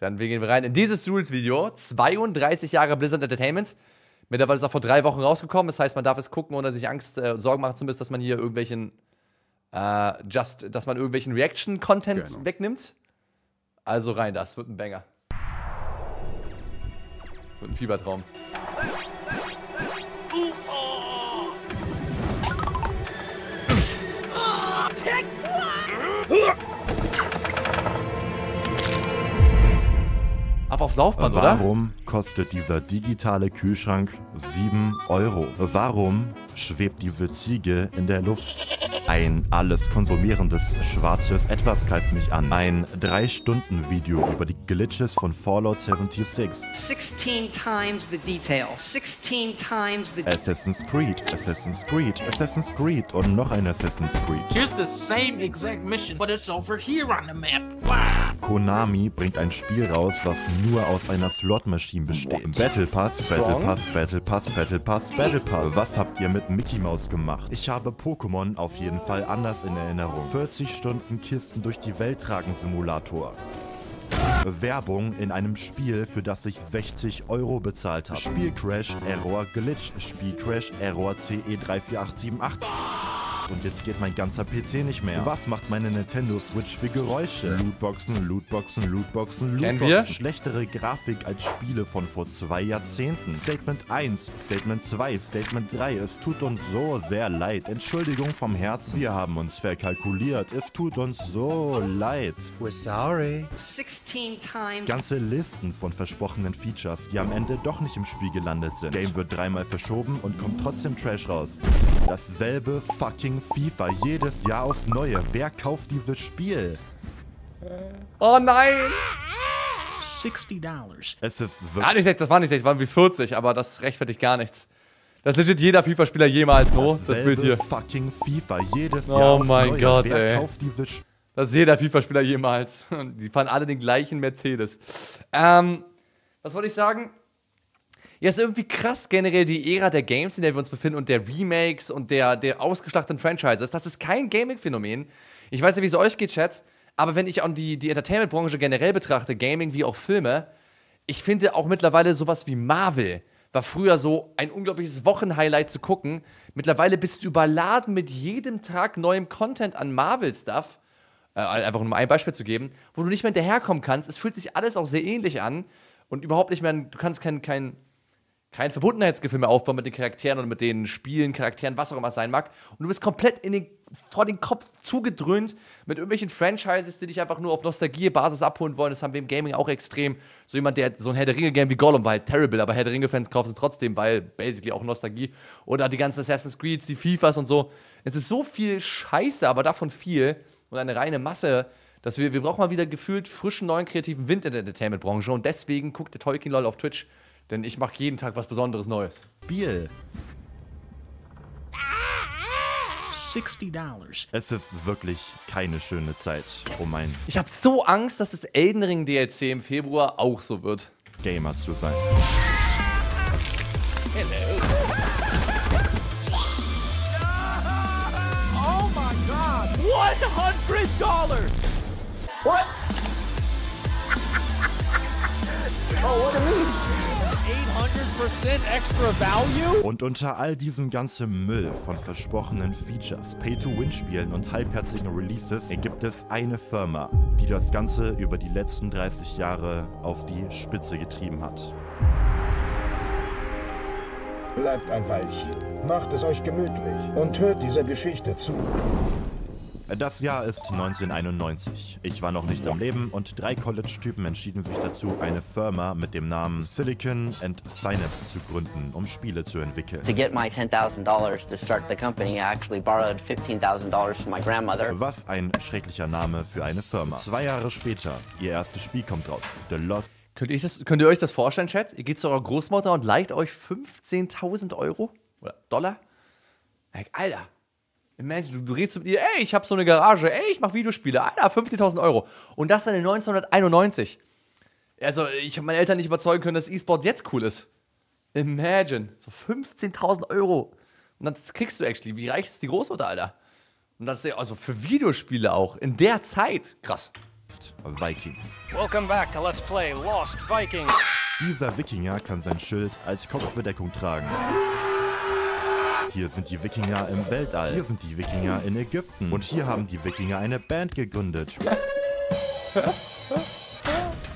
Dann gehen wir rein in dieses Rules-Video. 32 Jahre Blizzard Entertainment. Mittlerweile ist es auch vor drei Wochen rausgekommen. Das heißt, man darf es gucken, ohne sich Angst, äh, Sorgen machen zu müssen, dass man hier irgendwelchen, äh, just, dass man irgendwelchen Reaction-Content Genau. wegnimmt. Also rein, das wird ein Banger. Wird ein Fiebertraum. Ab aufs Laufband, oder? Warum kostet dieser digitale Kühlschrank 7 Euro? Warum schwebt diese Ziege in der Luft? Ein alles konsumierendes schwarzes Etwas greift mich an. Ein 3-Stunden-Video über die Glitches von Fallout 76. 16 times the detail. 16 times the Assassin's Creed, Assassin's Creed, Assassin's Creed und noch ein Assassin's Creed. Here's the same exact mission, but it's over here on the map. Wow. Konami bringt ein Spiel raus, was nur aus einer Slot-Maschine besteht. Battle Pass, Battle Pass, Battle Pass, Battle Pass, Battle Pass. Was habt ihr mit Mickey Mouse gemacht? Ich habe Pokémon auf jeden Fall anders in Erinnerung. 40 Stunden Kisten durch die Welt tragen Simulator. Werbung in einem Spiel, für das ich 60 Euro bezahlt habe. Spielcrash, Error, Glitch, Spielcrash, Error E CE34878. Und jetzt geht mein ganzer PC nicht mehr. Was macht meine Nintendo Switch für Geräusche? Lootboxen, Lootboxen, Lootboxen, Lootboxen. wir? Schlechtere Grafik als Spiele von vor zwei Jahrzehnten. Statement 1, Statement 2, Statement 3. Es tut uns so sehr leid. Entschuldigung vom Herzen. Wir haben uns verkalkuliert. Es tut uns so leid. 16 times Ganze Listen von versprochenen Features, die am Ende doch nicht im Spiel gelandet sind. Game wird dreimal verschoben und kommt trotzdem Trash raus. Dasselbe fucking FIFA jedes Jahr aufs Neue. Wer kauft dieses Spiel? Oh nein! $60. Es ist Ah, wirklich nicht 60, das waren nicht 60, das waren wie 40, aber das rechtfertigt gar nichts. Das ist legit jeder FIFA-Spieler jemals, no? Das Bild hier. fucking FIFA jedes Oh Jahr aufs mein Neue. Gott, Wer ey. kauft dieses Spiel? Das ist jeder FIFA-Spieler jemals. Und Die fahren alle den gleichen Mercedes. Ähm, was wollte ich sagen? Ja, ist irgendwie krass generell die Ära der Games, in der wir uns befinden und der Remakes und der, der ausgeschlachteten Franchises. Das ist kein Gaming-Phänomen. Ich weiß nicht, wie es euch geht, Chat, aber wenn ich auch die, die Entertainment-Branche generell betrachte, Gaming wie auch Filme, ich finde auch mittlerweile sowas wie Marvel war früher so ein unglaubliches Wochenhighlight zu gucken. Mittlerweile bist du überladen mit jedem Tag neuem Content an Marvel-Stuff äh, einfach nur mal ein Beispiel zu geben, wo du nicht mehr hinterherkommen kannst. Es fühlt sich alles auch sehr ähnlich an und überhaupt nicht mehr, du kannst kein, kein, kein Verbundenheitsgefühl mehr aufbauen mit den Charakteren und mit den Spielen, Charakteren, was auch immer es sein mag. Und du bist komplett in den, vor den Kopf zugedröhnt mit irgendwelchen Franchises, die dich einfach nur auf Nostalgie-Basis abholen wollen. Das haben wir im Gaming auch extrem. So jemand, der so ein Herr der Ringe-Game wie Gollum war halt terrible, aber Herr der Ringe-Fans kaufen es trotzdem, weil basically auch Nostalgie. Oder die ganzen Assassin's Creeds, die FIFAs und so. Es ist so viel Scheiße, aber davon viel und eine reine Masse, dass wir, wir brauchen mal wieder gefühlt frischen, neuen, kreativen Wind in der Entertainment-Branche. Und deswegen guckt der Tolkien LOL auf Twitch, denn ich mache jeden Tag was Besonderes Neues. Spiel. $60. Es ist wirklich keine schöne Zeit, um ein Ich habe so Angst, dass das Elden Ring DLC im Februar auch so wird. Gamer zu sein. Und unter all diesem ganzen Müll von versprochenen Features, Pay-to-Win-Spielen und halbherzigen Releases gibt es eine Firma, die das Ganze über die letzten 30 Jahre auf die Spitze getrieben hat. Bleibt ein Weilchen, macht es euch gemütlich und hört dieser Geschichte zu. Das Jahr ist 1991. Ich war noch nicht am Leben und drei College-Typen entschieden sich dazu, eine Firma mit dem Namen Silicon and Synapse zu gründen, um Spiele zu entwickeln. To get my $10,000 to start the company, I actually borrowed $15,000 from my grandmother. Was ein schrecklicher Name für eine Firma. Zwei Jahre später, ihr erstes Spiel kommt raus. The Lost Könnt ihr, das, könnt ihr euch das vorstellen, Chat? Ihr geht zu eurer Großmutter und leiht euch 15.000 Euro oder Dollar? Alter, imagine, du, du redest mit ihr, ey, ich habe so eine Garage, ey, ich mache Videospiele, Alter, 15.000 Euro. Und das dann in 1991. Also, ich habe meine Eltern nicht überzeugen können, dass E-Sport jetzt cool ist. Imagine, so 15.000 Euro. Und dann kriegst du actually, wie reich ist die Großmutter, Alter? Und das ist ja, also für Videospiele auch, in der Zeit, krass. Vikings. Welcome back to Let's Play Lost Vikings. Dieser Wikinger kann sein Schild als Kopfbedeckung tragen. Hier sind die Wikinger im Weltall. Hier sind die Wikinger in Ägypten. Und hier haben die Wikinger eine Band gegründet.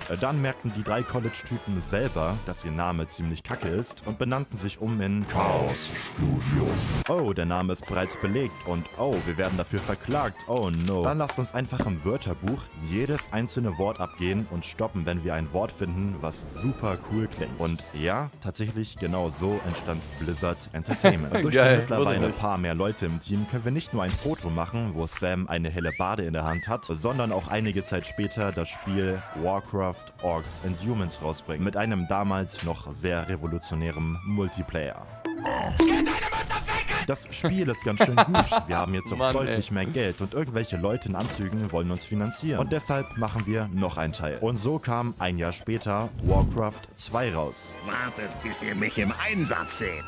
Äh, Dann merkten die drei College-Typen selber, dass ihr Name ziemlich kacke ist und benannten sich um in Chaos Studios. Oh, der Name ist bereits belegt und oh, wir werden dafür verklagt. Oh no. Dann lasst uns einfach im Wörterbuch jedes einzelne Wort abgehen und stoppen, wenn wir ein Wort finden, was super cool klingt. Und ja, tatsächlich genau so entstand Blizzard Entertainment. Durch Geil, mittlerweile ein paar mehr Leute im Team können wir nicht nur ein Foto machen, wo Sam eine helle Bade in der Hand hat, sondern auch einige Zeit später das Spiel Warcraft Orcs and Humans rausbringen. Mit einem damals noch sehr revolutionären Multiplayer. Das Spiel ist ganz schön gut. Wir haben jetzt auch Mann, deutlich mehr Geld und irgendwelche Leute in Anzügen wollen uns finanzieren. Und deshalb machen wir noch einen Teil. Und so kam ein Jahr später Warcraft 2 raus. Wartet, bis ihr mich im Einsatz seht.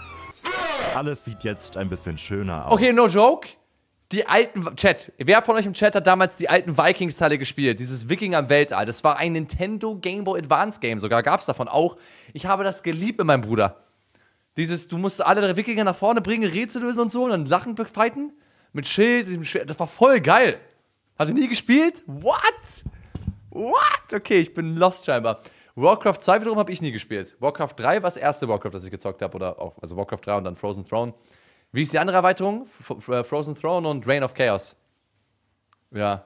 Alles sieht jetzt ein bisschen schöner aus. Okay, no joke. Die alten, Chat, wer von euch im Chat hat damals die alten Vikings-Teile gespielt? Dieses Wikinger im Weltall. Das war ein Nintendo Game Boy Advance Game, sogar gab es davon auch. Ich habe das geliebt mit meinem Bruder. Dieses, du musst alle drei Wikinger nach vorne bringen, Rätsel lösen und so und dann Sachen fighten. Mit Schild, diesem Schwert. Das war voll geil. Hatte nie gespielt? What? What? Okay, ich bin lost scheinbar. Warcraft 2 wiederum habe ich nie gespielt. Warcraft 3 war das erste Warcraft, das ich gezockt habe. Oder auch, also Warcraft 3 und dann Frozen Throne. Wie ist die andere Erweiterung? F F äh, Frozen Throne und Reign of Chaos. Ja.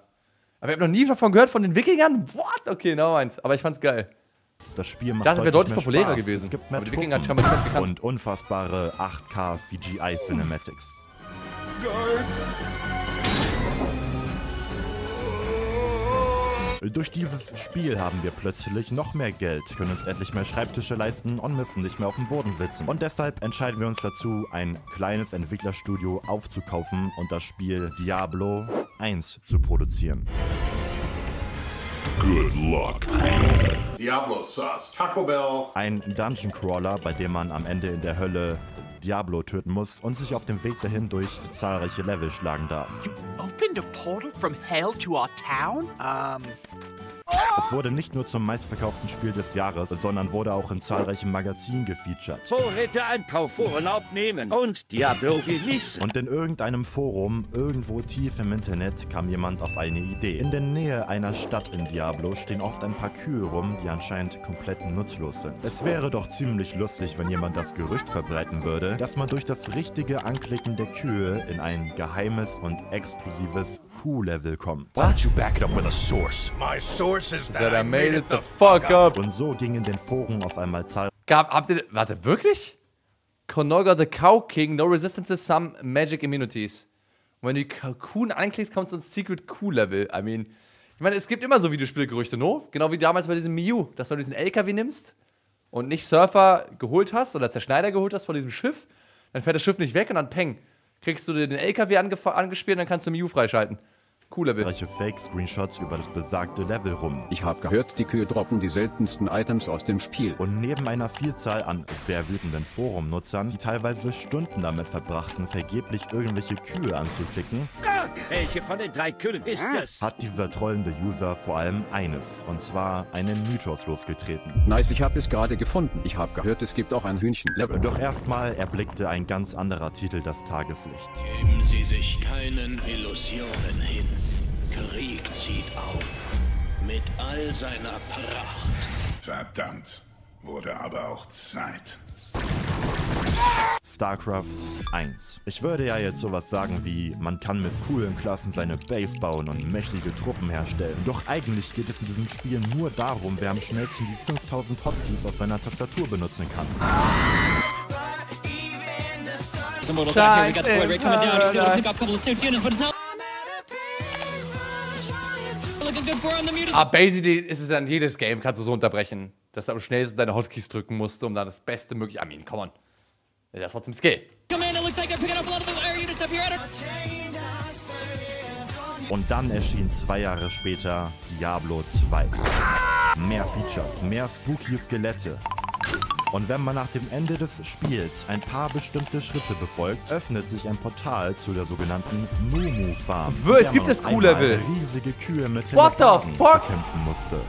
Aber ich habe noch nie davon gehört, von den Wikingern. What? Okay, no eins. Aber ich fand's geil. Das Spiel macht Das wäre deutlich mehr populärer Spaß. gewesen. Es gibt mehr Aber die Wikinger mal bekannt. und unfassbare 8K CGI Cinematics. Durch dieses Spiel haben wir plötzlich noch mehr Geld, können uns endlich mehr Schreibtische leisten und müssen nicht mehr auf dem Boden sitzen. Und deshalb entscheiden wir uns dazu, ein kleines Entwicklerstudio aufzukaufen und das Spiel Diablo 1 zu produzieren. Diablo Sauce, Taco Bell. Ein Dungeon Crawler, bei dem man am Ende in der Hölle Diablo töten muss und sich auf dem Weg dahin durch zahlreiche Level schlagen darf. Opened a portal from hell to our town? Um, Es wurde nicht nur zum meistverkauften Spiel des Jahres, sondern wurde auch in zahlreichen Magazinen gefeatured. Vorräte einkaufen, Urlaub nehmen und Diablo genießen. Und in irgendeinem Forum, irgendwo tief im Internet, kam jemand auf eine Idee. In der Nähe einer Stadt in Diablo stehen oft ein paar Kühe rum, die anscheinend komplett nutzlos sind. Es wäre doch ziemlich lustig, wenn jemand das Gerücht verbreiten würde, dass man durch das richtige Anklicken der Kühe in ein geheimes und exklusives Kuh-Level kommt. you back it up with a source? My source is That I made it the fuck up. Und so gingen in den Foren auf einmal zahlreiche Gab, habt ihr, warte, wirklich? Konoga the Cow King, no resistances, some magic immunities. Und wenn du Kuhn anklickst, kommst du ins Secret Q-Level. I mean, ich meine, es gibt immer so Videospielgerüchte, no? Genau wie damals bei diesem Miu, dass wenn du diesen LKW nimmst und nicht Surfer geholt hast oder Zerschneider geholt hast von diesem Schiff, dann fährt das Schiff nicht weg und dann peng. Kriegst du dir den LKW angespielt und dann kannst du Miu freischalten. Q-Level. Fake-Screenshots über das besagte Level rum. Ich habe gehört, die Kühe droppen die seltensten Items aus dem Spiel. Und neben einer Vielzahl an sehr wütenden Forumnutzern, die teilweise Stunden damit verbrachten, vergeblich irgendwelche Kühe anzuklicken, Welche von den drei Kühen ist es? hat dieser trollende User vor allem eines, und zwar einen Mythos losgetreten. Nice, ich habe es gerade gefunden. Ich habe gehört, es gibt auch ein Hühnchen-Level. Doch erstmal erblickte ein ganz anderer Titel das Tageslicht. Geben Sie sich keinen Illusionen hin. Krieg zieht auf. Mit all seiner Pracht. Verdammt. Wurde aber auch Zeit. StarCraft 1. Ich würde ja jetzt sowas sagen wie, man kann mit coolen Klassen seine Base bauen und mächtige Truppen herstellen. Doch eigentlich geht es in diesem Spiel nur darum, wer am schnellsten die 5000 Hotkeys auf seiner Tastatur benutzen kann. Some Ah, basically ist es dann jedes Game, kannst du so unterbrechen, dass du am schnellsten deine Hotkeys drücken musst, um dann das Beste mögliche. I mean, come on. Das ist trotzdem Skill. Und dann erschien zwei Jahre später Diablo 2. Mehr Features, mehr spooky Skelette, Und wenn man nach dem Ende des Spiels ein paar bestimmte Schritte befolgt, öffnet sich ein Portal zu der sogenannten Mumu Farm. W- es gibt das Q-Level. riesige Kühe mit What the fuck? bekämpfen musste.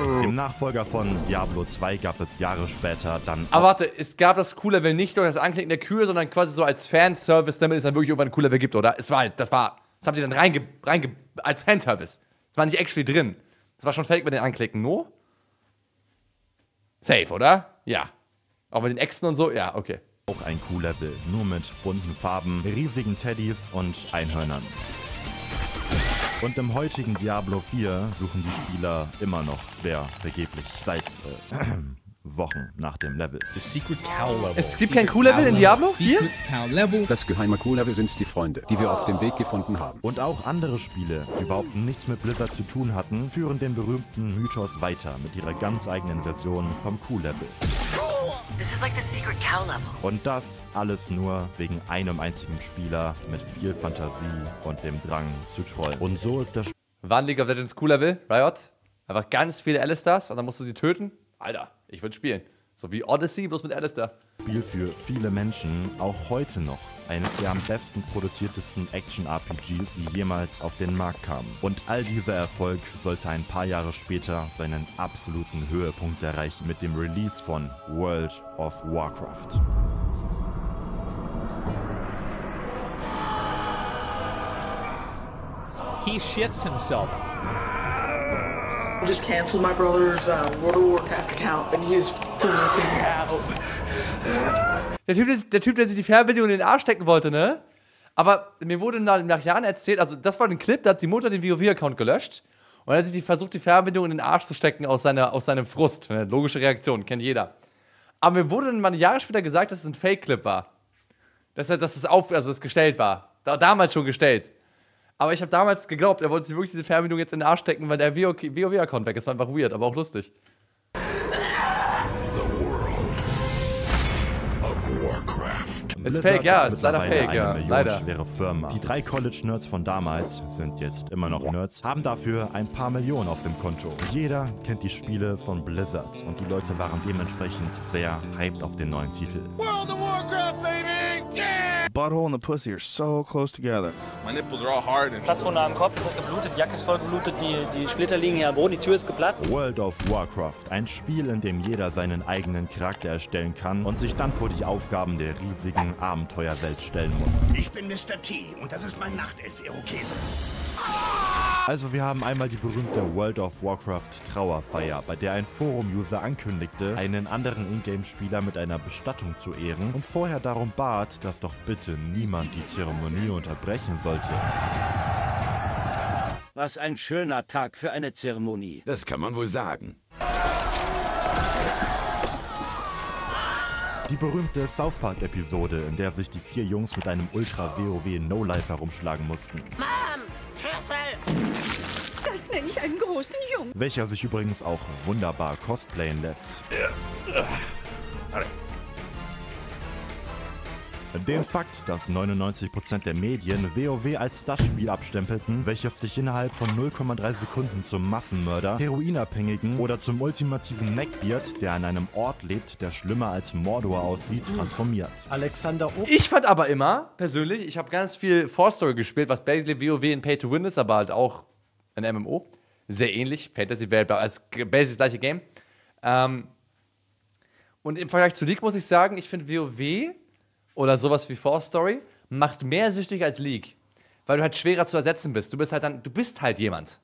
Im Nachfolger von Diablo 2 gab es Jahre später dann Aber warte, es gab das Q-Level nicht durch das Anklicken der Kühe, sondern quasi so als Fanservice, damit es dann wirklich irgendwann ein Q-Level gibt, oder? Es war halt, das war, das haben die dann reinge, reinge als Fanservice. Das war nicht actually drin. Das war schon fake mit den Anklicken, no? Safe, oder? Ja. Auch mit den Äxten und so? Ja, okay. auch ein Q-Level, nur mit bunten Farben, riesigen Teddys und Einhörnern. Und im heutigen Diablo 4 suchen die Spieler immer noch sehr vergeblich, seit äh, Wochen nach dem Level. The secret cow level. Es gibt kein Q-Level in Diablo 4? Secret cow level. Das geheime Q-Level sind die Freunde, die wir auf dem Weg gefunden haben. Und auch andere Spiele, die überhaupt nichts mit Blizzard zu tun hatten, führen den berühmten Mythos weiter mit ihrer ganz eigenen Version vom Q-Level. This is like the secret cow level. Und das alles nur wegen einem einzigen Spieler mit viel Fantasie und dem Drang zu trollen. Und so ist das War ein League of Legends Q-Level, Riot. Einfach ganz viele Alistars und dann musst du sie töten. Alter, ich würde spielen. So wie Odyssey, bloß mit Alistair. Spiel für viele Menschen auch heute noch eines der am besten produziertesten Action-RPGs, die jemals auf den Markt kamen. Und all dieser Erfolg sollte ein paar Jahre später seinen absoluten Höhepunkt erreichen mit dem Release von World of Warcraft. He shits himself. Just canceled my brother's uh, World of Warcraft account, and he is freaking out. Der typ, der, typ, der sich die Fernbedienung in den Arsch stecken wollte, ne? Aber mir wurde nach, nach Jahren erzählt, also das war ein Clip, da hat die Mutter den WoW-Account gelöscht und er hat sich die, versucht, die Fernbedienung in den Arsch zu stecken aus, seiner, aus seinem Frust. Eine logische Reaktion, kennt jeder. Aber mir wurde dann mal Jahre später gesagt, dass es ein Fake-Clip war. Dass, dass es auf, also es gestellt war. Da, damals schon gestellt. Aber ich habe damals geglaubt, er wollte sich wirklich diese Fernbedienung jetzt in den Arsch stecken, weil der WoW-Account weg ist. War einfach weird, aber auch lustig. Ist fake, ja, ist leider mittlerweile fake, ja, leider. Firma. Die drei College-Nerds von damals sind jetzt immer noch Nerds, haben dafür ein paar Millionen auf dem Konto. Jeder kennt die Spiele von Blizzard und die Leute waren dementsprechend sehr hyped auf den neuen Titel. World of Warcraft, baby! Butthole and the pussy are so close together. My nipples are all hard and Platzwunde am Kopf, es hat geblutet, die Jacke ist voll geblutet, die, die Splitter liegen hier am Boden, die Tür ist geplatzt. World of Warcraft, ein Spiel, in dem jeder seinen eigenen Charakter erstellen kann und sich dann vor die Aufgaben der riesigen Abenteuerwelt stellen muss. Ich bin Mr. T und das ist mein Nachtelf-Irokese. Also wir haben einmal die berühmte World of Warcraft Trauerfeier, bei der ein Forum-User ankündigte, einen anderen Ingame-Spieler mit einer Bestattung zu ehren und vorher darum bat, dass doch bitte niemand die Zeremonie unterbrechen sollte. Was ein schöner Tag für eine Zeremonie. Das kann man wohl sagen. Die berühmte South Park-Episode, in der sich die vier Jungs mit einem Ultra-WoW No-Life herumschlagen mussten. Mom! Schlüssel! Das nenne ich einen großen Jungen. Welcher sich übrigens auch wunderbar cosplayen lässt. Den Fakt, dass 99% der Medien WoW als das Spiel abstempelten, welches dich innerhalb von 0,3 Sekunden zum Massenmörder, Heroinabhängigen oder zum ultimativen Neckbeard, der an einem Ort lebt, der schlimmer als Mordor aussieht, transformiert. Alexander o Ich fand aber immer, persönlich, ich habe ganz viel Force-Story gespielt, was basically WoW in Pay-to-Win ist, aber halt auch ein MMO. Sehr ähnlich, Fantasy-Welt, als basically das gleiche Game. Ähm, und im Vergleich zu League muss ich sagen, ich finde WoW oder sowas wie Force Story macht mehr süchtig als League. Weil du halt schwerer zu ersetzen bist. Du bist halt dann, du bist halt jemand.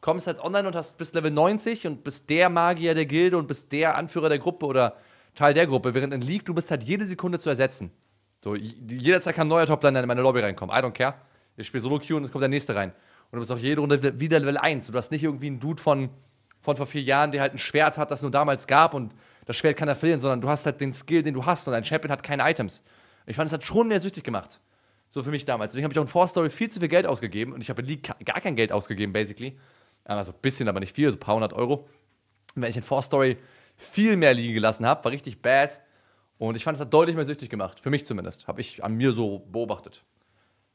Kommst halt online und hast bist Level 90 und bist der Magier der Gilde und bist der Anführer der Gruppe oder Teil der Gruppe. Während in League du bist halt jede Sekunde zu ersetzen. So, jederzeit kann ein neuer Topliner in meine Lobby reinkommen. I don't care. Ich spiele Solo-Queue und es kommt der nächste rein. Und du bist auch jede Runde wieder Level 1. Du hast nicht irgendwie einen Dude von, von vor vier Jahren, der halt ein Schwert hat, das nur damals gab und das Schwert kann er verlieren, sondern du hast halt den Skill, den du hast und dein Champion hat keine Items. Ich fand, es hat schon mehr süchtig gemacht. So für mich damals. Deswegen habe ich auch in Force Story viel zu viel Geld ausgegeben und ich habe in League gar kein Geld ausgegeben, basically. Also ein bisschen, aber nicht viel, so ein paar hundert Euro. Wenn ich in Force Story viel mehr liegen gelassen habe, war richtig bad. Und ich fand, es hat deutlich mehr süchtig gemacht. Für mich zumindest. Habe ich an mir so beobachtet.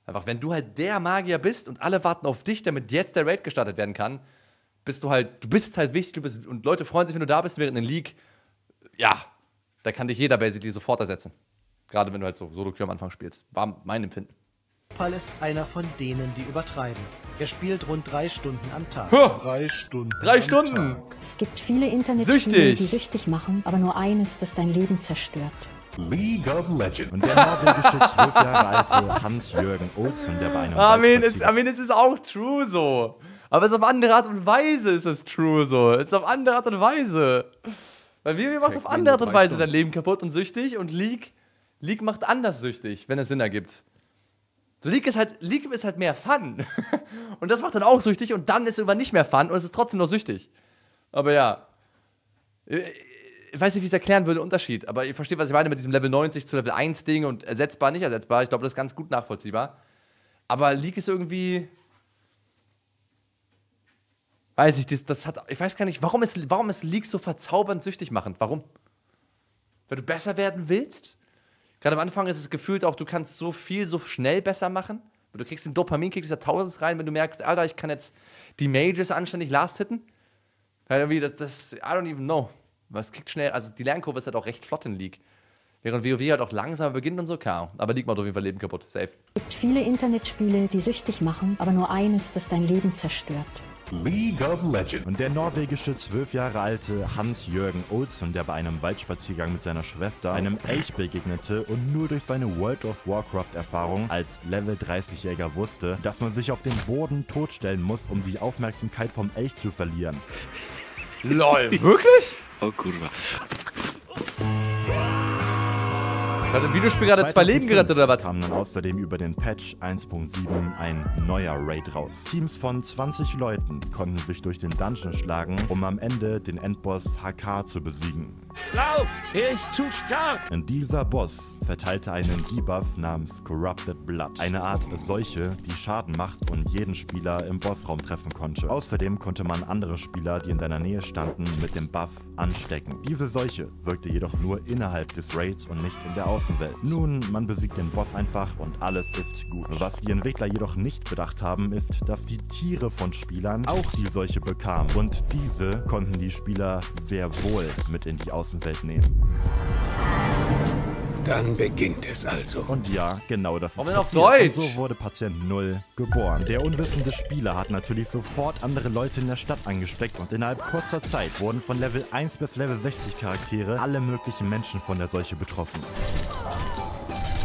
Einfach, wenn du halt der Magier bist und alle warten auf dich, damit jetzt der Raid gestartet werden kann, bist du halt, du bist halt wichtig, du bist, und Leute freuen sich, wenn du da bist, während in League, ja, da kann dich jeder basically sofort ersetzen. Gerade wenn du halt so solo am Anfang spielst. War mein Empfinden. Paul ist einer von denen, die übertreiben. Er spielt rund drei Stunden am Tag. Huh. Drei Stunden. Drei Stunden. Es gibt viele Internetspiele, Süchtig. die süchtig machen, aber nur eines, das dein Leben zerstört. League of Legends. Und der norwegische zwölf Jahre alte Hans-Jürgen Olsen, der bei einem I mean, es, Waldspaziergang- I mean, es ist auch true so. Aber es ist auf andere Art und Weise ist es true so. Es ist auf andere Art und Weise. Weil wir, wir machen auf andere Art und Weise dein Leben kaputt und süchtig und League, League macht anders süchtig, wenn es Sinn ergibt. So League ist halt, League ist halt mehr Fun. und das macht dann auch süchtig und dann ist es irgendwann nicht mehr Fun und es ist trotzdem noch süchtig. Aber ja. Ich weiß nicht, wie ich es erklären würde, Unterschied. Aber ihr versteht, was ich meine mit diesem Level 90 zu Level 1 Ding und ersetzbar, nicht ersetzbar. Ich glaube, das ist ganz gut nachvollziehbar. Aber League ist irgendwie. Weiß ich, das, das hat. Ich weiß gar nicht, warum ist, warum ist League so verzaubernd süchtig machend? Warum? Weil du besser werden willst? Gerade am Anfang ist es gefühlt auch, du kannst so viel so schnell besser machen. Du kriegst den Dopaminkick dieser Tausends rein, wenn du merkst, Alter, ich kann jetzt die Mages anständig last hitten. Weil irgendwie, das, das, I don't even know. Was kickt schnell, also die Lernkurve ist halt auch recht flott in League. Während WoW halt auch langsam beginnt und so, klar. Aber League macht auf jeden Fall Leben kaputt, safe. Es gibt viele Internetspiele, die süchtig machen, aber nur eines, das dein Leben zerstört. League of Legends. Und der norwegische zwölf Jahre alte Hans-Jürgen Olsen, der bei einem Waldspaziergang mit seiner Schwester einem Elch begegnete und nur durch seine World of Warcraft-Erfahrung als Level 30-Jäger wusste, dass man sich auf den Boden totstellen muss, um die Aufmerksamkeit vom Elch zu verlieren. LOL, wirklich? Oh kurwa. Hat im Videospiel gerade zwei Leben 2005 gerettet oder was? kam dann außerdem über den Patch 1.7 ein neuer Raid raus. Teams von 20 Leuten konnten sich durch den Dungeon schlagen, um am Ende den Endboss HK zu besiegen. Lauft! Er ist zu stark! Und dieser Boss verteilte einen Debuff namens Corrupted Blood. Eine Art Seuche, die Schaden macht und jeden Spieler im Bossraum treffen konnte. Außerdem konnte man andere Spieler, die in deiner Nähe standen, mit dem Buff anstecken. Diese Seuche wirkte jedoch nur innerhalb des Raids und nicht in der Außenwelt. Nun, man besiegt den Boss einfach und alles ist gut. Was die Entwickler jedoch nicht bedacht haben, ist, dass die Tiere von Spielern auch die Seuche bekamen. Und diese konnten die Spieler sehr wohl mit in die Außenwelt nehmen. Dann beginnt es also. Und ja, genau das ist Warum auf. Deutsch? Und so wurde Patient 0 geboren. Der unwissende Spieler hat natürlich sofort andere Leute in der Stadt angesteckt und innerhalb kurzer Zeit wurden von Level 1 bis Level 60 Charaktere alle möglichen Menschen von der Seuche betroffen.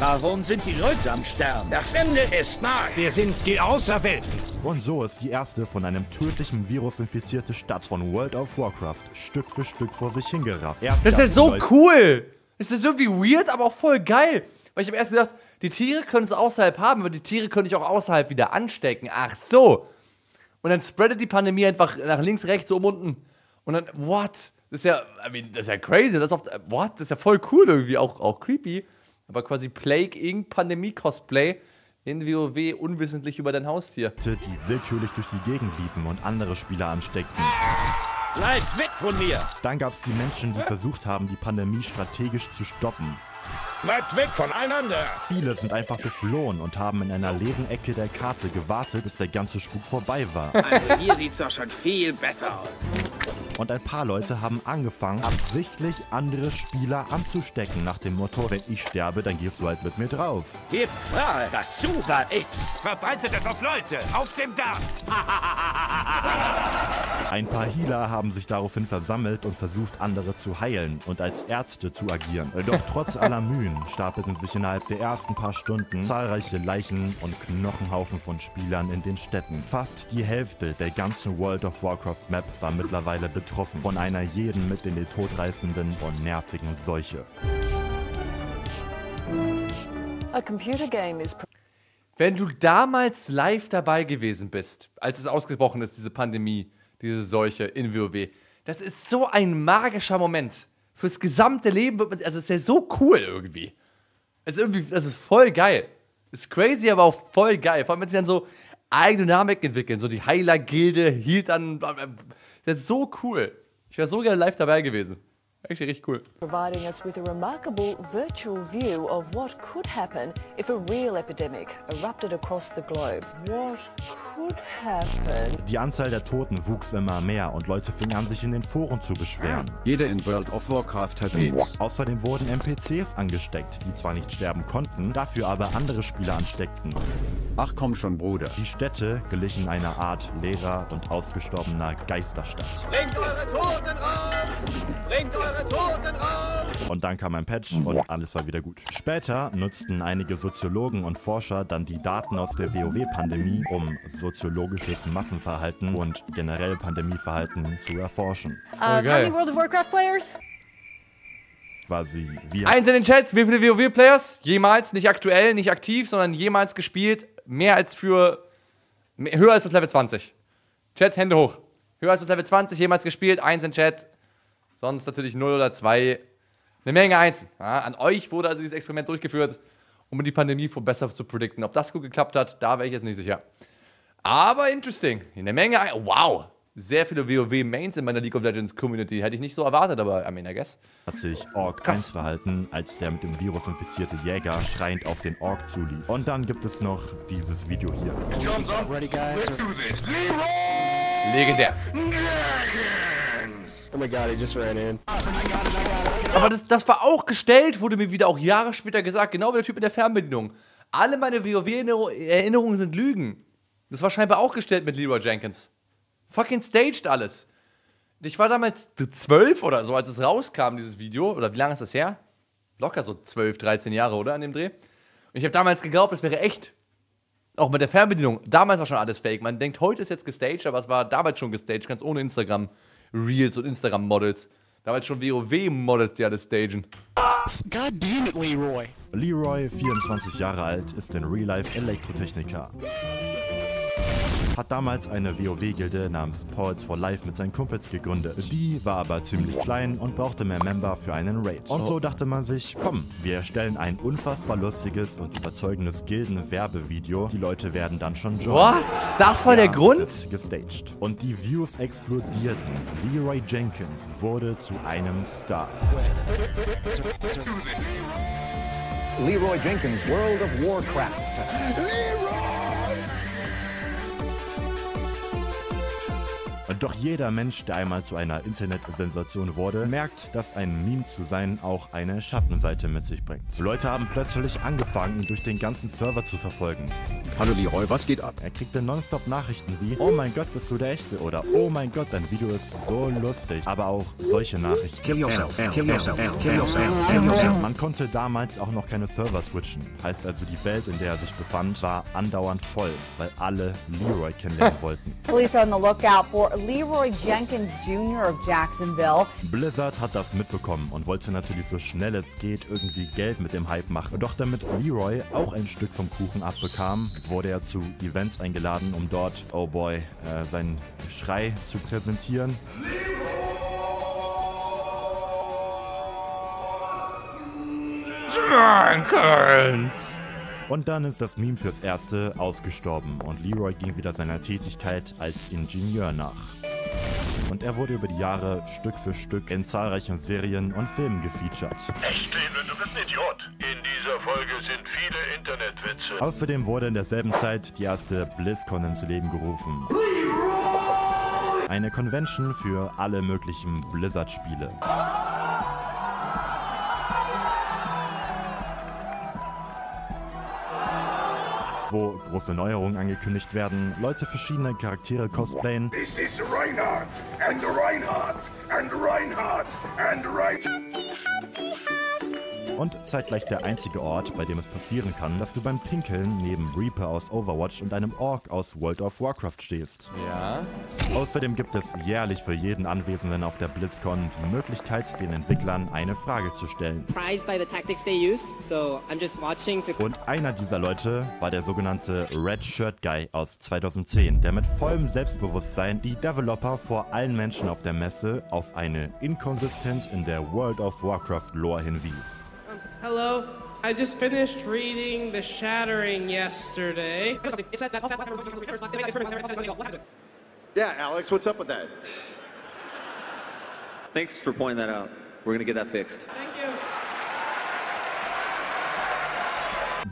Warum sind die Leute am Sterben? Das Ende ist nahe. Wir sind die Auserwählten. Und so ist die erste von einem tödlichen Virus infizierte Stadt von World of Warcraft Stück für Stück vor sich hingerafft. Erst Das ist ja so Leute- cool. Es ist irgendwie weird, aber auch voll geil. Weil ich habe erst gedacht, die Tiere können es außerhalb haben, aber die Tiere können ich auch außerhalb wieder anstecken. Ach so. Und dann spreadet die Pandemie einfach nach links, rechts, oben, unten. Und dann, what? Das ist ja, I mean, das ist ja crazy. Das ist oft, what? Das ist ja voll cool irgendwie, auch, auch creepy. Aber quasi Plague Inc. Pandemie-Cosplay in WoW unwissentlich über dein Haustier. die willkürlich durch die Gegend liefen und andere Spieler ansteckten. Bleibt weg von mir! Dann gab es die Menschen, die versucht haben, die Pandemie strategisch zu stoppen. Bleibt weg voneinander. Viele sind einfach geflohen und haben in einer leeren Ecke der Karte gewartet, bis der ganze Spuk vorbei war. Also hier sieht's doch schon viel besser aus. Und ein paar Leute haben angefangen, absichtlich andere Spieler anzustecken, nach dem Motto, wenn ich sterbe, dann gehst du halt mit mir drauf. Gebt frei! Das Sura X! Verbreitet es auf Leute, auf dem Dach. Ein paar Healer haben sich daraufhin versammelt und versucht, andere zu heilen und als Ärzte zu agieren. Doch trotz aller Mühen stapelten sich innerhalb der ersten paar Stunden zahlreiche Leichen und Knochenhaufen von Spielern in den Städten. Fast die Hälfte der ganzen World of Warcraft Map war mittlerweile betroffen von einer jeden mit in den todreißenden und nervigen Seuche. A computer game is Wenn du damals live dabei gewesen bist, als es ausgebrochen ist, diese Pandemie, diese Seuche in WoW, das ist so ein magischer Moment. Fürs gesamte Leben wird man, also es ist ja so cool irgendwie. Es ist irgendwie, das ist voll geil. Ist crazy, aber auch voll geil. Vor allem, wenn sie dann so eigene Dynamik entwickeln. So die Heiler-Gilde hielt dann. Das ist so cool. Ich wäre so gerne live dabei gewesen. Actually richtig cool. providing us with a remarkable virtual view of what could happen if a real epidemic erupted across the globe. What could happen? Die Anzahl der Toten wuchs immer mehr und Leute fingen an, sich in den Foren zu beschweren. Jeder in World of Warcraft hat AIDS. Außerdem wurden NPCs angesteckt, die zwar nicht sterben konnten, dafür aber andere Spieler ansteckten. Ach komm schon, Bruder. Die Städte glichen einer Art leerer und ausgestorbener Geisterstadt. Bringt eure Toten raus! Bringt eure Toten raus! Und dann kam ein Patch und alles war wieder gut. Später nutzten einige Soziologen und Forscher dann die Daten aus der WoW-Pandemie, um soziologisches Massenverhalten und generell Pandemieverhalten zu erforschen. Uh, how many World of Warcraft players? Quasi wie Eins in den Chat, wie viele WoW-Players? Jemals, nicht aktuell, nicht aktiv, sondern jemals gespielt. Mehr als für. Mehr, höher als bis Level 20. Chat, Hände hoch. Höher als bis Level 20, jemals gespielt. Eins in Chat. Sonst natürlich 0 oder 2. Eine Menge Einsen. Ja, an euch wurde also dieses Experiment durchgeführt, um die Pandemie vor besser zu predikten. Ob das gut geklappt hat, da wäre ich jetzt nicht sicher. Aber interesting. Eine Menge. Ein wow. Sehr viele WoW-Mains in meiner League of Legends Community. Hätte ich nicht so erwartet, aber I mean, I guess. hat sich Orc 1 verhalten, als der mit dem Virus infizierte Jäger schreiend auf den Orc zulief. Und dann gibt es noch dieses Video hier. Ready, guys? Legendär. Oh my god, he just ran in. Aber das, das war auch gestellt, wurde mir wieder auch Jahre später gesagt, genau wie der Typ mit der Fernbedienung. Alle meine WoW-Erinnerungen sind Lügen. Das war scheinbar auch gestellt mit Leroy Jenkins. Fucking staged alles. Ich war damals 12 oder so, als es rauskam, dieses Video. Oder wie lange ist das her? Locker so 12, 13 Jahre, oder? An dem Dreh. Und ich habe damals geglaubt, es wäre echt. Auch mit der Fernbedienung. Damals war schon alles fake. Man denkt, heute ist jetzt gestaged, aber es war damals schon gestaged, ganz ohne Instagram-Reels und Instagram-Models. Damals schon WoW-Models, die alles stagen. God damn it, Leroy. Leroy, 24 Jahre alt, ist in Real Life Elektrotechniker. Hat damals eine WoW-Gilde namens Pauls for Life mit seinen Kumpels gegründet. Die war aber ziemlich klein und brauchte mehr Member für einen Raid. Und so dachte man sich, komm, wir erstellen ein unfassbar lustiges und überzeugendes Gilden-Werbevideo. Die Leute werden dann schon joinen. What? Das war der Grund? es ist gestaged. Und die Views explodierten. Leroy Jenkins wurde zu einem Star. Leroy Jenkins, World of Warcraft. Doch jeder Mensch, der einmal zu einer Internetsensation wurde, merkt, dass ein Meme zu sein auch eine Schattenseite mit sich bringt. Leute haben plötzlich angefangen, ihn durch den ganzen Server zu verfolgen. Hallo Leroy, was geht ab? Er kriegte nonstop Nachrichten wie, oh mein Gott, bist du der Echte? Oder, oh mein Gott, dein Video ist so lustig. Aber auch solche Nachrichten. Kill yourself, kill yourself, kill yourself, kill yourself. Man konnte damals auch noch keine Server switchen. Heißt also, die Welt, in der er sich befand, war andauernd voll, weil alle Leroy kennenlernen wollten. Police on the lookout for Leroy Jenkins Jr. of Jacksonville. Blizzard hat das mitbekommen und wollte natürlich so schnell es geht irgendwie Geld mit dem Hype machen. Doch damit Leroy auch ein Stück vom Kuchen abbekam, wurde er zu Events eingeladen, um dort, oh boy, äh, seinen Schrei zu präsentieren. Jenkins! Und dann ist das Meme fürs Erste ausgestorben und Leroy ging wieder seiner Tätigkeit als Ingenieur nach. Und er wurde über die Jahre Stück für Stück in zahlreichen Serien und Filmen gefeatured. Echt, David, du bist ein Idiot. In dieser Folge sind viele Internetwitze. Außerdem wurde in derselben Zeit die erste BlizzCon ins Leben gerufen. Eine Convention für alle möglichen Blizzard-Spiele. Wo große Neuerungen angekündigt werden, Leute verschiedene Charaktere cosplayen This is Reinhardt and Reinhardt and Reinhardt and Reinhardt. Und zeitgleich der einzige Ort, bei dem es passieren kann, dass du beim Pinkeln neben Reaper aus Overwatch und einem Orc aus World of Warcraft stehst. Ja. Außerdem gibt es jährlich für jeden Anwesenden auf der BlizzCon die Möglichkeit, den Entwicklern eine Frage zu stellen. Und einer dieser Leute war der sogenannte Red Shirt Guy aus 2010, der mit vollem Selbstbewusstsein die Developer vor allen Menschen auf der Messe auf eine Inkonsistenz in der World of Warcraft Lore hinwies. Hello. I just finished reading The Shattering yesterday. Yeah, Alex, what's up with that? Thanks for pointing that out. We're gonna get that fixed.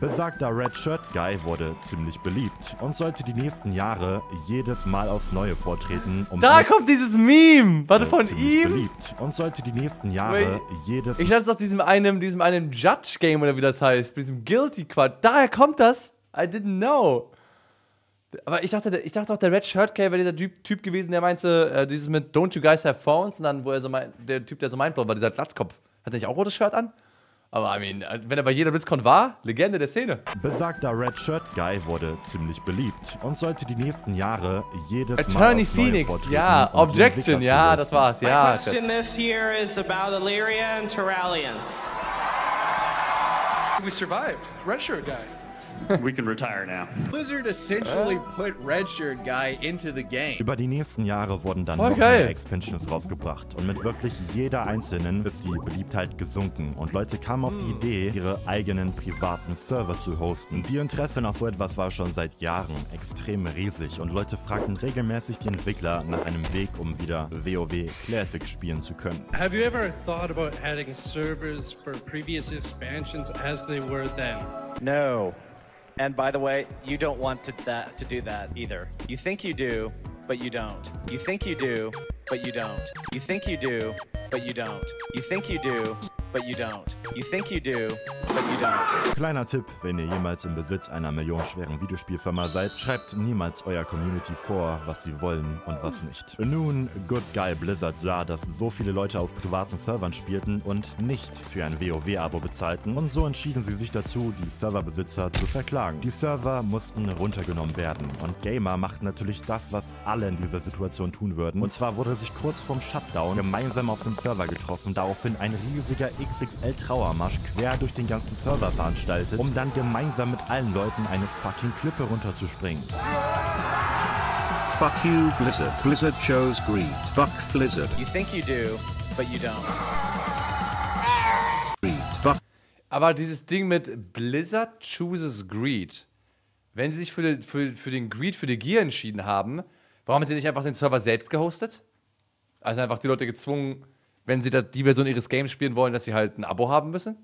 Besagter Red Shirt Guy wurde ziemlich beliebt und sollte die nächsten Jahre jedes Mal aufs Neue vortreten, um Da kommt dieses Meme! Warte, von ziemlich ihm? beliebt und sollte die nächsten Jahre Wait. jedes Ich dachte, es aus diesem einem, diesem einem Judge-Game oder wie das heißt, mit diesem Guilty-Quad. Daher kommt das. I didn't know. Aber ich dachte, ich dachte auch, der Red Shirt Guy wäre dieser typ, typ gewesen, der meinte, äh, dieses mit Don't you guys have phones? Und dann, wo er so mein, der Typ, der so meint, war dieser Glatzkopf. Hat er nicht auch rotes Shirt an? Aber I mean, äh, wenn er bei jeder BlitzCon war, Legende der Szene. Besagter Red Shirt Guy wurde ziemlich beliebt und sollte die nächsten Jahre jedes Mal Attorney aufs Neue Phoenix, ja, Objection, ja, das war's, My ja. question this year is about Illyria and Terralion. We survived. Red shirt guy. We can retire now. Blizzard essentially put Redshirt Guy into the game. Über die nächsten Jahre wurden dann Voll noch geil. mehr Expansions rausgebracht und mit wirklich jeder einzelnen ist die Beliebtheit gesunken und Leute kamen auf Hm. die Idee, ihre eigenen privaten Server zu hosten. Die Interesse nach so etwas war schon seit Jahren extrem riesig und Leute fragten regelmäßig die Entwickler nach einem Weg, um wieder WoW Classic spielen zu können. Have you ever thought about adding servers for previous expansions as they were then? No. And by the way, you don't want to that to do that either. You think you do, but you don't. You think you do, but you don't. You think you do, but you don't. You think you do, but you don't. You think you do, but you don't. Kleiner Tipp, wenn ihr jemals im Besitz einer millionenschweren Videospielfirma seid, schreibt niemals euer Community vor, was sie wollen und was nicht. Nun, Good Guy Blizzard sah, dass so viele Leute auf privaten Servern spielten und nicht für ein WoW-Abo bezahlten und so entschieden sie sich dazu, die Serverbesitzer zu verklagen. Die Server mussten runtergenommen werden und Gamer machten natürlich das, was alle in dieser Situation tun würden. Und zwar wurde sich kurz vorm Shutdown gemeinsam auf dem Server getroffen, daraufhin ein riesiger XXL-Trauermarsch quer durch den ganzen Server veranstaltet, um dann gemeinsam mit allen Leuten eine fucking Klippe runterzuspringen. Fuck you, Blizzard. Blizzard chose greed. Fuck Blizzard. You think you do, but you don't. Aber dieses Ding mit Blizzard chooses Greed. Wenn sie sich für, den- für, für den Greed, für die Gier entschieden haben, warum haben sie nicht einfach den Server selbst gehostet? Also einfach die Leute gezwungen, wenn sie die Version ihres Games spielen wollen, dass sie halt ein Abo haben müssen?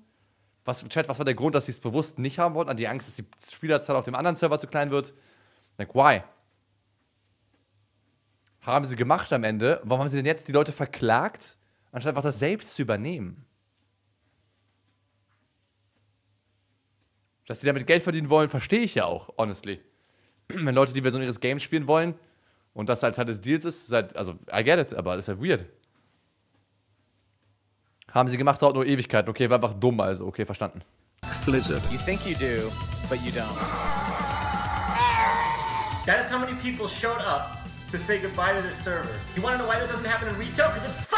Was, Chat, was war der Grund, dass sie es bewusst nicht haben wollten? An die Angst, dass die Spielerzahl auf dem anderen Server zu klein wird? Like, why? Haben sie gemacht am Ende. Warum haben sie denn jetzt die Leute verklagt, anstatt einfach das selbst zu übernehmen? Dass sie damit Geld verdienen wollen, verstehe ich ja auch, honestly. Wenn Leute die Version ihres Games spielen wollen und das halt Teil des Deals ist, ist halt, also, I get it, aber das ist halt weird. Haben sie gemacht, dauert nur Ewigkeiten. Okay, war einfach dumm, also, okay, verstanden. Blizzard. You think you do, but you don't. That is how many people showed up to say goodbye to this server. You wanna know why that doesn't happen in retail? Because it!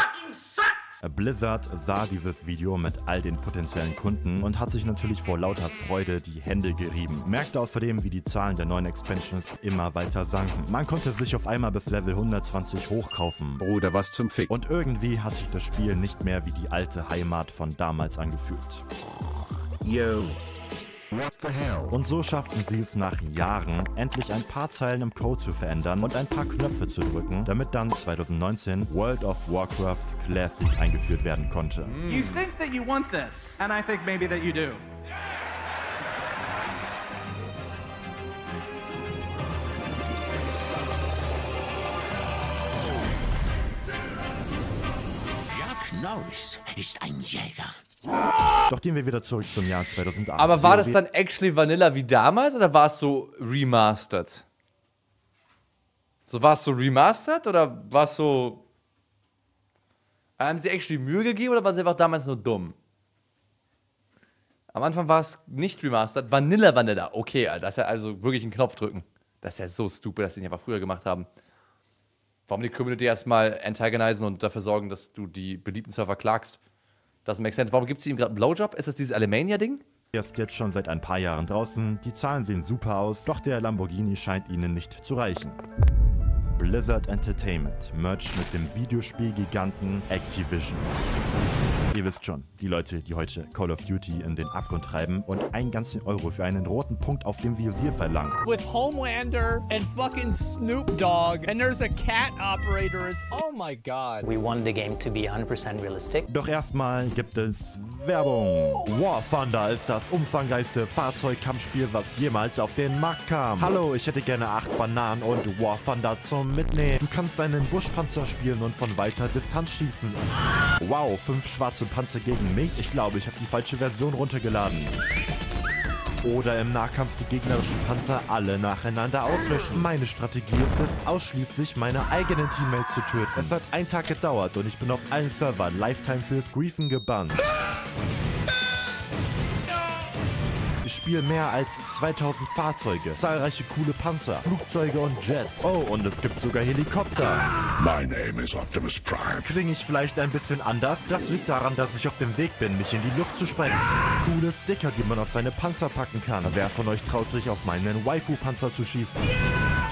Blizzard sah dieses Video mit all den potenziellen Kunden und hat sich natürlich vor lauter Freude die Hände gerieben. Merkte außerdem, wie die Zahlen der neuen Expansions immer weiter sanken. Man konnte sich auf einmal bis Level 120 hochkaufen. Bruder, was zum Fick. Und irgendwie hat sich das Spiel nicht mehr wie die alte Heimat von damals angefühlt. Yo. What the hell? Und so schafften sie es nach Jahren, endlich ein paar Zeilen im Code zu verändern und ein paar Knöpfe zu drücken, damit dann 2019 World of Warcraft Classic eingeführt werden konnte. You think that you want this, and I think maybe that you do. Jack Norris ist ein Jäger. Doch gehen wir wieder zurück zum Jahr 2008. Aber war das dann actually Vanilla wie damals oder war es so remastered? So war es so remastered oder war es so. Haben sie actually Mühe gegeben oder waren sie einfach damals nur dumm? Am Anfang war es nicht remastered. Vanilla Vanilla. Okay, Alter, das ist ja also wirklich einen Knopf drücken. Das ist ja so stupid, dass sie nicht einfach früher gemacht haben. Warum die Community erstmal antagonisen und dafür sorgen, dass du die beliebten Server klagst? Das makes sense. Warum gibt sie ihm gerade einen Blowjob? Ist das dieses Alemania-Ding? ist jetzt schon seit ein paar Jahren draußen, die Zahlen sehen super aus, doch der Lamborghini scheint ihnen nicht zu reichen. Blizzard Entertainment merged mit dem Videospielgiganten Activision. Ihr wisst schon, die Leute, die heute Call of Duty in den Abgrund treiben und einen ganzen Euro für einen roten Punkt auf dem Visier verlangen. With Homelander and fucking Snoop Dogg and there's a cat operator. It's, oh my god. We want the game to be 100% realistic. Doch erstmal gibt es Werbung. War Thunder ist das umfangreichste Fahrzeugkampfspiel, was jemals auf den Markt kam. Hallo, ich hätte gerne acht Bananen und War Thunder zum Mitnehmen. Du kannst einen Buschpanzer spielen und von weiter Distanz schießen. Wow, fünf schwarze Panzer gegen mich? Ich glaube, ich habe die falsche Version runtergeladen. Oder im Nahkampf die gegnerischen Panzer alle nacheinander auslöschen. Meine Strategie ist es, ausschließlich meine eigenen Teammates zu töten. Es hat einen Tag gedauert und ich bin auf allen Servern Lifetime fürs Griefen gebannt. Ich spiele mehr als 2000 Fahrzeuge, zahlreiche coole Panzer, Flugzeuge und Jets. Oh, und es gibt sogar Helikopter. My name is Optimus Prime. Klinge ich vielleicht ein bisschen anders? Das liegt daran, dass ich auf dem Weg bin, mich in die Luft zu sprengen. Coole Sticker, die man auf seine Panzer packen kann. Wer von euch traut sich auf meinen Waifu-Panzer zu schießen?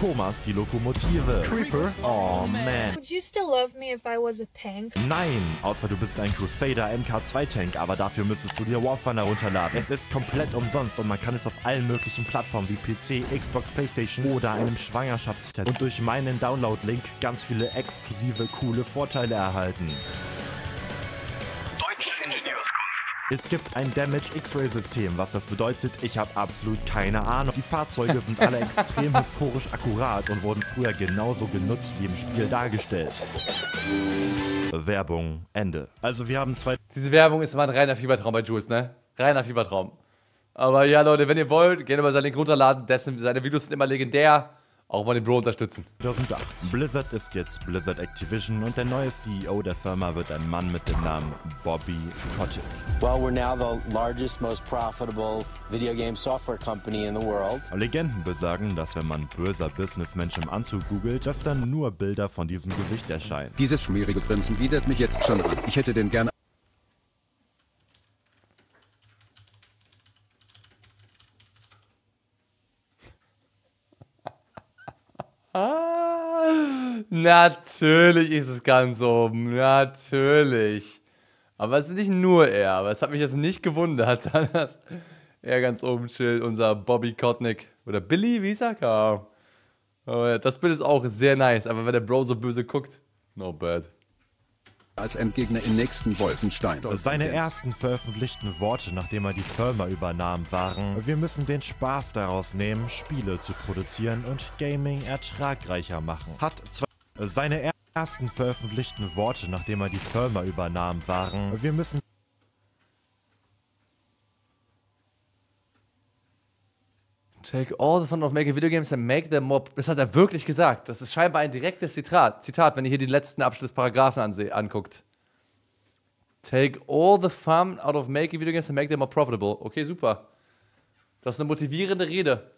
Thomas, die Lokomotive. Creeper? Oh, man. Would you still love me if I was a tank? Nein, außer du bist ein Crusader MK2-Tank, aber dafür müsstest du dir Warfare runterladen. Es ist komplett umsonst und man kann es auf allen möglichen Plattformen wie PC, Xbox, Playstation oder einem Schwangerschaftstest und durch meinen Download-Link ganz viele exklusive, coole Vorteile erhalten. Es gibt ein Damage X-Ray-System, was das bedeutet, ich habe absolut keine Ahnung. Die Fahrzeuge sind alle extrem historisch akkurat und wurden früher genauso genutzt wie im Spiel dargestellt. Werbung, Ende. Also wir haben zwei... Diese Werbung ist immer ein reiner Fiebertraum bei Jules, ne? Reiner Fiebertraum. Aber ja, Leute, wenn ihr wollt, gerne mal seinen Link runterladen. Dessen, seine Videos sind immer legendär. Auch mal den Bro unterstützen. 2008. Blizzard ist jetzt Blizzard Activision und der neue CEO der Firma wird ein Mann mit dem Namen Bobby Kotick. Well, we're now the largest, most profitable video game software company in the world. Legenden besagen, dass wenn man böser Businessmensch im Anzug googelt, dass dann nur Bilder von diesem Gesicht erscheinen. Dieses schmierige Grinsen widert mich jetzt schon an. Ich hätte den gerne natürlich ist es ganz oben. Natürlich. Aber es ist nicht nur er. Aber es hat mich jetzt nicht gewundert, dass er ganz oben chillt. Unser Bobby Kotnick. Oder Billy, wie sagt er? Das Bild ist auch sehr nice. Aber wenn der Bro so böse guckt, no bad als Endgegner im nächsten Wolfenstein. Seine ersten veröffentlichten Worte, nachdem er die Firma übernahm, waren, wir müssen den Spaß daraus nehmen, Spiele zu produzieren und Gaming ertragreicher machen. Hat zwei seine ersten veröffentlichten Worte, nachdem er die Firma übernahm, waren, wir müssen Take all the fun of making video games and make them more. Das hat er wirklich gesagt. Das ist scheinbar ein direktes Zitat, Zitat wenn ihr hier den letzten Abschluss Paragraphen anse anguckt. Take all the fun out of making video games and make them more profitable. Okay, super. Das ist eine motivierende Rede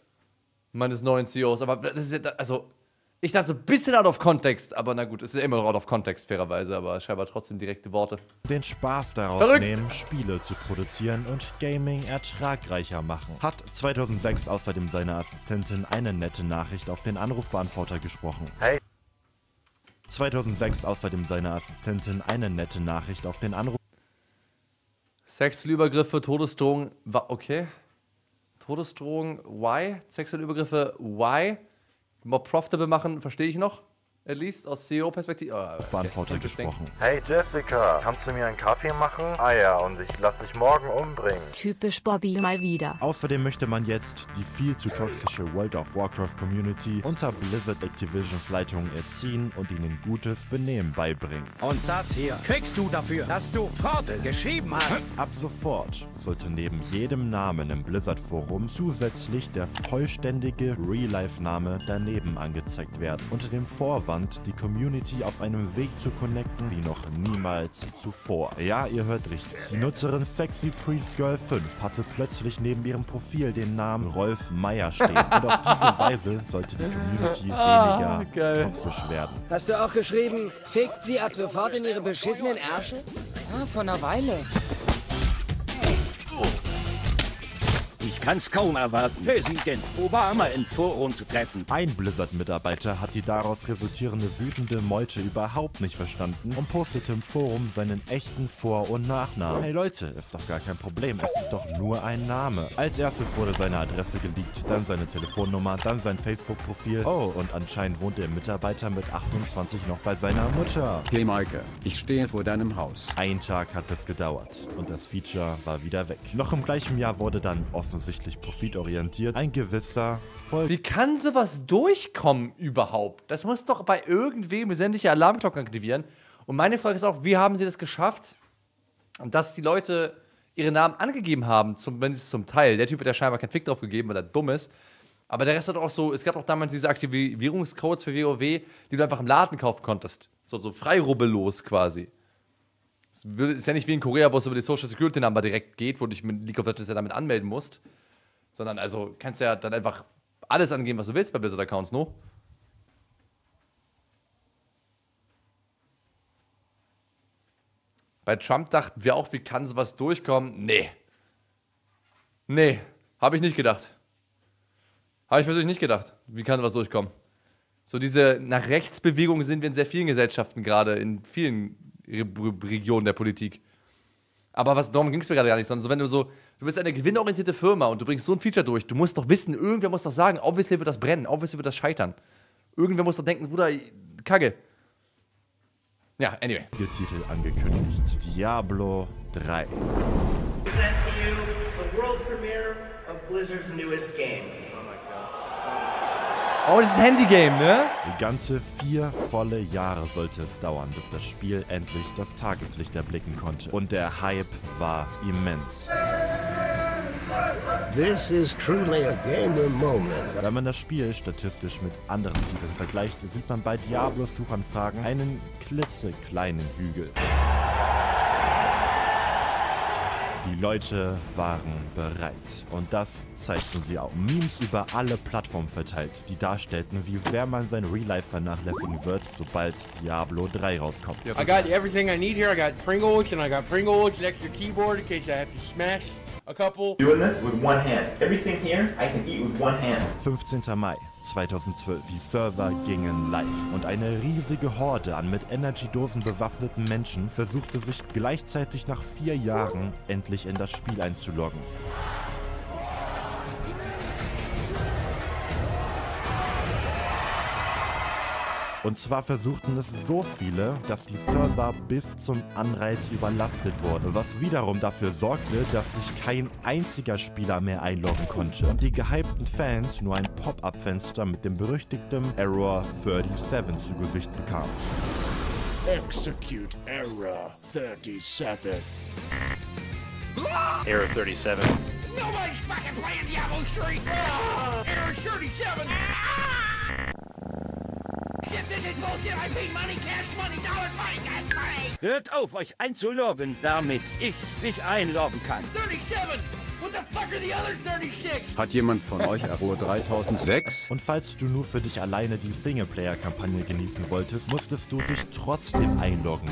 meines neuen CEOs. Aber das ist ja, also, ich dachte so ein bisschen out of context, aber na gut, es ist immer noch out of context, fairerweise, aber scheinbar trotzdem direkte Worte. Den Spaß daraus Verrückt. nehmen, Spiele zu produzieren und Gaming ertragreicher machen. Hat 2006 außerdem seine Assistentin eine nette Nachricht auf den Anrufbeantworter gesprochen. Hey. 2006 außerdem seine Assistentin eine nette Nachricht auf den Anruf. Sexuelle Übergriffe, Todesdrohungen, wa- okay. Todesdrohungen, why? Sexuelle Übergriffe, why? More profitable machen, verstehe ich noch. At least aus CEO-Perspektive. Oh, okay. Beantworter Interesting. gesprochen. Hey Jessica, kannst du mir einen Kaffee machen? Ah ja, und ich lass dich morgen umbringen. Typisch Bobby mal wieder. Außerdem möchte man jetzt die viel zu toxische World of Warcraft Community unter Blizzard Activisions Leitung erziehen und ihnen gutes Benehmen beibringen. Und das hier kriegst du dafür, dass du Torte geschrieben hast. Ab sofort sollte neben jedem Namen im Blizzard Forum zusätzlich der vollständige Real-Life-Name daneben angezeigt werden, unter dem Vorwand, die Community auf einem Weg zu connecten wie noch niemals zuvor. Ja, ihr hört richtig. Die Nutzerin Sexy Priest Girl 5 hatte plötzlich neben ihrem Profil den Namen Rolf Meyer stehen und auf diese Weise sollte die Community Ah, weniger toxisch werden. Hast du auch geschrieben, fickt sie ab sofort in ihre beschissenen Ärsche? Ja, vor einer Weile. Ich kann's kaum erwarten, Präsident Obama im Forum zu treffen. Ein Blizzard-Mitarbeiter hat die daraus resultierende wütende Meute überhaupt nicht verstanden und postete im Forum seinen echten Vor- und Nachnamen. Hey Leute, ist doch gar kein Problem, es ist doch nur ein Name. Als erstes wurde seine Adresse geleakt, dann seine Telefonnummer, dann sein Facebook-Profil. Oh, und anscheinend wohnt der Mitarbeiter mit 28 noch bei seiner Mutter. Hey Maike, ich stehe vor deinem Haus. Ein Tag hat es gedauert und das Feature war wieder weg. Noch im gleichen Jahr wurde dann offensichtlich profitorientiert ein gewisser Volk. Wie kann sowas durchkommen überhaupt? Das muss doch bei irgendwem sämtliche Alarmglocken aktivieren. Und meine Frage ist auch, wie haben sie das geschafft, dass die Leute ihre Namen angegeben haben, zumindest zum Teil. Der Typ hat ja scheinbar keinen Fick drauf gegeben, weil er dumm ist. Aber der Rest hat auch so, es gab auch damals diese Aktivierungscodes für WoW, die du einfach im Laden kaufen konntest. So, so frei rubbellos quasi. Es ist ja nicht wie in Korea, wo es über die Social Security Number direkt geht, wo du dich mit League of Legends ja damit anmelden musst. Sondern also kannst ja dann einfach alles angeben, was du willst bei Blizzard-Accounts, no? Bei Trump dachten wir auch, wie kann sowas durchkommen? Nee. Nee, habe ich nicht gedacht. Habe ich persönlich nicht gedacht. Wie kann sowas durchkommen? So diese nach rechts Bewegung sind wir in sehr vielen Gesellschaften gerade, in vielen Re Regionen der Politik. Aber was, darum ging es mir gerade gar nicht, sondern so, wenn du so, du bist eine gewinnorientierte Firma und du bringst so ein Feature durch, du musst doch wissen, irgendwer muss doch sagen, obviously wird das brennen, obviously wird das scheitern. Irgendwer muss doch denken, Bruder, Kacke. Ja, anyway. Titel angekündigt. Diablo 3. Present to you the world premiere of Blizzard's newest game. Oh, das ist Handygame, ne? Ganze vier volle Jahre sollte es dauern, bis das Spiel endlich das Tageslicht erblicken konnte. Und der Hype war immens. This is truly a gamer moment. Wenn man das Spiel statistisch mit anderen Titeln vergleicht, sieht man bei Diablos Suchanfragen einen klitzekleinen Hügel. Die Leute waren bereit. Und das zeigten sie auch. Memes über alle Plattformen verteilt, die darstellten, wie sehr man sein Real Life vernachlässigen wird, sobald Diablo 3 rauskommt. I got everything I need here. I got Pringles and I got Pringles, an extra keyboard in case I have to smash a couple. Doing this with one hand. Everything here I can eat with one hand. 15. Mai 2012. Die Server gingen live und eine riesige Horde an mit Energy-Dosen bewaffneten Menschen versuchte sich gleichzeitig nach vier Jahren endlich in das Spiel einzuloggen. Und zwar versuchten es so viele, dass die Server bis zum Anreiz überlastet wurden, was wiederum dafür sorgte, dass sich kein einziger Spieler mehr einloggen konnte und die gehypten Fans nur ein Pop-up-Fenster mit dem berüchtigten Error 37 zu Gesicht bekamen. Execute Error 37. Error 37. Nobody's fucking playing Diablo 3! Error 37! Hört auf, euch einzuloggen, damit ich mich einloggen kann. 37! What the fuck are the other 36? Hat jemand von euch Error 3006? Und falls du nur für dich alleine die Singleplayer-Kampagne genießen wolltest, musstest du dich trotzdem einloggen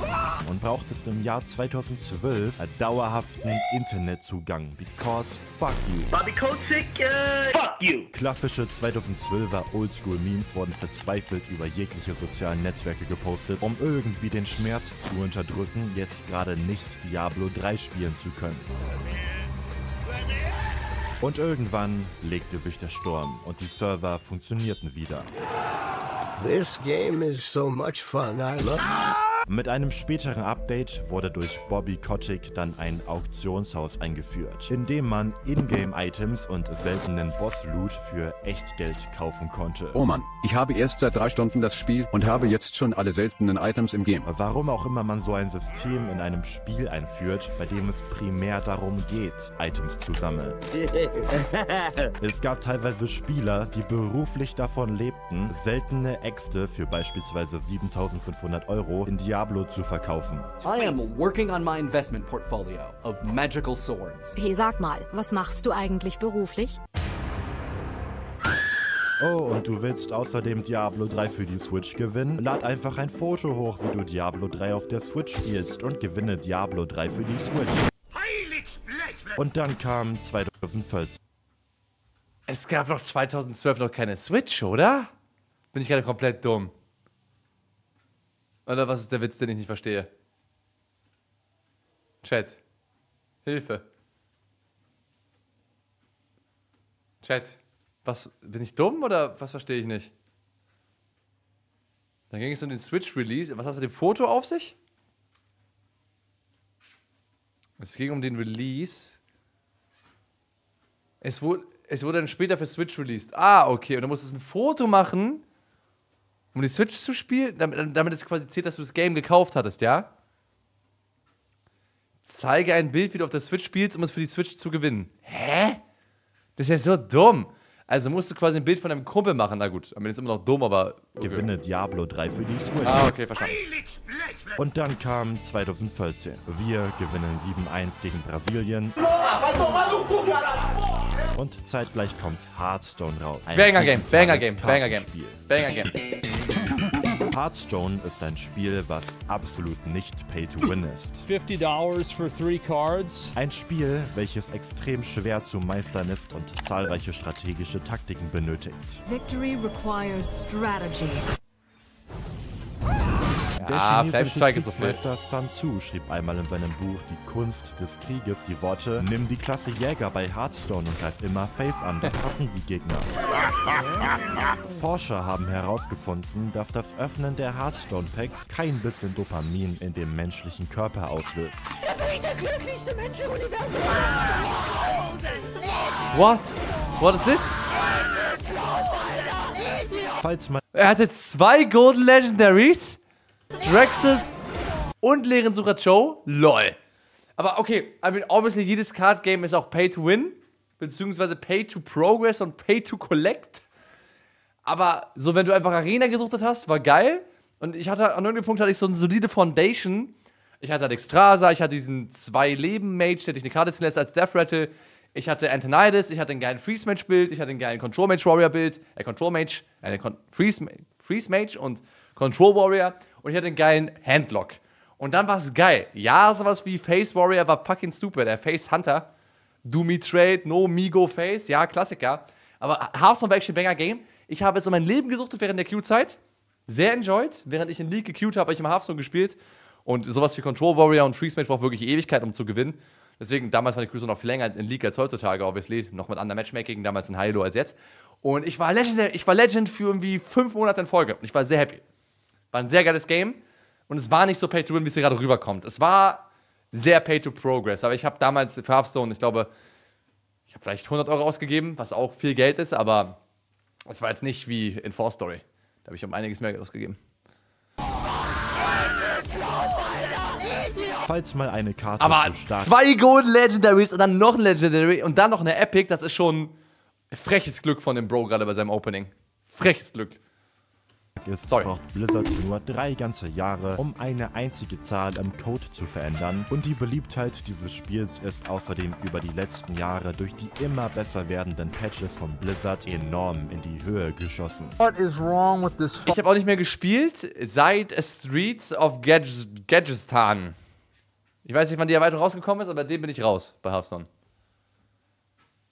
und brauchtest im Jahr 2012 dauerhaften Internetzugang. Because fuck you. Bobby Kotick, äh, fuck you. Klassische 2012er Oldschool-Memes wurden verzweifelt über jegliche sozialen Netzwerke gepostet, um irgendwie den Schmerz zu unterdrücken, jetzt gerade nicht Diablo 3 spielen zu können. Und irgendwann legte sich der Sturm und die Server funktionierten wieder. This game is so much fun. I love Mit einem späteren Update wurde durch Bobby Kotick dann ein Auktionshaus eingeführt, in dem man Ingame-Items und seltenen Boss-Loot für Echtgeld kaufen konnte. Oh Mann, ich habe erst seit drei Stunden das Spiel und habe jetzt schon alle seltenen Items im Game. Warum auch immer man so ein System in einem Spiel einführt, bei dem es primär darum geht, Items zu sammeln. Es gab teilweise Spieler, die beruflich davon lebten, seltene Äxte für beispielsweise 7500 Euro in Diablo zu verkaufen. I am working on my investment portfolio of magical swords. Hey, sag mal, was machst du eigentlich beruflich? Oh, und du willst außerdem Diablo 3 für die Switch gewinnen? Lad einfach ein Foto hoch, wie du Diablo 3 auf der Switch spielst und gewinne Diablo 3 für die Switch. Und dann kam 2014. Es gab doch 2012 noch keine Switch, oder? Bin ich gerade komplett dumm? Oder was ist der Witz, den ich nicht verstehe? Chat. Hilfe. Chat. Was, bin ich dumm oder was verstehe ich nicht? Dann ging es um den Switch-Release. Was hat es mit dem Foto auf sich? Es ging um den Release. Es wurde, es wurde dann später für Switch released. Ah, okay. Und dann musstest du ein Foto machen, um die Switch zu spielen, damit, damit es quasi zählt, dass du das Game gekauft hattest, ja? Zeige ein Bild, wie du auf der Switch spielst, um es für die Switch zu gewinnen. Hä? Das ist ja so dumm. Also musst du quasi ein Bild von deinem Kumpel machen. Na gut, am Ende ist immer noch dumm, aber. Okay. Gewinne Diablo 3 für die Switch. Ah, okay, verstanden. Und dann kam 2014. Wir gewinnen 7-1 gegen Brasilien. Und zeitgleich kommt Hearthstone raus. Banger Game, Banger Game, Banger Game. Banger Game. Hearthstone ist ein Spiel, was absolut nicht Pay to Win ist. $50 for three cards. Ein Spiel, welches extrem schwer zu meistern ist und zahlreiche strategische Taktiken benötigt. Victory requires strategy. Der Ah, chinesische ist. Kriegsmeister Sun Tzu schrieb einmal in seinem Buch Die Kunst des Krieges die Worte Nimm die Klasse Jäger bei Hearthstone und greif immer Face an, das hassen die Gegner. Forscher haben herausgefunden, dass das Öffnen der Hearthstone-Packs kein bisschen Dopamin in dem menschlichen Körper auslöst. Da bin ich der glücklichste Mensch im Universum. What? What is this? Falls man Er hatte zwei Golden Legendaries, Drexus und Lehrensucher Joe. LOL. Aber okay, I mean, obviously, jedes Card Game ist auch Pay to Win, beziehungsweise Pay to Progress und Pay to Collect. Aber so, wenn du einfach Arena gesuchtet hast, war geil. Und ich hatte an irgendeinem Punkt hatte ich so eine solide Foundation. Ich hatte Dextrasa, ich hatte diesen zwei Leben Mage, der dich eine Karte ziehen lässt als Death Rattle. Ich hatte Antonidas, ich hatte einen geilen Freeze Mage Bild, ich hatte einen geilen Control Mage Warrior Bild, äh Control Mage, äh Con Freeze, Freeze Mage und Control Warrior und ich hatte einen geilen Handlock. Und dann war es geil. Ja, sowas wie Face Warrior war fucking stupid. Der Face Hunter. Do Me Trade, No Migo Face. Ja, Klassiker. Aber Hearthstone war actually ein Banger Game. Ich habe es um mein Leben gesucht während der Queue-Zeit. Sehr enjoyed. Während ich in League gequeued habe, habe ich im Hearthstone gespielt. Und sowas wie Control Warrior und Freeze Mage braucht wirklich Ewigkeit, um zu gewinnen. Deswegen, damals war die Queue noch viel länger in League als heutzutage, obviously. Noch mit anderem Matchmaking, damals in Hilo als jetzt. Und ich war Legend, ich war Legend für irgendwie fünf Monate in Folge. Und ich war sehr happy. War ein sehr geiles Game. Und es war nicht so Pay to Win, wie es hier gerade rüberkommt. Es war sehr Pay to Progress. Aber ich habe damals für Hearthstone, ich glaube, ich habe vielleicht 100 Euro ausgegeben, was auch viel Geld ist, aber es war jetzt nicht wie in Four Story. Da habe ich um einiges mehr Geld ausgegeben. Falls mal eine Karte Aber zu stark zwei Golden Legendaries und dann noch ein Legendary und dann noch eine Epic, das ist schon freches Glück von dem Bro gerade bei seinem Opening. Freches Glück. Ist, braucht Blizzard nur drei ganze Jahre, um eine einzige Zahl im Code zu verändern. Und die Beliebtheit dieses Spiels ist außerdem über die letzten Jahre durch die immer besser werdenden Patches von Blizzard enorm in die Höhe geschossen. What is wrong with this Ich habe auch nicht mehr gespielt seit Streets of Gadg- Gadgistan. Ich weiß nicht, wann die Erweiterung rausgekommen ist, aber bei dem bin ich raus bei Hearthstone.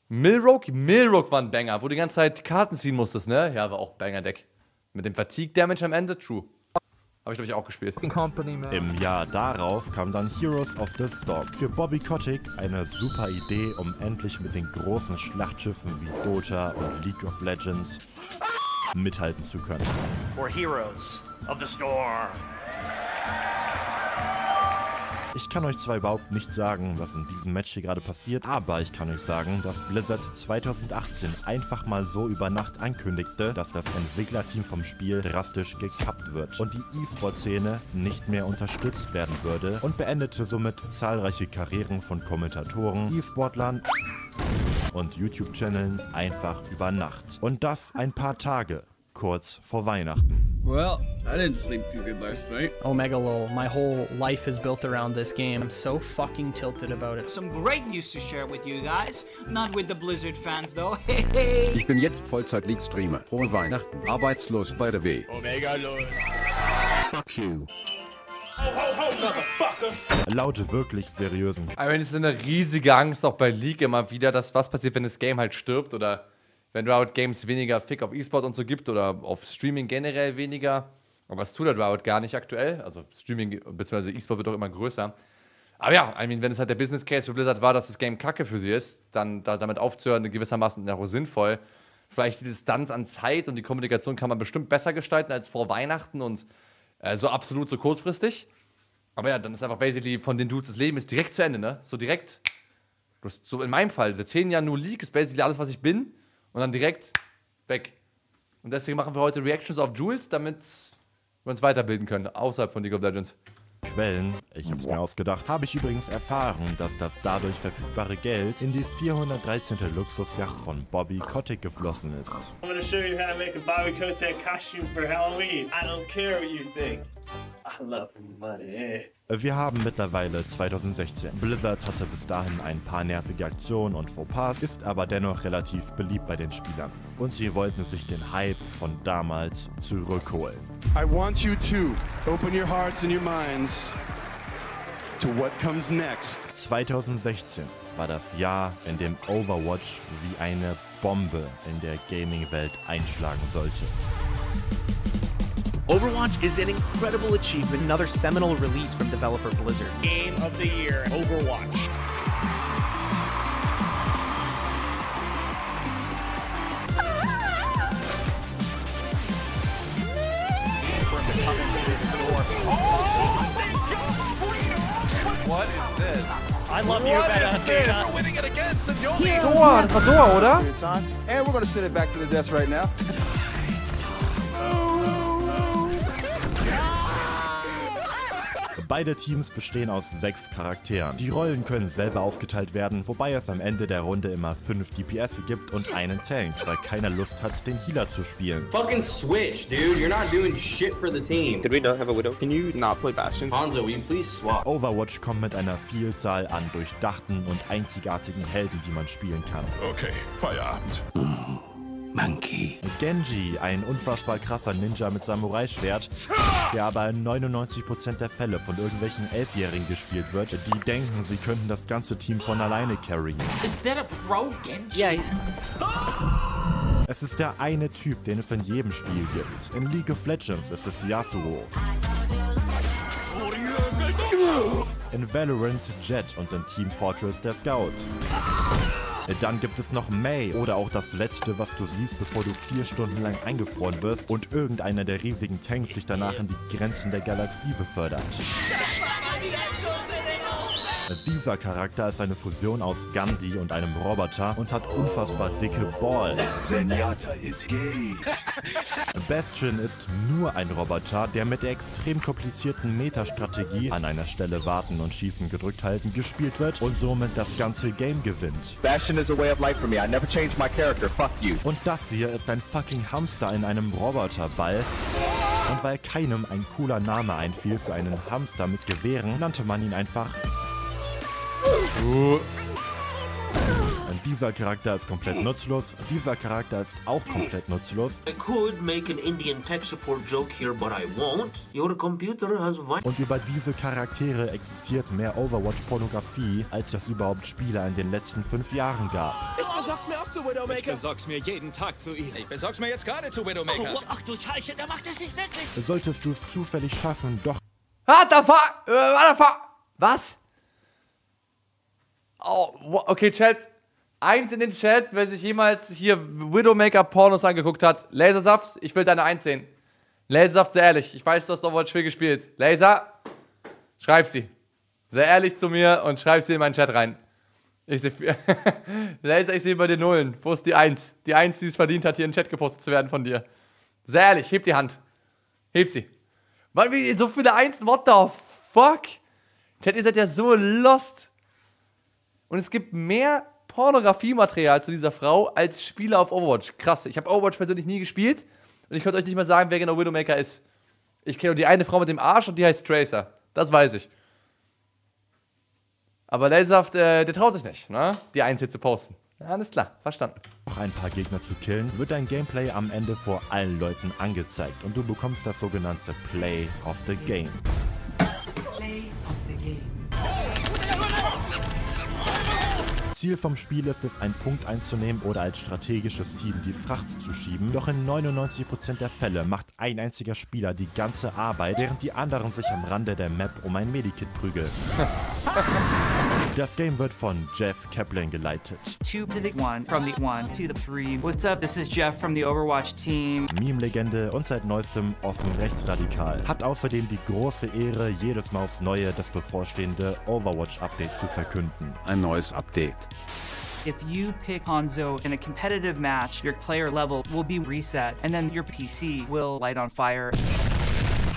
Milrock? Milrock war ein Banger, wo du die ganze Zeit Karten ziehen musstest, ne? Ja, war auch Banger-Deck. Mit dem Fatigue-Damage am Ende, true. Habe ich, glaube ich, auch gespielt. Im Jahr darauf kam dann Heroes of the Storm. Für Bobby Kotick eine super Idee, um endlich mit den großen Schlachtschiffen wie Dota und League of Legends mithalten zu können. We're heroes of the storm. Ich kann euch zwar überhaupt nicht sagen, was in diesem Match hier gerade passiert, aber ich kann euch sagen, dass Blizzard 2018 einfach mal so über Nacht ankündigte, dass das Entwicklerteam vom Spiel drastisch gekappt wird und die E-Sport-Szene nicht mehr unterstützt werden würde und beendete somit zahlreiche Karrieren von Kommentatoren, E-Sportlern und YouTube-Channeln einfach über Nacht. Und das ein paar Tage, kurz vor Weihnachten. Well, I didn't sleep too good last night. Omega lol, my whole life is built around this game. I'm so fucking tilted about it. Some great news to share with you guys. Not with the Blizzard fans though. Hey, Ich bin jetzt Vollzeit-League-Streamer. Frohe Weihnachten. Arbeitslos by the way. Omega Lord. Fuck you. Laut wirklich seriösen I mean, es ist eine riesige Angst auch bei League immer wieder, dass was passiert, wenn das Game halt stirbt oder wenn Riot Games weniger Fick auf E-Sport und so gibt oder auf Streaming generell weniger. Aber das tut halt Riot gar nicht aktuell. Also Streaming bzw. E-Sport wird auch immer größer. Aber ja, I mean, wenn es halt der Business Case für Blizzard war, dass das Game kacke für sie ist, dann da, damit aufzuhören, gewissermaßen auch sinnvoll. Vielleicht die Distanz an Zeit und die Kommunikation kann man bestimmt besser gestalten als vor Weihnachten und äh, so absolut so kurzfristig. Aber ja, dann ist einfach basically von den Dudes das Leben ist direkt zu Ende, ne? So direkt. So in meinem Fall, seit zehn Jahren nur League ist basically alles, was ich bin. Und dann direkt weg. Und deswegen machen wir heute Reactions auf Jules, damit wir uns weiterbilden können, außerhalb von League of Legends. Quellen, ich hab's mir ausgedacht, habe ich übrigens erfahren, dass das dadurch verfügbare Geld in die 413. Luxusjacht von Bobby Kotick geflossen ist. I'm gonna show you how to make a Bobby Kotick costume for Halloween. I don't care what you think. I love money. Wir haben mittlerweile 2016. Blizzard hatte bis dahin ein paar nervige Aktionen und Fauxpas, ist aber dennoch relativ beliebt bei den Spielern. Und sie wollten sich den Hype von damals zurückholen. I want you to open your hearts and your minds to what comes next. 2016 war das Jahr, in dem Overwatch wie eine Bombe in der Gaming-Welt einschlagen sollte. Overwatch is an incredible achievement. Another seminal release from developer Blizzard. Game of the year, Overwatch. What is this? I love you better, Athena. winning it again, Doa, das war Doa, oder? And we're going to send it back to the desk right now. Beide Teams bestehen aus sechs Charakteren. Die Rollen können selber aufgeteilt werden, wobei es am Ende der Runde immer fünf DPS gibt und einen Tank, weil keiner Lust hat, den Healer zu spielen. Fucking switch, dude. You're not doing shit for the team. Did we not have a Widow? Can you not play Bastion? Hanzo, will you please swap? Overwatch kommt mit einer Vielzahl an durchdachten und einzigartigen Helden, die man spielen kann. Okay, Feierabend. Monkey. Genji, ein unfassbar krasser Ninja mit Samurai-Schwert, der aber in 99% der Fälle von irgendwelchen Elfjährigen gespielt wird, die denken, sie könnten das ganze Team von alleine carryen. Is that a pro Genji? Yeah. Es ist der eine Typ, den es in jedem Spiel gibt. In League of Legends ist es Yasuo. In Valorant Jet und in Team Fortress der Scout. Dann gibt es noch May oder auch das letzte, was du siehst, bevor du vier Stunden lang eingefroren wirst und irgendeiner der riesigen Tanks dich danach in die Grenzen der Galaxie befördert. Dieser Charakter ist eine Fusion aus Gandhi und einem Roboter und hat unfassbar dicke Balls. Zenyatta is gay. Bastion ist nur ein Roboter, der mit der extrem komplizierten Metastrategie an einer Stelle warten und schießen gedrückt halten gespielt wird und somit das ganze Game gewinnt. Bastion is a way of life for me. I never changed my character. Fuck you. Und das hier ist ein fucking Hamster in einem Roboterball. Und weil keinem ein cooler Name einfiel für einen Hamster mit Gewehren, nannte man ihn einfach und dieser Charakter ist komplett nutzlos. Dieser Charakter ist auch komplett nutzlos. I could make an Indian tech support joke here, but I won't. Your computer has vi- Und über diese Charaktere existiert mehr Overwatch-Pornografie, als es überhaupt Spieler in den letzten fünf Jahren gab. Ich besorg's mir auch zu Widowmaker. Ich besorg's mir jeden Tag zu ihr. Ich besorg's mir jetzt gerade zu Widowmaker. Oh, ach du Scheiße, der macht das nicht wirklich. Solltest du es zufällig schaffen, doch What the fuck? Äh, what the fuck? Was? Oh, okay, Chat. Eins in den Chat, wer sich jemals hier Widowmaker-Pornos angeguckt hat. Lasersaft, ich will deine Eins sehen. Lasersaft, sehr ehrlich. Ich weiß, du hast Overwatch viel gespielt. Laser, schreib sie. Sehr ehrlich zu mir und schreib sie in meinen Chat rein. Ich sehe Laser, ich sehe bei den Nullen. Wo ist die Eins? Die Eins, die es verdient hat, hier in den Chat gepostet zu werden von dir. Sehr ehrlich, heb die Hand. Heb sie. Mann, wie so viele Einsen, what the fuck? Chat, ihr seid ja so lost. Und es gibt mehr Pornografiematerial zu dieser Frau als Spieler auf Overwatch. Krass. Ich habe Overwatch persönlich nie gespielt und ich könnte euch nicht mal sagen, wer genau Widowmaker ist. Ich kenne nur die eine Frau mit dem Arsch und die heißt Tracer. Das weiß ich. Aber Lasersaft, äh, der traut sich nicht, ne? Die Eins hier zu posten. Ja, alles klar, verstanden. noch ein paar Gegner zu killen, wird dein Gameplay am Ende vor allen Leuten angezeigt und du bekommst das sogenannte Play of the Game. Ziel vom Spiel ist es, einen Punkt einzunehmen oder als strategisches Team die Fracht zu schieben. Doch in 99% der Fälle macht ein einziger Spieler die ganze Arbeit, während die anderen sich am Rande der Map um ein Medikit prügeln. Das Game wird von Jeff Kaplan geleitet. Two to the one, from the one to the three. What's up? This is Jeff from the Overwatch team. Meme-Legende und seit neuestem offen rechtsradikal. Hat außerdem die große Ehre, jedes Mal aufs Neue das bevorstehende Overwatch-Update zu verkünden. Ein neues Update. If you pick Hanzo in a competitive match, your player level will be reset, and then your PC will light on fire.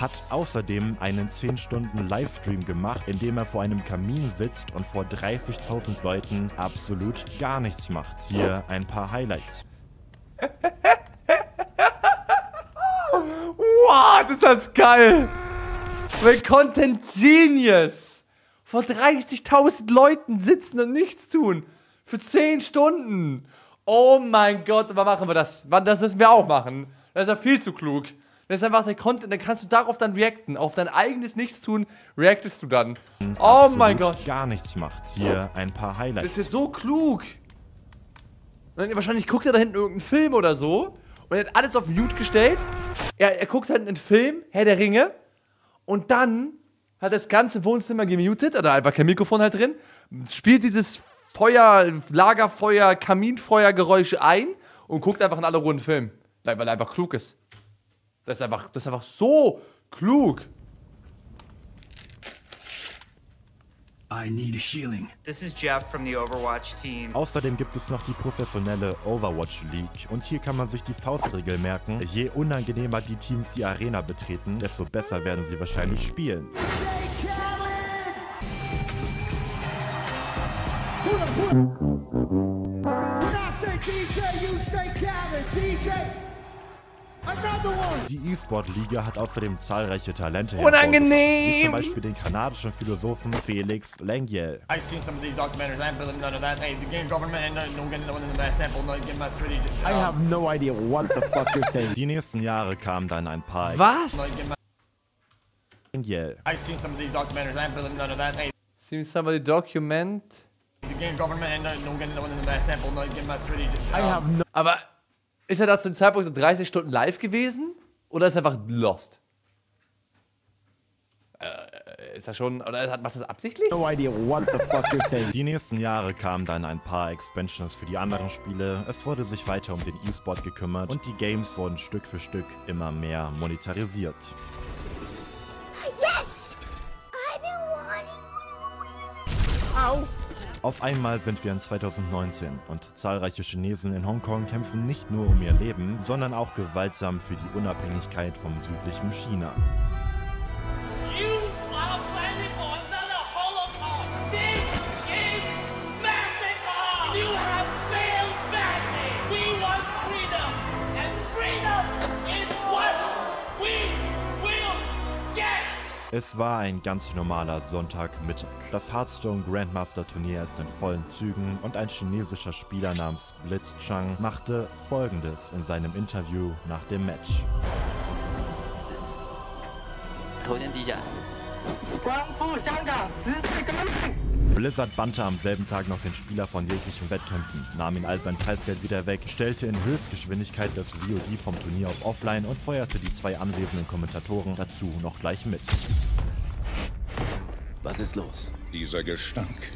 Hat außerdem einen 10 Stunden Livestream gemacht, in dem er vor einem Kamin sitzt und vor 30.000 Leuten absolut gar nichts macht. Hier ein paar Highlights. What, ist das geil! Weil Content Genius vor 30.000 Leuten sitzen und nichts tun. Für 10 Stunden. Oh mein Gott, wann machen wir das? Das müssen wir auch machen. Das ist ja viel zu klug. Das ist einfach der Content, dann kannst du darauf dann reacten. Auf dein eigenes Nichtstun reactest du dann. Oh absolut mein Gott. gar nichts macht. Hier ein paar Highlights. Das ist so klug. Wahrscheinlich guckt er da hinten irgendeinen Film oder so. Und er hat alles auf Mute gestellt. Er, er guckt halt einen Film, Herr der Ringe. Und dann hat das ganze Wohnzimmer gemutet, oder einfach kein Mikrofon halt drin. Spielt dieses Feuer, Lagerfeuer, Kaminfeuergeräusche ein und guckt einfach in alle Runden Film. Weil er einfach klug ist. Das ist einfach, das ist einfach so klug. I need healing. This is Jeff from the Overwatch team. Außerdem gibt es noch die professionelle Overwatch League. Und hier kann man sich die Faustregel merken. Je unangenehmer die Teams die Arena betreten, desto besser werden sie wahrscheinlich spielen. Die E-Sport-Liga hat außerdem zahlreiche Talente Unangenehm! hervorgebracht, Wie zum Beispiel den kanadischen Philosophen Felix Lengyel. I've seen some of these documentaries. I haven't believed none of that. Hey, the game government and no getting no one in the sample, not getting my 3D. I have no idea what the fuck you're saying. Die nächsten Jahre kamen dann ein paar... Was? Lengyel. I've seen some of these documentaries. I haven't believed none of that. Hey, Seen somebody document. the game government and no getting no one in the sample, not getting my 3D. I have no Aber ist er da zu dem Zeitpunkt so 30 Stunden live gewesen? Oder ist er einfach lost? Äh, ist er schon, oder hat- macht das absichtlich? no idea what the fuck you're saying. Die nächsten Jahre kamen dann ein paar Expansions für die anderen Spiele. Es wurde sich weiter um den E-Sport gekümmert und die Games wurden Stück für Stück immer mehr monetarisiert. Yes! I've been wanting. Ow! Auf einmal sind wir in 2019 und zahlreiche Chinesen in Hongkong kämpfen nicht nur um ihr Leben, sondern auch gewaltsam für die Unabhängigkeit vom südlichen China. Es war ein ganz normaler Sonntagmittag. Das Hearthstone Grandmaster Turnier ist in vollen Zügen und ein chinesischer Spieler namens Blitz Chang machte folgendes in seinem Interview nach dem Match. Blizzard bannte am selben Tag noch den Spieler von jeglichen Wettkämpfen, nahm ihm all sein Preisgeld wieder weg, stellte in Höchstgeschwindigkeit das VOD vom Turnier auf Offline und feuerte die zwei anwesenden Kommentatoren dazu noch gleich mit. Was ist los? Dieser Gestank,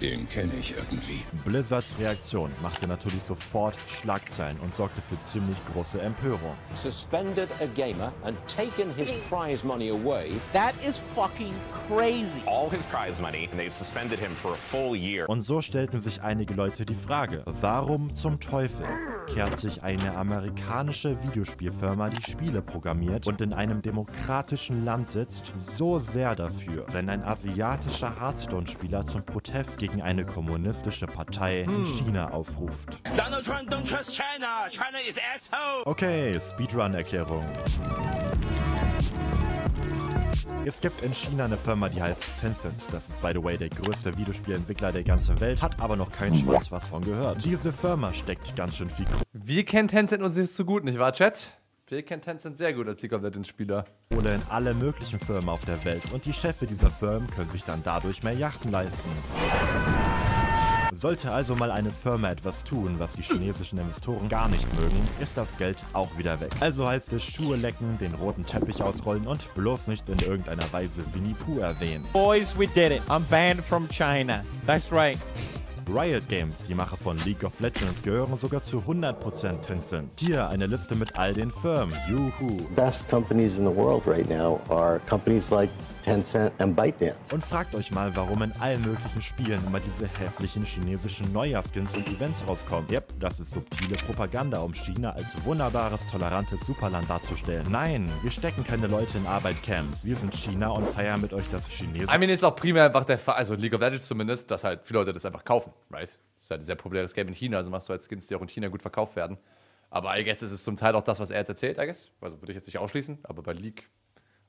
den kenne ich irgendwie. Blizzards Reaktion machte natürlich sofort Schlagzeilen und sorgte für ziemlich große Empörung. Suspended a gamer and taken his prize money away. That is fucking crazy. All his prize money, and they've suspended him for a full year. Und so stellten sich einige Leute die Frage, warum zum Teufel kehrt sich eine amerikanische Videospielfirma, die Spiele programmiert und in einem demokratischen Land sitzt, so sehr dafür, wenn ein asiatischer Hearthstone-Spieler zum Protest gegen eine kommunistische Partei in China aufruft. Donald Trump don't trust China. China is asshole. Okay, Speedrun-Erklärung. Es gibt in China eine Firma, die heißt Tencent. Das ist, by the way, der größte Videospielentwickler der ganzen Welt, hat aber noch kein Schwanz was von gehört. Diese Firma steckt ganz schön viel Wir kennen Tencent uns nicht so gut, nicht wahr, Chat? Wir kennen Tencent sehr gut als of Legends Spieler. Kohle in alle möglichen Firmen auf der Welt und die Chefs dieser Firmen können sich dann dadurch mehr Yachten leisten. Sollte also mal eine Firma etwas tun, was die chinesischen Investoren gar nicht mögen, ist das Geld auch wieder weg. Also heißt es Schuhe lecken, den roten Teppich ausrollen und bloß nicht in irgendeiner Weise Winnie Pooh erwähnen. Boys, we did it. I'm banned from China. That's right. Riot Games, die Macher von League of Legends, gehören sogar zu 100% Tencent. Hier eine Liste mit all den Firmen. Juhu. Best companies in the world right now are companies like. Und fragt euch mal, warum in allen möglichen Spielen immer diese hässlichen chinesischen Neujahrskins und Events rauskommen. Yep, das ist subtile Propaganda, um China als wunderbares, tolerantes Superland darzustellen. Nein, wir stecken keine Leute in Arbeitcamps. Wir sind China und feiern mit euch das chinesische... I mean, ist auch primär einfach der Fall, also League of Legends zumindest, dass halt viele Leute das einfach kaufen, right? Das ist halt ein sehr populäres Game in China, also machst du halt Skins, die auch in China gut verkauft werden. Aber I guess ist es zum Teil auch das, was er jetzt erzählt, I guess. Also würde ich jetzt nicht ausschließen, aber bei League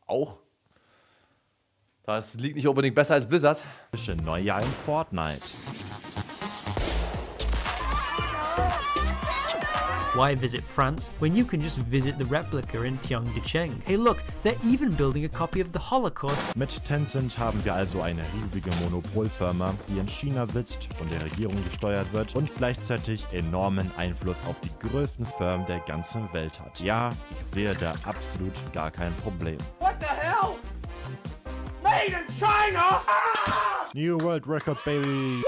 auch. Das liegt nicht unbedingt besser als Blizzard. Neujahr in Fortnite. Why visit France when you can just visit the replica in Tiangdecheng? Hey look, they're even building a copy of the Holocaust. Mit Tencent haben wir also eine riesige Monopolfirma, die in China sitzt, von der Regierung gesteuert wird und gleichzeitig enormen Einfluss auf die größten Firmen der ganzen Welt hat. Ja, ich sehe da absolut gar kein Problem. What the hell? Made in China! New World Record, baby!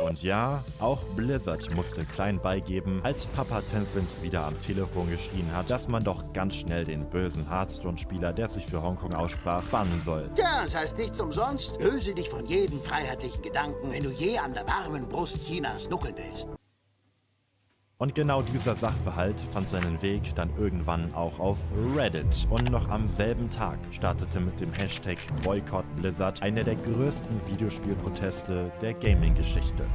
Und ja, auch Blizzard musste klein beigeben, als Papa Tencent wieder am Telefon geschrien hat, dass man doch ganz schnell den bösen Hearthstone-Spieler, der sich für Hongkong aussprach, bannen soll. Tja, das heißt nicht umsonst. Löse dich von jedem freiheitlichen Gedanken, wenn du je an der warmen Brust Chinas nuckeln willst. Und genau dieser Sachverhalt fand seinen Weg dann irgendwann auch auf Reddit. Und noch am selben Tag startete mit dem Hashtag Boycott Blizzard einer der größten Videospielproteste der Gaming-Geschichte.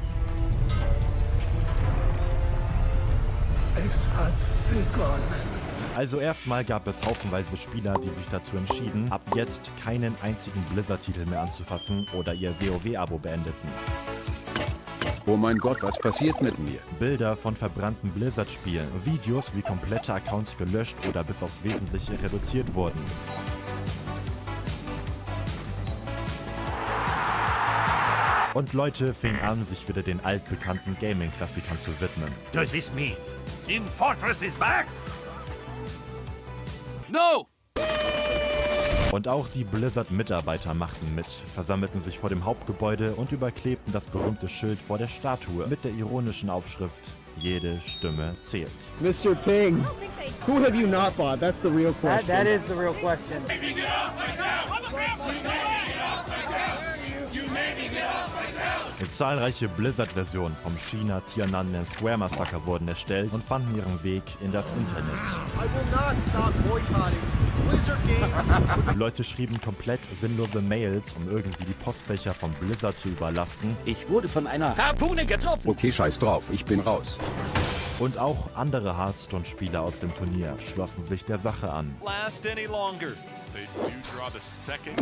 Es hat begonnen. Also erstmal gab es haufenweise Spieler, die sich dazu entschieden, ab jetzt keinen einzigen Blizzard-Titel mehr anzufassen oder ihr WoW-Abo beendeten. Oh mein Gott, was passiert mit mir? Bilder von verbrannten Blizzard-Spielen, Videos, wie komplette Accounts gelöscht oder bis aufs Wesentliche reduziert wurden. Und Leute fingen an, sich wieder den altbekannten Gaming-Klassikern zu widmen. Does this mean Team Fortress is back? No! Und auch die Blizzard-Mitarbeiter machten mit, versammelten sich vor dem Hauptgebäude und überklebten das berühmte Schild vor der Statue mit der ironischen Aufschrift Jede Stimme zählt. Mr. Ping, who have you not bought? That's the real question. That, that is the real question. Zahlreiche Blizzard-Versionen vom China Tiananmen Square Massaker wurden erstellt und fanden ihren Weg in das Internet. Leute schrieben komplett sinnlose Mails, um irgendwie die Postfächer von Blizzard zu überlasten. Ich wurde von einer Harpune getroffen. Okay, scheiß drauf, ich bin raus. Und auch andere Hearthstone-Spieler aus dem Turnier schlossen sich der Sache an. Last any longer. They do draw the second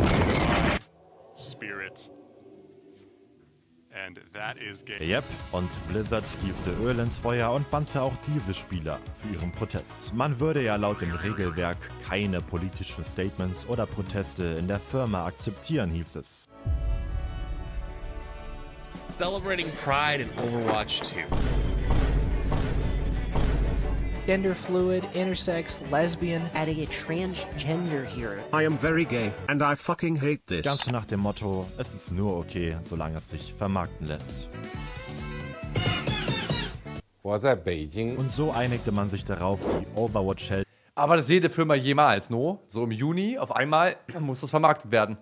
spirit. Yep, und Blizzard gießte Öl ins Feuer und bannte auch diese Spieler für ihren Protest. Man würde ja laut dem Regelwerk keine politischen Statements oder Proteste in der Firma akzeptieren, hieß es. Celebrating Pride in Overwatch 2. Gender fluid, intersex, lesbian. Adding a transgender here. I am very gay and I fucking hate this. Ganz nach dem Motto, es ist nur okay, solange es sich vermarkten lässt. Und so einigte man sich darauf, die Overwatch hält. Aber das jede Firma jemals, no? So im Juni auf einmal muss das vermarktet werden.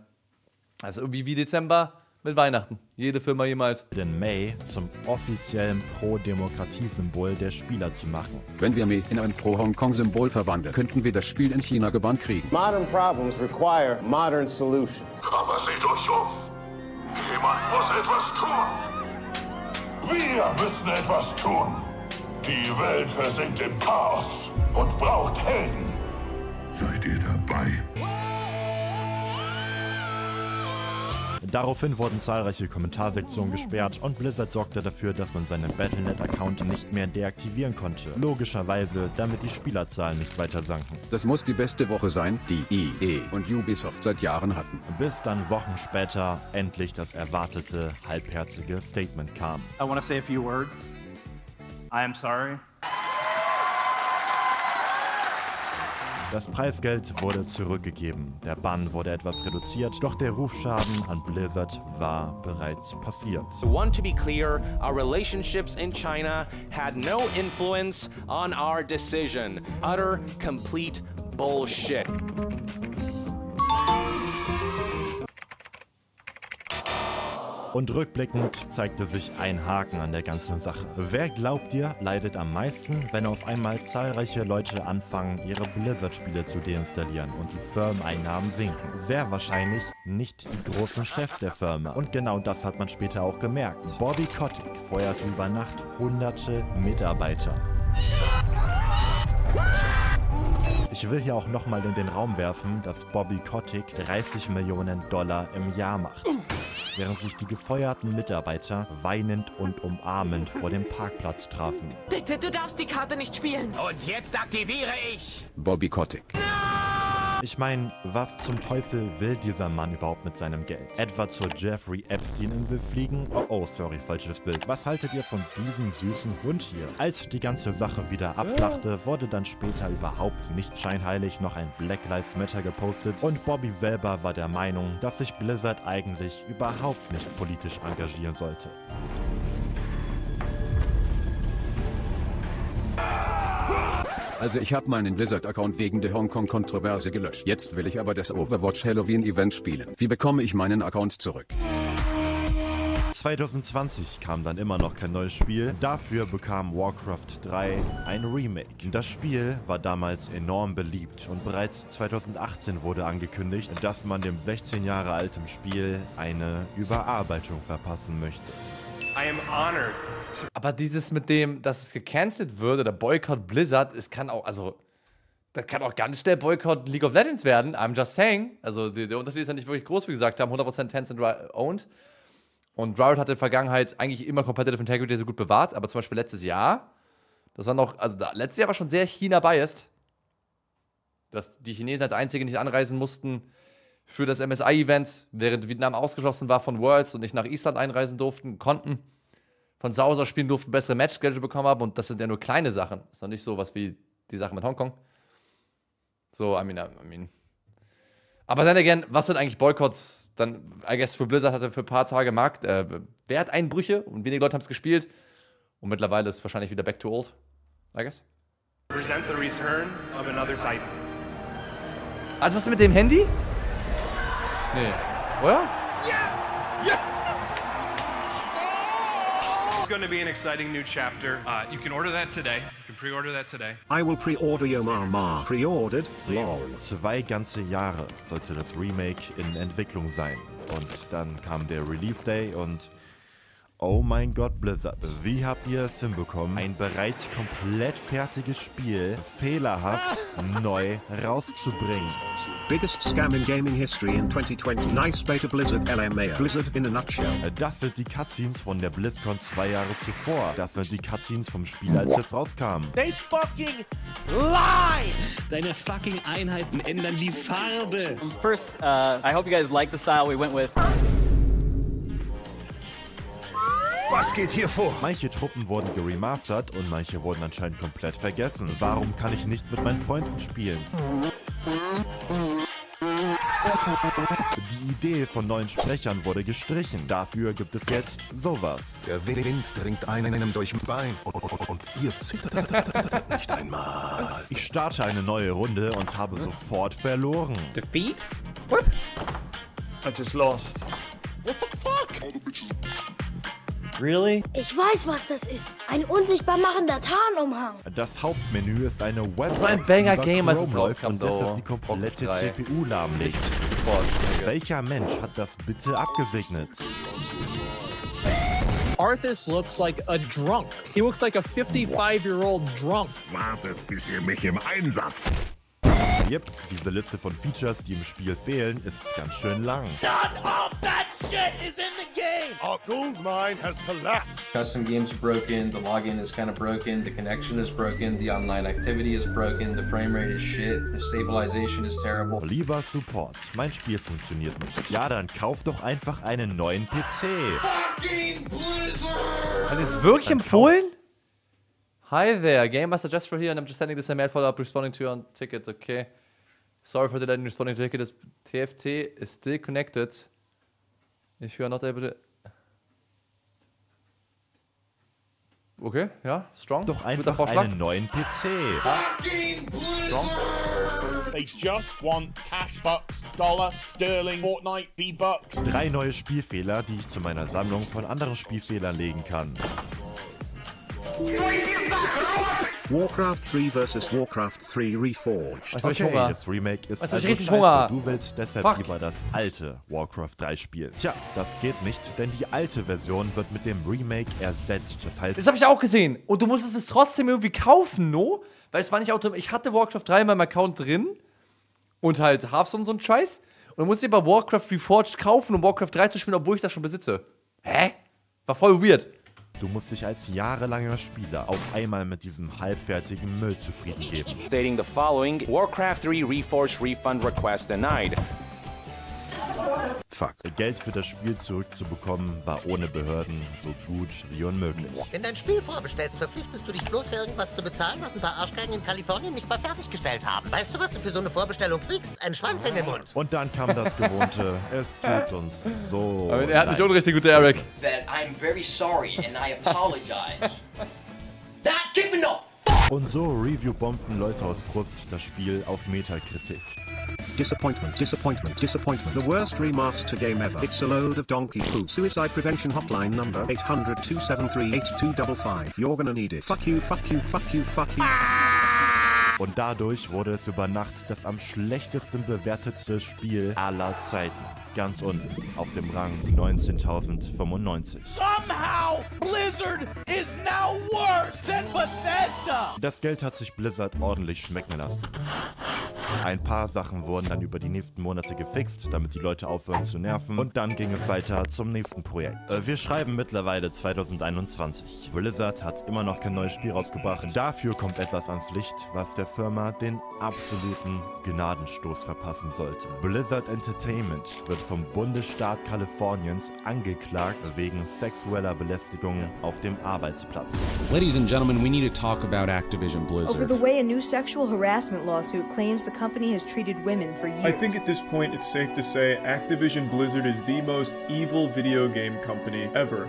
Also irgendwie wie Dezember mit Weihnachten. Jede Firma jemals. Den May zum offiziellen Pro-Demokratie-Symbol der Spieler zu machen. Wenn wir May in ein Pro-Hongkong-Symbol verwandeln, könnten wir das Spiel in China gebannt kriegen. Modern problems require modern solutions. Aber seht euch um. Jemand muss etwas tun. Wir müssen etwas tun. Die Welt versinkt im Chaos und braucht Helden. Seid ihr dabei? Daraufhin wurden zahlreiche Kommentarsektionen gesperrt und Blizzard sorgte dafür, dass man seinen Battle.net-Account nicht mehr deaktivieren konnte. Logischerweise, damit die Spielerzahlen nicht weiter sanken. Das muss die beste Woche sein, die EA und Ubisoft seit Jahren hatten. Bis dann Wochen später endlich das erwartete, halbherzige Statement kam. I want to say a few words. I am sorry. Das Preisgeld wurde zurückgegeben, der Bann wurde etwas reduziert, doch der Rufschaden an Blizzard war bereits passiert. We want to be clear, our relationships in China had no influence on our decision. Utter, complete bullshit. Und rückblickend zeigte sich ein Haken an der ganzen Sache. Wer glaubt ihr, leidet am meisten, wenn auf einmal zahlreiche Leute anfangen, ihre Blizzard-Spiele zu deinstallieren und die Firmeneinnahmen sinken? Sehr wahrscheinlich nicht die großen Chefs der Firma. Und genau das hat man später auch gemerkt. Bobby Kotick feuerte über Nacht hunderte Mitarbeiter. Ich will hier auch nochmal in den Raum werfen, dass Bobby Kotick 30 Millionen Dollar im Jahr macht während sich die gefeuerten Mitarbeiter weinend und umarmend vor dem Parkplatz trafen. Bitte, du darfst die Karte nicht spielen. Und jetzt aktiviere ich. Bobby Kotick. Ich meine, was zum Teufel will dieser Mann überhaupt mit seinem Geld? Etwa zur Jeffrey Epstein-Insel fliegen? Oh, oh, sorry, falsches Bild. Was haltet ihr von diesem süßen Hund hier? Als die ganze Sache wieder abflachte, wurde dann später überhaupt nicht scheinheilig noch ein Black Lives Matter gepostet und Bobby selber war der Meinung, dass sich Blizzard eigentlich überhaupt nicht politisch engagieren sollte. Also ich habe meinen Blizzard-Account wegen der Hongkong-Kontroverse gelöscht. Jetzt will ich aber das Overwatch Halloween-Event spielen. Wie bekomme ich meinen Account zurück? 2020 kam dann immer noch kein neues Spiel. Dafür bekam Warcraft 3 ein Remake. Das Spiel war damals enorm beliebt und bereits 2018 wurde angekündigt, dass man dem 16 Jahre alten Spiel eine Überarbeitung verpassen möchte. I am honored. Aber dieses mit dem, dass es gecancelt wird oder Boycott Blizzard, es kann auch, also, das kann auch ganz schnell Boycott League of Legends werden. I'm just saying. Also, die, der Unterschied ist ja nicht wirklich groß, wie gesagt haben. 100% Tencent owned. Und Riot hat in der Vergangenheit eigentlich immer Competitive Integrity so gut bewahrt, aber zum Beispiel letztes Jahr, das war noch, also da, letztes Jahr war schon sehr China-biased. Dass die Chinesen als Einzige nicht anreisen mussten für das MSI-Event, während Vietnam ausgeschlossen war von Worlds und nicht nach Island einreisen durften, konnten. Von Sauser spielen durften, bessere Match-Schedule bekommen haben und das sind ja nur kleine Sachen. Das ist noch nicht so was wie die Sache mit Hongkong. So, I mean, I mean. Aber dann again, was sind eigentlich Boykotts? Dann, I guess, für Blizzard hatte für ein paar Tage Markt, äh, Werteinbrüche und wenige Leute haben es gespielt. Und mittlerweile ist es wahrscheinlich wieder back to old, I guess. Present the return of another Titan. Also, was mit dem Handy? Nee. Oder? It's going to be an exciting new chapter. Uh, you can order that today. You can pre-order that today. I will pre-order your mama. Pre-ordered? Lol. Zwei ganze Jahre sollte das Remake in Entwicklung sein. Und dann kam der Release Day und Oh mein Gott, Blizzard. Wie habt ihr es hinbekommen, ein bereits komplett fertiges Spiel fehlerhaft neu rauszubringen? Biggest scam in gaming history in 2020. Nice beta Blizzard LMAO. Blizzard in a nutshell. Das sind die Cutscenes von der BlizzCon zwei Jahre zuvor. Das sind die Cutscenes vom Spiel, als es rauskam. They fucking lie! Deine fucking Einheiten ändern die Farbe. First, uh, I hope you guys like the style we went with. Was geht hier vor? Manche Truppen wurden geremastert und manche wurden anscheinend komplett vergessen. Warum kann ich nicht mit meinen Freunden spielen? Die Idee von neuen Sprechern wurde gestrichen. Dafür gibt es jetzt sowas. Der Wind dringt einem durch den Bein und ihr zittert nicht einmal. Ich starte eine neue Runde und habe sofort verloren. Defeat? What? I just lost. What the fuck? Really? Ich weiß, was das ist. Ein unsichtbar machender Tarnumhang. Das Hauptmenü ist eine Website, So ein Banger-Game, die als es Chrome läuft rauskam, und deshalb though. die komplette Bock 3. CPU lahmlegt. Welcher Mensch hat das bitte abgesegnet? Arthas looks like a drunk. He looks like a 55 year old drunk. Wartet, bis ihr mich im Einsatz. Yep, diese Liste von Features, die im Spiel fehlen, ist ganz schön lang. Not all that shit is in the game! Our gold mine has collapsed. Custom games broken, the login is kind of broken, the connection is broken, the online activity is broken, the frame rate is shit, the stabilization is terrible. Lieber Support, mein Spiel funktioniert nicht. Ja, dann kauf doch einfach einen neuen PC. Fucking Blizzard! Hat es wirklich empfohlen? Hi there, Game Master Just here and I'm just sending this email follow-up responding to your ticket, okay. Sorry for delaying responding to your ticket. TFT is still connected. If you are not able to... Okay, ja, strong. Doch Guter einfach Vorschlag. einen neuen PC. Fucking Blizzard! They just want cash bucks, dollar, sterling, Fortnite, V-Bucks. Drei neue Spielfehler, die ich zu meiner Sammlung von anderen Spielfehlern legen kann. Warcraft 3 vs. Warcraft 3 Reforged. Was Okay, Hunger? das Remake ist Was also richtig scheiße. Hunger? Du willst deshalb Fuck. lieber das alte Warcraft 3 spielen. Tja, das geht nicht, denn die alte Version wird mit dem Remake ersetzt. Das heißt, Das habe ich auch gesehen. Und du musstest es trotzdem irgendwie kaufen, no? Weil es war nicht automatisch. Ich hatte Warcraft 3 in meinem Account drin. Und halt Hearthstone und so ein Scheiß. Und dann musste ich aber Warcraft Reforged kaufen, um Warcraft 3 zu spielen, obwohl ich das schon besitze. Hä? War voll weird. Du musst dich als jahrelanger Spieler auf einmal mit diesem halbfertigen Müll zufrieden geben. Stating the following Warcraft 3 Reforged refund request denied. Fuck. Geld für das Spiel zurückzubekommen, war ohne Behörden so gut wie unmöglich. Wenn du ein Spiel vorbestellst, verpflichtest du dich bloß für irgendwas zu bezahlen, was ein paar Arschgeigen in Kalifornien nicht mal fertiggestellt haben. Weißt du, was du für so eine Vorbestellung kriegst? Ein Schwanz in den Mund. Und dann kam das Gewohnte. Es tut uns so. Aber er hat nicht unrichtig, guter Eric. That I'm very sorry and I apologize. Not keeping up! Und so review-bombten Leute aus Frust das Spiel auf Metakritik. Disappointment, disappointment, disappointment. The worst remaster game ever. It's a load of donkey poo. Suicide prevention hotline number 800 273 8255. You're gonna need it. Fuck you, fuck you, fuck you, fuck you. Und dadurch wurde es über Nacht das am schlechtesten bewertetste Spiel aller Zeiten. Ganz unten, auf dem Rang 19.095. Somehow, Blizzard is now worse than Bethesda! Das Geld hat sich Blizzard ordentlich schmecken lassen. Ein paar Sachen wurden dann über die nächsten Monate gefixt, damit die Leute aufhören zu nerven. Und dann ging es weiter zum nächsten Projekt. Äh, Wir schreiben mittlerweile 2021. Blizzard hat immer noch kein neues Spiel rausgebracht. Dafür kommt etwas ans Licht, was der Firma den absoluten Gnadenstoß verpassen sollte. Blizzard Entertainment wird vom Bundesstaat Kaliforniens angeklagt wegen sexueller Belästigung auf dem Arbeitsplatz. Ladies and gentlemen, we need to talk about Activision Blizzard. Over the way a new sexual harassment lawsuit claims the company has treated women for years. I think at this point it's safe to say Activision Blizzard is the most evil video game company ever.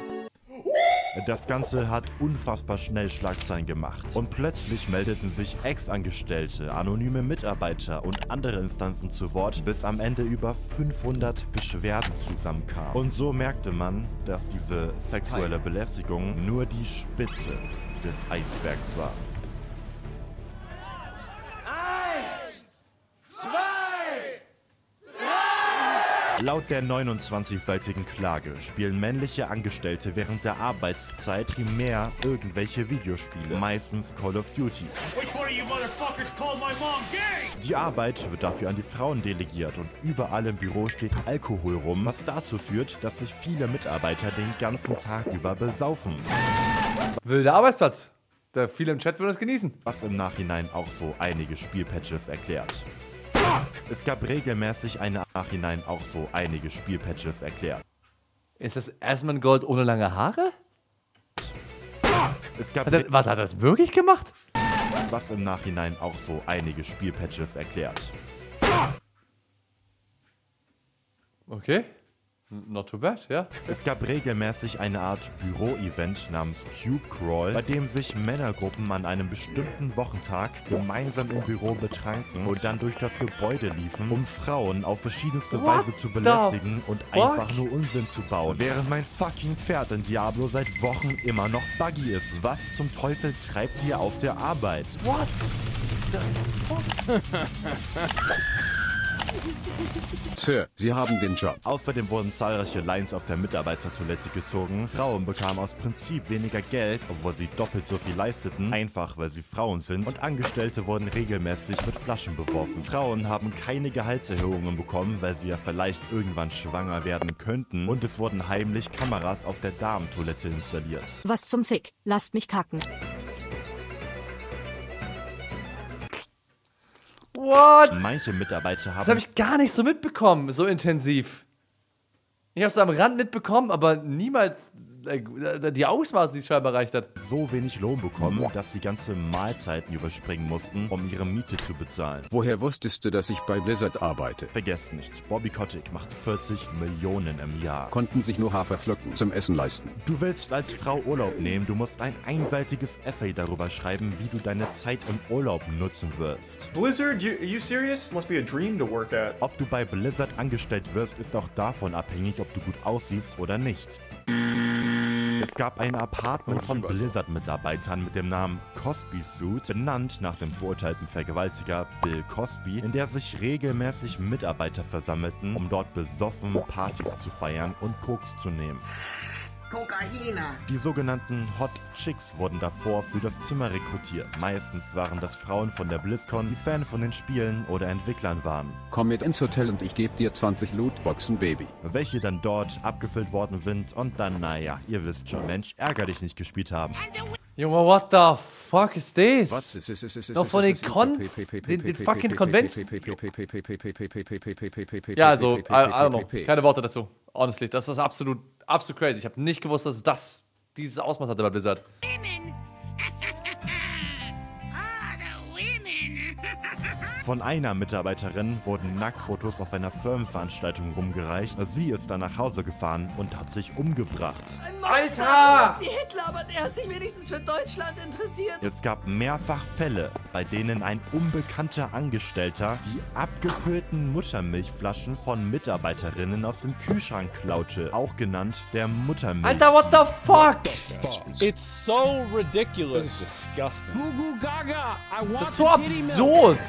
Das Ganze hat unfassbar schnell Schlagzeilen gemacht. Und plötzlich meldeten sich Ex-Angestellte, anonyme Mitarbeiter und andere Instanzen zu Wort, bis am Ende über 500 Beschwerden zusammenkamen. Und so merkte man, dass diese sexuelle Belästigung nur die Spitze des Eisbergs war. Laut der 29-seitigen Klage spielen männliche Angestellte während der Arbeitszeit primär irgendwelche Videospiele, meistens Call of Duty. Which one of you motherfuckers called my mom gay? Die Arbeit wird dafür an die Frauen delegiert und überall im Büro steht Alkohol rum, was dazu führt, dass sich viele Mitarbeiter den ganzen Tag über besaufen. Wilder Arbeitsplatz. Da viele im Chat würden es genießen. Was im Nachhinein auch so einige Spielpatches erklärt. Es gab regelmäßig eine Nachhinein auch so einige Spielpatches erklärt. Ist das Asmongold ohne lange Haare? Es gab Hat er, warte, hat er das wirklich gemacht? was im Nachhinein auch so einige Spielpatches erklärt. Okay. Not too bad, ja. Es gab regelmäßig eine Art Büro-Event namens Cube Crawl, bei dem sich Männergruppen an einem bestimmten Wochentag gemeinsam im Büro betranken und dann durch das Gebäude liefen, um Frauen auf verschiedenste What Weise zu the belästigen und fuck? einfach nur Unsinn zu bauen. Während mein fucking Pferd in Diablo seit Wochen immer noch buggy ist. Was zum Teufel treibt ihr auf der Arbeit? What? Sir, Sie haben den Job. Außerdem wurden zahlreiche Lines auf der Mitarbeitertoilette gezogen. Frauen bekamen aus Prinzip weniger Geld, obwohl sie doppelt so viel leisteten, einfach weil sie Frauen sind. Und Angestellte wurden regelmäßig mit Flaschen beworfen. Frauen haben keine Gehaltserhöhungen bekommen, weil sie ja vielleicht irgendwann schwanger werden könnten. Und es wurden heimlich Kameras auf der Damentoilette installiert. Was zum Fick? Lasst mich kacken. What? Manche Mitarbeiter haben Das habe ich gar nicht so mitbekommen, so intensiv. Ich habe es am Rand mitbekommen, aber niemals die Ausmaße, die es scheinbar erreicht hat. so wenig Lohn bekommen, dass sie ganze Mahlzeiten überspringen mussten, um ihre Miete zu bezahlen. Woher wusstest du, dass ich bei Blizzard arbeite? Vergesst nicht, Bobby Kotick macht 40 Millionen im Jahr. Konnten sich nur Haferflocken zum Essen leisten. Du willst als Frau Urlaub nehmen, du musst ein einseitiges Essay darüber schreiben, wie du deine Zeit im Urlaub nutzen wirst. Blizzard, you, are you serious? Must be a dream to work at. Ob du bei Blizzard angestellt wirst, ist auch davon abhängig, ob du gut aussiehst oder nicht. Es gab ein Apartment von Blizzard-Mitarbeitern mit dem Namen Cosby Suit, benannt nach dem verurteilten Vergewaltiger Bill Cosby, in der sich regelmäßig Mitarbeiter versammelten, um dort besoffen Partys zu feiern und Koks zu nehmen. Kokaina. Die sogenannten Hot Chicks wurden davor für das Zimmer rekrutiert. Meistens waren das Frauen von der BlizzCon, die Fan von den Spielen oder Entwicklern waren. Komm mit ins Hotel und ich gebe dir 20 Lootboxen, Baby. Welche dann dort abgefüllt worden sind und dann, naja, ihr wisst schon, Mensch, ärgerlich nicht gespielt haben. Junge, what the fuck is this? Was? Ist, ist, Doch von den Cons, den, den fucking Conventions. Ja, also, I, I don't know. Keine Worte dazu. Honestly, das ist absolut, absolut crazy. Ich habe nicht gewusst, dass das, dieses Ausmaß hatte bei Blizzard. Von einer Mitarbeiterin wurden Nacktfotos auf einer Firmenveranstaltung rumgereicht. Sie ist dann nach Hause gefahren und hat sich umgebracht. Alter! Das ist die Hitler, aber der hat sich wenigstens für Deutschland interessiert. Es gab mehrfach Fälle, bei denen ein unbekannter Angestellter die abgefüllten Muttermilchflaschen von Mitarbeiterinnen aus dem Kühlschrank klaute, auch genannt der Muttermilch. Alter, what the fuck? It's so ridiculous. This is disgusting. Goo goo gaga. I want Das ist so the absurd.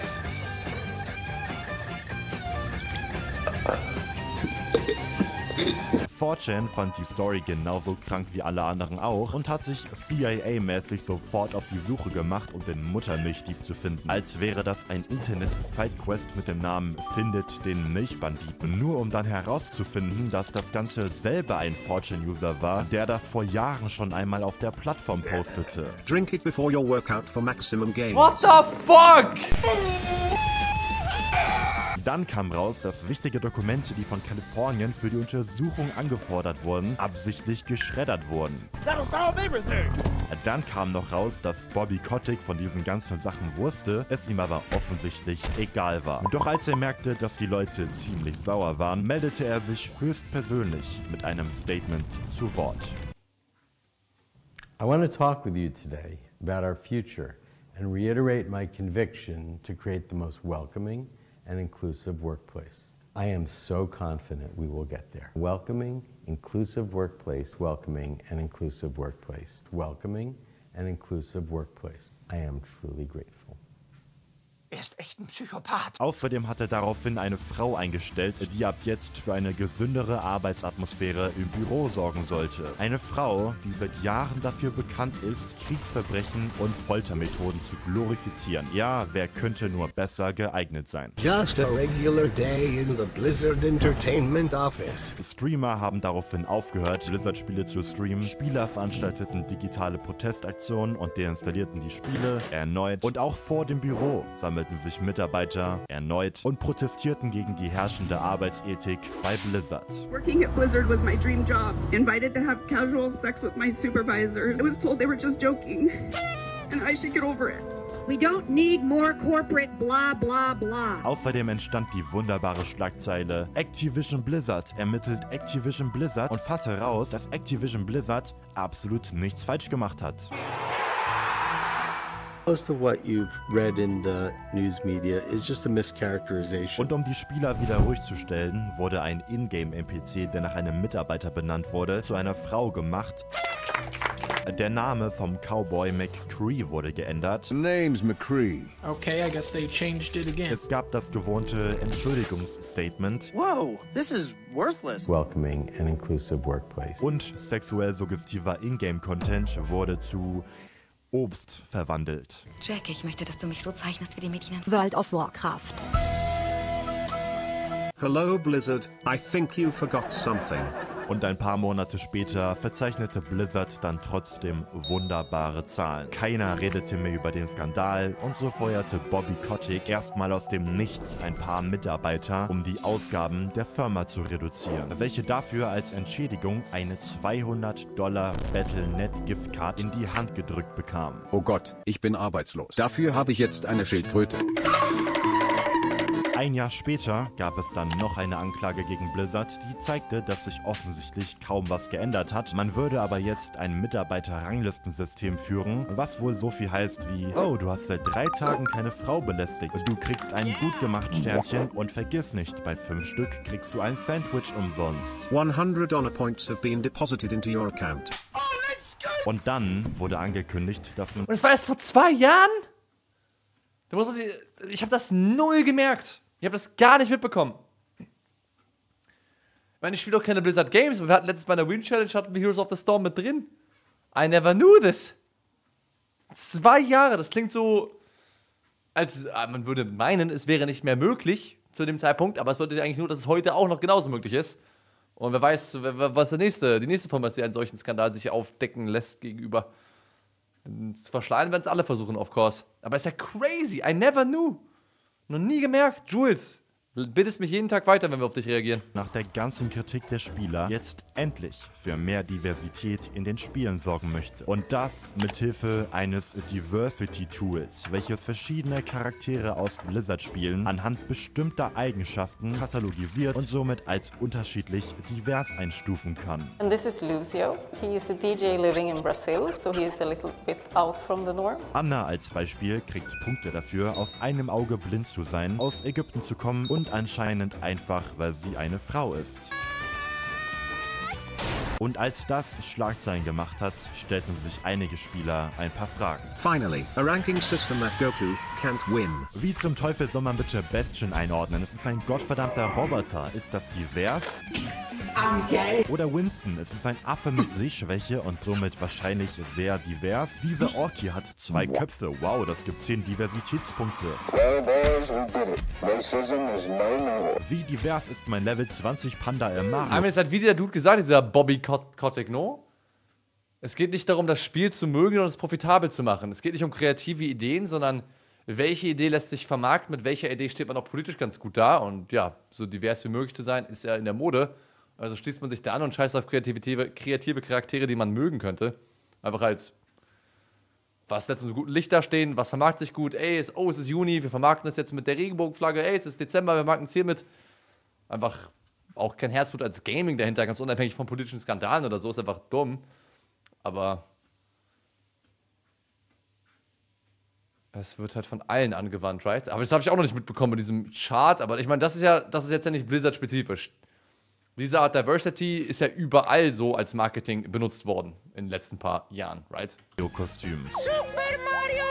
Fortune fand die Story genauso krank wie alle anderen auch und hat sich CIA-mäßig sofort auf die Suche gemacht, um den Muttermilchdieb zu finden. Als wäre das ein Internet-Sidequest mit dem Namen Findet den Milchbanddieb. Nur um dann herauszufinden, dass das Ganze selber ein Fortune-User war, der das vor Jahren schon einmal auf der Plattform postete. Drink it before your workout for maximum gains. What the fuck? Dann kam raus, dass wichtige Dokumente, die von Kalifornien für die Untersuchung angefordert wurden, absichtlich geschreddert wurden. Dann kam noch raus, dass Bobby Kotick von diesen ganzen Sachen wusste, es ihm aber offensichtlich egal war. Doch als er merkte, dass die Leute ziemlich sauer waren, meldete er sich höchstpersönlich mit einem Statement zu Wort. I want to talk with you today about our future and reiterate my conviction to create the most welcoming and inclusive workplace. I am so confident we will get there. Welcoming, inclusive workplace, welcoming and inclusive workplace, welcoming and inclusive workplace. I am truly grateful. Er ist echt ein Psychopath. Außerdem hat er daraufhin eine Frau eingestellt, die ab jetzt für eine gesündere Arbeitsatmosphäre im Büro sorgen sollte. Eine Frau, die seit Jahren dafür bekannt ist, Kriegsverbrechen und Foltermethoden zu glorifizieren. Ja, wer könnte nur besser geeignet sein? Just a regular day in the Blizzard Entertainment office. Streamer haben daraufhin aufgehört, Blizzard-Spiele zu streamen. Spieler veranstalteten digitale Protestaktionen und deinstallierten die Spiele erneut. Und auch vor dem Büro sammelten sich Mitarbeiter erneut und protestierten gegen die herrschende Arbeitsethik bei Blizzard. Working at Blizzard was my dream job. Invited to have casual sex with my supervisors. I was told they were just joking. And I should get over it. We don't need more corporate blah blah blah. Außerdem entstand die wunderbare Schlagzeile Activision Blizzard ermittelt Activision Blizzard und fand heraus, dass Activision Blizzard absolut nichts falsch gemacht hat. Most of what you've read in the news media is just a mischaracterization. Und um die Spieler wieder ruhig zu stellen, wurde ein Ingame-NPC, der nach einem Mitarbeiter benannt wurde, zu einer Frau gemacht. Der Name vom Cowboy McCree wurde geändert. The name's McCree. Okay, I guess they changed it again. Es gab das gewohnte Entschuldigungsstatement. Whoa, this is worthless. Welcoming and inclusive workplace. Und sexuell suggestiver Ingame-Content wurde zu Obst verwandelt. Jack, ich möchte, dass du mich so zeichnest wie die Mädchen in World of Warcraft. Hello Blizzard, I think you forgot something. Und ein paar Monate später verzeichnete Blizzard dann trotzdem wunderbare Zahlen. Keiner redete mehr über den Skandal und so feuerte Bobby Kotick erstmal aus dem Nichts ein paar Mitarbeiter, um die Ausgaben der Firma zu reduzieren, welche dafür als Entschädigung eine 200 Dollar Battle.net Giftcard in die Hand gedrückt bekamen. Oh Gott, ich bin arbeitslos. Dafür habe ich jetzt eine Schildkröte. Ein Jahr später gab es dann noch eine Anklage gegen Blizzard, die zeigte, dass sich offensichtlich kaum was geändert hat. Man würde aber jetzt ein Mitarbeiter-Ranglistensystem führen, was wohl so viel heißt wie, oh, du hast seit drei Tagen keine Frau belästigt. Du kriegst ein gut gemacht Sternchen und vergiss nicht, bei fünf Stück kriegst du ein Sandwich umsonst. 100 honor points have been deposited into your account. Und dann wurde angekündigt, dass man... Und es war erst vor zwei Jahren? Da muss man sich, ich habe das null gemerkt. Ich habe das gar nicht mitbekommen. Ich meine, ich spiele doch keine Blizzard Games, aber wir hatten letztes Mal in der Win Challenge hatten wir Heroes of the Storm mit drin. I never knew this. Zwei Jahre, das klingt so, als ah, man würde meinen, es wäre nicht mehr möglich zu dem Zeitpunkt, aber es bedeutet eigentlich nur, dass es heute auch noch genauso möglich ist. Und wer weiß, was der nächste, die nächste Firma ist, die einen solchen Skandal sich aufdecken lässt gegenüber. Verschleiern werden es alle versuchen, of course. Aber es ist ja crazy. I never knew. Noch nie gemerkt. Jules, bittest mich jeden Tag weiter, wenn wir auf dich reagieren. Nach der ganzen Kritik der Spieler jetzt endlich für mehr Diversität in den Spielen sorgen möchte. Und das mithilfe eines Diversity Tools, welches verschiedene Charaktere aus Blizzard-Spielen anhand bestimmter Eigenschaften katalogisiert und somit als unterschiedlich divers einstufen kann. And this is Lucio. He is a DJ living in Brazil, so he is a little bit out from the norm. Anna als Beispiel kriegt Punkte dafür, auf einem Auge blind zu sein, aus Ägypten zu kommen und anscheinend einfach, weil sie eine Frau ist. Und als das Schlagzeilen gemacht hat, stellten sich einige Spieler ein paar Fragen. Finally, a ranking system that Goku can't win. Wie zum Teufel soll man bitte Bastion einordnen? Es ist ein gottverdammter Roboter. Ist das divers? Okay. Oder Winston, es ist ein Affe mit Sehschwäche und somit wahrscheinlich sehr divers. Dieser Orki hat zwei Köpfe. Wow, das gibt 10 Diversitätspunkte. Wie divers ist mein Level 20 Panda im Mario? Einmal ist halt wie der Dude gesagt, dieser Bobby Kotick, no? Es geht nicht darum, das Spiel zu mögen und es profitabel zu machen. Es geht nicht um kreative Ideen, sondern welche Idee lässt sich vermarkten, mit welcher Idee steht man auch politisch ganz gut da. Und ja, so divers wie möglich zu sein, ist ja in der Mode. Also schließt man sich da an und scheißt auf kreative, kreative Charaktere, die man mögen könnte. Einfach als, was lässt uns guten Licht da stehen, was vermarktet sich gut, ey, es, oh, es ist Juni, wir vermarkten es jetzt mit der Regenbogenflagge, ey, es ist Dezember, wir vermarkten es hiermit. Einfach auch kein Herzblut als Gaming dahinter, ganz unabhängig von politischen Skandalen oder so, ist einfach dumm. Aber es wird halt von allen angewandt, right? Aber das habe ich auch noch nicht mitbekommen mit diesem Chart. Aber ich meine, das ist ja, das ist jetzt ja nicht Blizzard-spezifisch. Diese Art Diversity ist ja überall so als Marketing benutzt worden in den letzten paar Jahren, right? Kostüm. Super Mario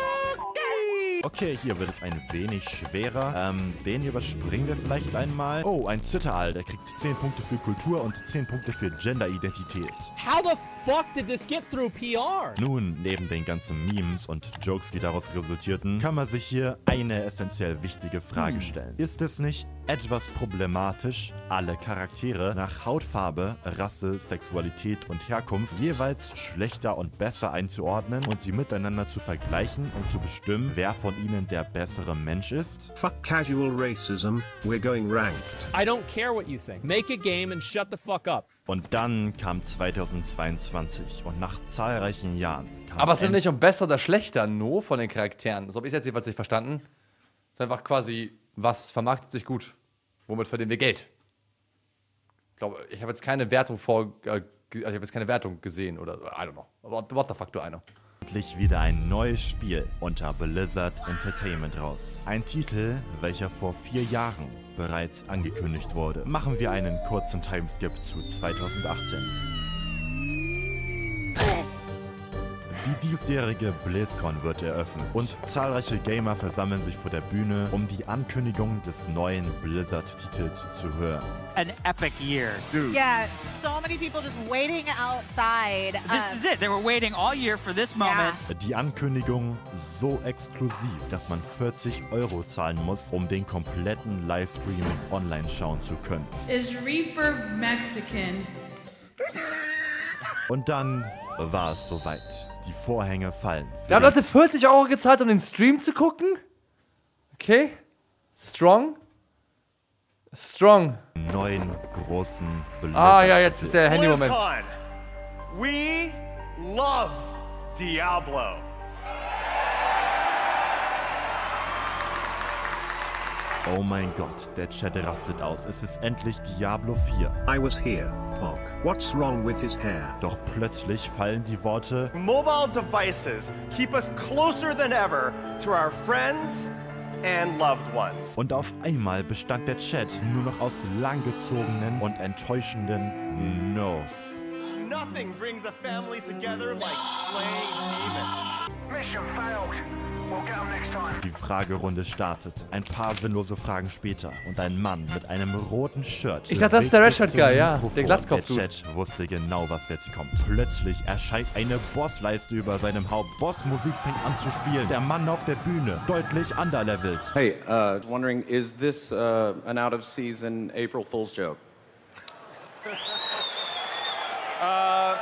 Okay, hier wird es ein wenig schwerer. Ähm, den hier überspringen wir vielleicht einmal. Oh, ein Zitteral. Der kriegt 10 Punkte für Kultur und 10 Punkte für Genderidentität. How the fuck did this get through PR? Nun, neben den ganzen Memes und Jokes, die daraus resultierten, kann man sich hier eine essentiell wichtige Frage stellen. Ist es nicht etwas problematisch, alle Charaktere nach Hautfarbe, Rasse, Sexualität und Herkunft jeweils schlechter und besser einzuordnen und sie miteinander zu vergleichen und zu bestimmen, wer von ihnen der bessere Mensch ist? Fuck casual racism, we're going ranked. I don't care what you think. Make a game and shut the fuck up. Und dann kam 2022 und nach zahlreichen Jahren kam Aber es sind nicht um besser oder schlechter, nur von den Charakteren. So habe ich es jetzt jedenfalls nicht verstanden. Es ist einfach quasi, was vermarktet sich gut? Womit verdienen wir Geld? Ich glaube, ich habe jetzt keine Wertung vor, äh, ich habe jetzt keine Wertung gesehen oder I don't know. What, what the fuck do I know? Endlich wieder ein neues Spiel unter Blizzard Entertainment raus. Ein Titel, welcher vor vier Jahren bereits angekündigt wurde. Machen wir einen kurzen Timeskip zu 2018. Die diesjährige BlizzCon wird eröffnet und zahlreiche Gamer versammeln sich vor der Bühne, um die Ankündigung des neuen Blizzard-Titels zu hören. An epic year. Dude. Yeah, so many people just waiting outside. This is it. They were waiting all year for this moment. Die Ankündigung so exklusiv, dass man 40 Euro zahlen muss, um den kompletten Livestream online schauen zu können. Is Reaper Mexican? Und dann war es soweit. Die Vorhänge fallen. Da haben Leute 40 Euro gezahlt, um den Stream zu gucken? Okay. Strong. Strong. Neun großen Ah ja, jetzt ist der Handy-Moment. We love Diablo. Oh mein Gott, der Chat rastet aus. Es ist endlich Diablo 4. I was here. What's wrong with his hair? Doch plötzlich fallen die Worte Mobile devices keep us closer than ever to our friends and loved ones. und auf einmal bestand der Chat nur noch aus langgezogenen und enttäuschenden No's. Nothing brings a family together like slaying demons. Mission failed. Die Fragerunde startet. Ein paar sinnlose Fragen später und ein Mann mit einem roten Shirt. Ich dachte, das ist der Red Shirt Guy, ja, der Glatzkopf-Dude. Der Chat wusste genau, was jetzt kommt. Plötzlich erscheint eine Bossleiste über seinem Haupt. Bossmusik fängt an zu spielen. Der Mann auf der Bühne, deutlich underlevelt. Hey, uh, wondering, is this uh, an out of season April Fool's joke? Uh,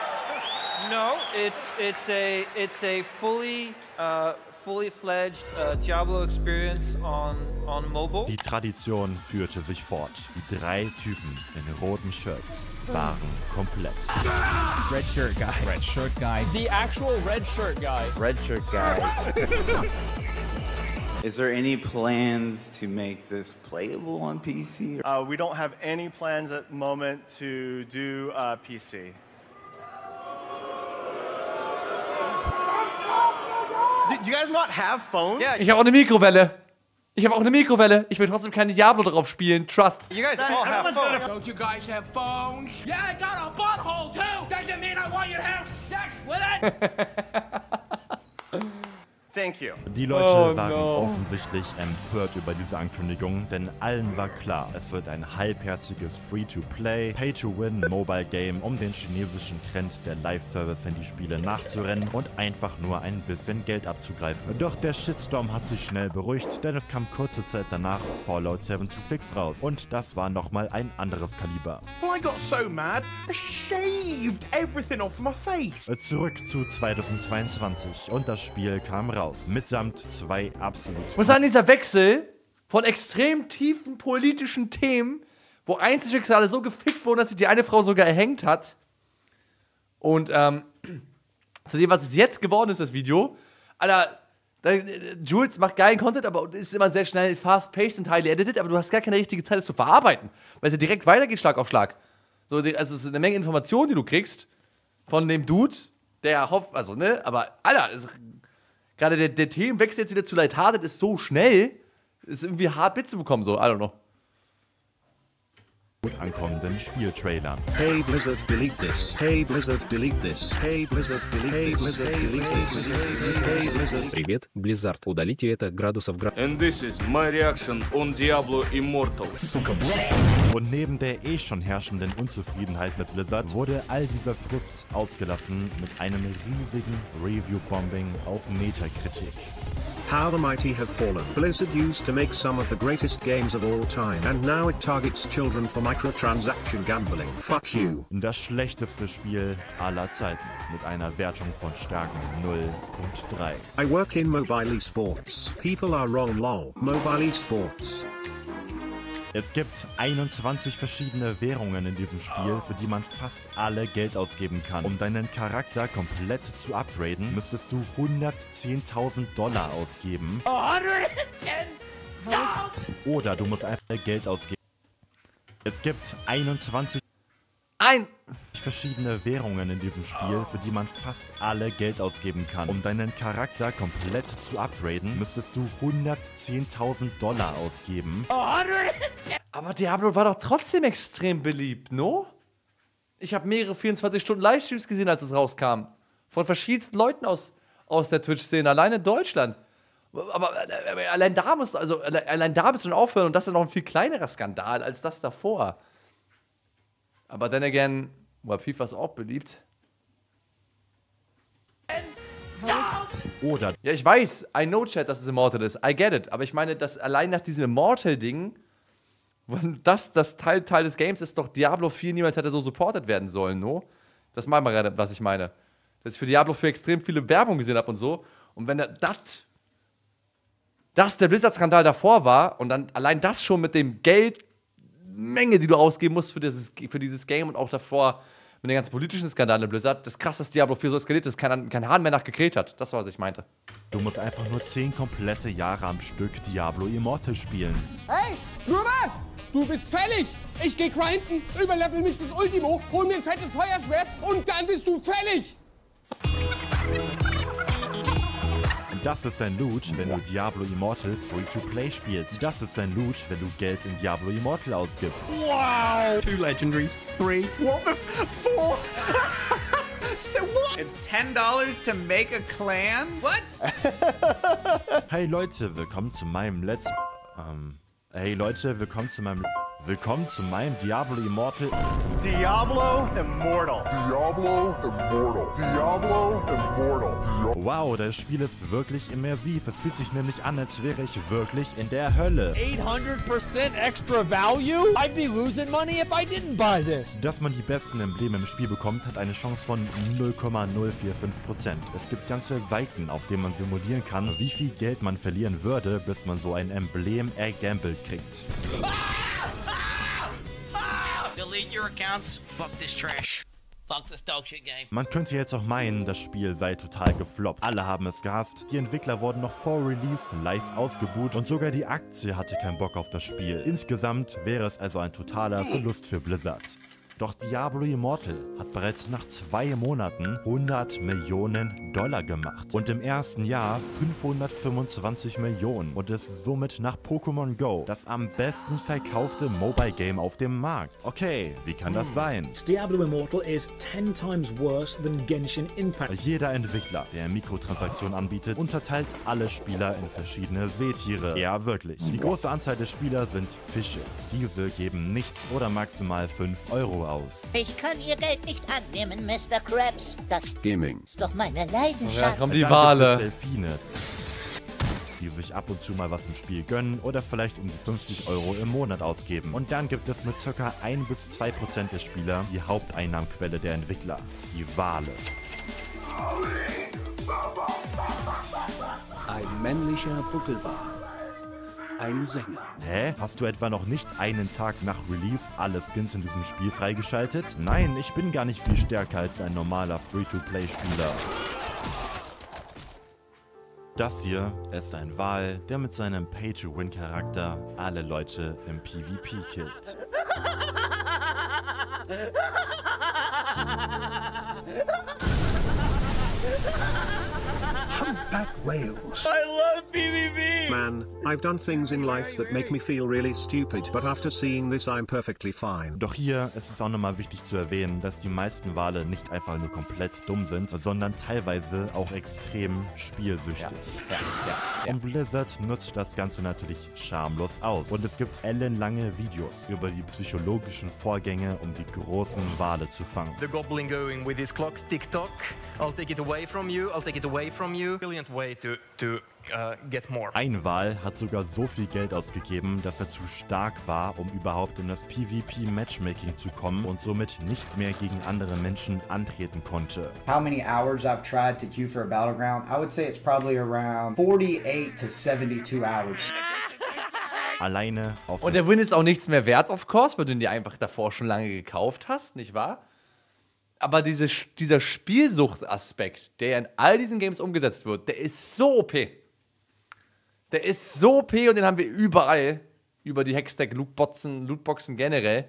no, it's it's a it's a fully uh, fully fledged uh, Diablo experience on on mobile. Die Tradition führte sich fort. Die drei Typen in roten Shirts waren komplett. Red shirt guy. Red shirt guy. The actual red shirt guy. Red shirt guy. Is there any plans to make this playable on PC? Uh, we don't have any plans at the moment to do uh, PC. Do, you guys not have phones? Yeah. Ich habe auch eine Mikrowelle. Ich habe auch eine Mikrowelle. Ich will trotzdem kein Diablo drauf spielen. Trust. You guys all have phones. Don't you guys have phones? Yeah, I got a butthole too. Doesn't mean I want you to have sex with it. Thank you. Die Leute Oh, waren no. offensichtlich empört über diese Ankündigung, denn allen war klar, es wird ein halbherziges Free-to-Play, Pay-to-Win Mobile Game, um den chinesischen Trend der Live-Service-Handyspiele nachzurennen und einfach nur ein bisschen Geld abzugreifen. Doch der Shitstorm hat sich schnell beruhigt, denn es kam kurze Zeit danach Fallout 76 raus. Und das war nochmal ein anderes Kaliber. Well, I got so mad, I shaved everything off my face. Zurück zu 2022 und das Spiel kam raus, mitsamt zwei absolut muss sagen, dieser Wechsel von extrem tiefen politischen Themen, wo Einzelschicksale so gefickt wurden, dass sich die eine Frau sogar erhängt hat. Und ähm, zu dem, was es jetzt geworden ist, das Video. Alter, äh, Jules macht geilen Content, aber ist immer sehr schnell fast-paced und highly edited, aber du hast gar keine richtige Zeit, das zu verarbeiten. Weil es ja direkt weitergeht, Schlag auf Schlag. So, also es ist eine Menge Informationen, die du kriegst von dem Dude, der hofft, also, ne, aber, Alter, es- gerade der, der Themenwechsel jetzt wieder zu Lighthearted ist so schnell, ist irgendwie hart mitzubekommen, so, I don't know gut ankommenden Spieltrailern. Hey Blizzard, delete this. Hey Blizzard, delete this. Hey Blizzard, delete hey Blizzard, delete this. Hey Blizzard. Привет, Blizzard. Удалите это градусов гра... And this is my reaction on Diablo Immortal. Und neben der eh schon herrschenden Unzufriedenheit mit Blizzard wurde all dieser Frust ausgelassen mit einem riesigen Review-Bombing auf Metakritik. How the mighty have fallen. Blizzard used to make some of the greatest games of all time, and now it targets children for microtransaction gambling. Fuck you. Das schlechteste Spiel aller Zeiten mit einer Wertung von starken 0.3. I work in mobile esports. People are wrong lol. Mobile esports. Es gibt 21 verschiedene Währungen in diesem Spiel, für die man fast alle Geld ausgeben kann. Um deinen Charakter komplett zu upgraden, müsstest du 110.000 Dollar ausgeben. 110 Oder du musst einfach Geld ausgeben. Es gibt 21 Ein verschiedene Währungen in diesem Spiel, für die man fast alle Geld ausgeben kann. Um deinen Charakter komplett zu upgraden, müsstest du 110.000 Dollar ausgeben. Aber Diablo war doch trotzdem extrem beliebt, no? Ich habe mehrere 24 Stunden Livestreams gesehen, als es rauskam. Von verschiedensten Leuten aus, aus der Twitch-Szene, allein in Deutschland. Aber äh, allein da muss, also allein da müssen wir aufhören und das ist noch ein viel kleinerer Skandal als das davor. Aber dann again, well, FIFA ist auch beliebt. Oder. Ja, ich weiß, I know, Chat, dass es Immortal ist. I get it. Aber ich meine, dass allein nach diesem Immortal-Ding, wenn das das Teil, Teil des Games ist, doch Diablo 4 niemals hätte so supported werden sollen, no? Das meinen wir gerade, was ich meine. Dass ich für Diablo 4 extrem viele Werbung gesehen habe und so. Und wenn das das der Blizzard-Skandal davor war und dann allein das schon mit dem Geldmenge, die du ausgeben musst für dieses, für dieses Game und auch davor mit den ganzen politischen Skandalen in Blizzard, das krass, dass Diablo 4 so eskaliert ist, kein, kein Hahn mehr nachgekräht hat. Das war, was ich meinte. Du musst einfach nur 10 komplette Jahre am Stück Diablo Immortal spielen. Hey, Schnurrbart! Du bist fällig! Ich geh grinden, überlevel mich bis Ultimo, hol mir ein fettes Feuerschwert und dann bist du fällig! Das ist dein Loot, wenn du Diablo Immortal Free-to-Play spielst. Das ist dein Loot, wenn du Geld in Diablo Immortal ausgibst. Wow! Two legendaries, three, what the four? so what? It's ten dollars to make a clan? What? hey Leute, willkommen zu meinem Let's... Ähm... Hey Leute, willkommen zu meinem... Willkommen zu meinem Diablo Immortal... Diablo Immortal. Diablo Immortal. Diablo Immortal. Wow, das Spiel ist wirklich immersiv. Es fühlt sich nämlich an, als wäre ich wirklich in der Hölle. 800% extra value? I'd be losing money if I didn't buy this. Dass man die besten Embleme im Spiel bekommt, hat eine Chance von 0,045%. Es gibt ganze Seiten, auf denen man simulieren kann, wie viel Geld man verlieren würde, bis man so ein Emblem ergambelt kriegt. Delete Man könnte jetzt auch meinen, das Spiel sei total gefloppt. Alle haben es gehasst, die Entwickler wurden noch vor Release live ausgebuht und sogar die Aktie hatte keinen Bock auf das Spiel. Insgesamt wäre es also ein totaler Verlust für Blizzard. Doch Diablo Immortal hat bereits nach zwei Monaten 100 Millionen Dollar gemacht und im ersten Jahr 525 Millionen und ist somit nach Pokémon Go das am besten verkaufte Mobile Game auf dem Markt. Okay, wie kann das sein? Diablo Immortal is 10 times worse than Genshin Impact. Jeder Entwickler, der Mikrotransaktionen anbietet, unterteilt alle Spieler in verschiedene Seetiere. Ja, wirklich. Die große Anzahl der Spieler sind Fische. Diese geben nichts oder maximal 5 Euro aus. Ich kann Ihr Geld nicht annehmen, Mr. Krabs. Das Gaming. ist doch meine Leidenschaft. Ja, kommen die Wale. Delfine, die sich ab und zu mal was im Spiel gönnen oder vielleicht um die 50 Euro im Monat ausgeben. Und dann gibt es mit ca. 1 bis 2 Prozent der Spieler die Haupteinnahmenquelle der Entwickler, die Wale. Ein männlicher Buckelwal. Ein Sänger. Hä? Hast du etwa noch nicht einen Tag nach Release alle Skins in diesem Spiel freigeschaltet? Nein, ich bin gar nicht viel stärker als ein normaler Free-to-Play-Spieler. Das hier ist ein Wal, der mit seinem Pay-to-Win-Charakter alle Leute im PvP killt. Humpback whales. I love PvP! Man, I've done things in life that make me feel really stupid, but after seeing this, I'm perfectly fine. Doch hier ist es auch nochmal wichtig zu erwähnen, dass die meisten Wale nicht einfach nur komplett dumm sind, sondern teilweise auch extrem spielsüchtig. Und Blizzard nutzt das Ganze natürlich schamlos aus. Und es gibt ellenlange Videos über die psychologischen Vorgänge, um die großen Wale zu fangen. The goblin going with his clocks tick tock. I'll take it away from you. I'll take it away from you. Uh. Ein Wal hat sogar so viel Geld ausgegeben, dass er zu stark war, um überhaupt in das PvP-Matchmaking zu kommen und somit nicht mehr gegen andere Menschen antreten konnte. How many hours I've tried to queue for a battleground? I would say it's probably around 48 to 72 hours. Alleine auf Und der Win ist auch nichts mehr wert, of course, weil du ihn dir einfach davor schon lange gekauft hast, nicht wahr? Aber diese, dieser Spielsucht-Aspekt, der in all diesen Games umgesetzt wird, der ist so OP. Der ist so OP und den haben wir überall. Über die Hextech-Lootboxen Lootboxen generell.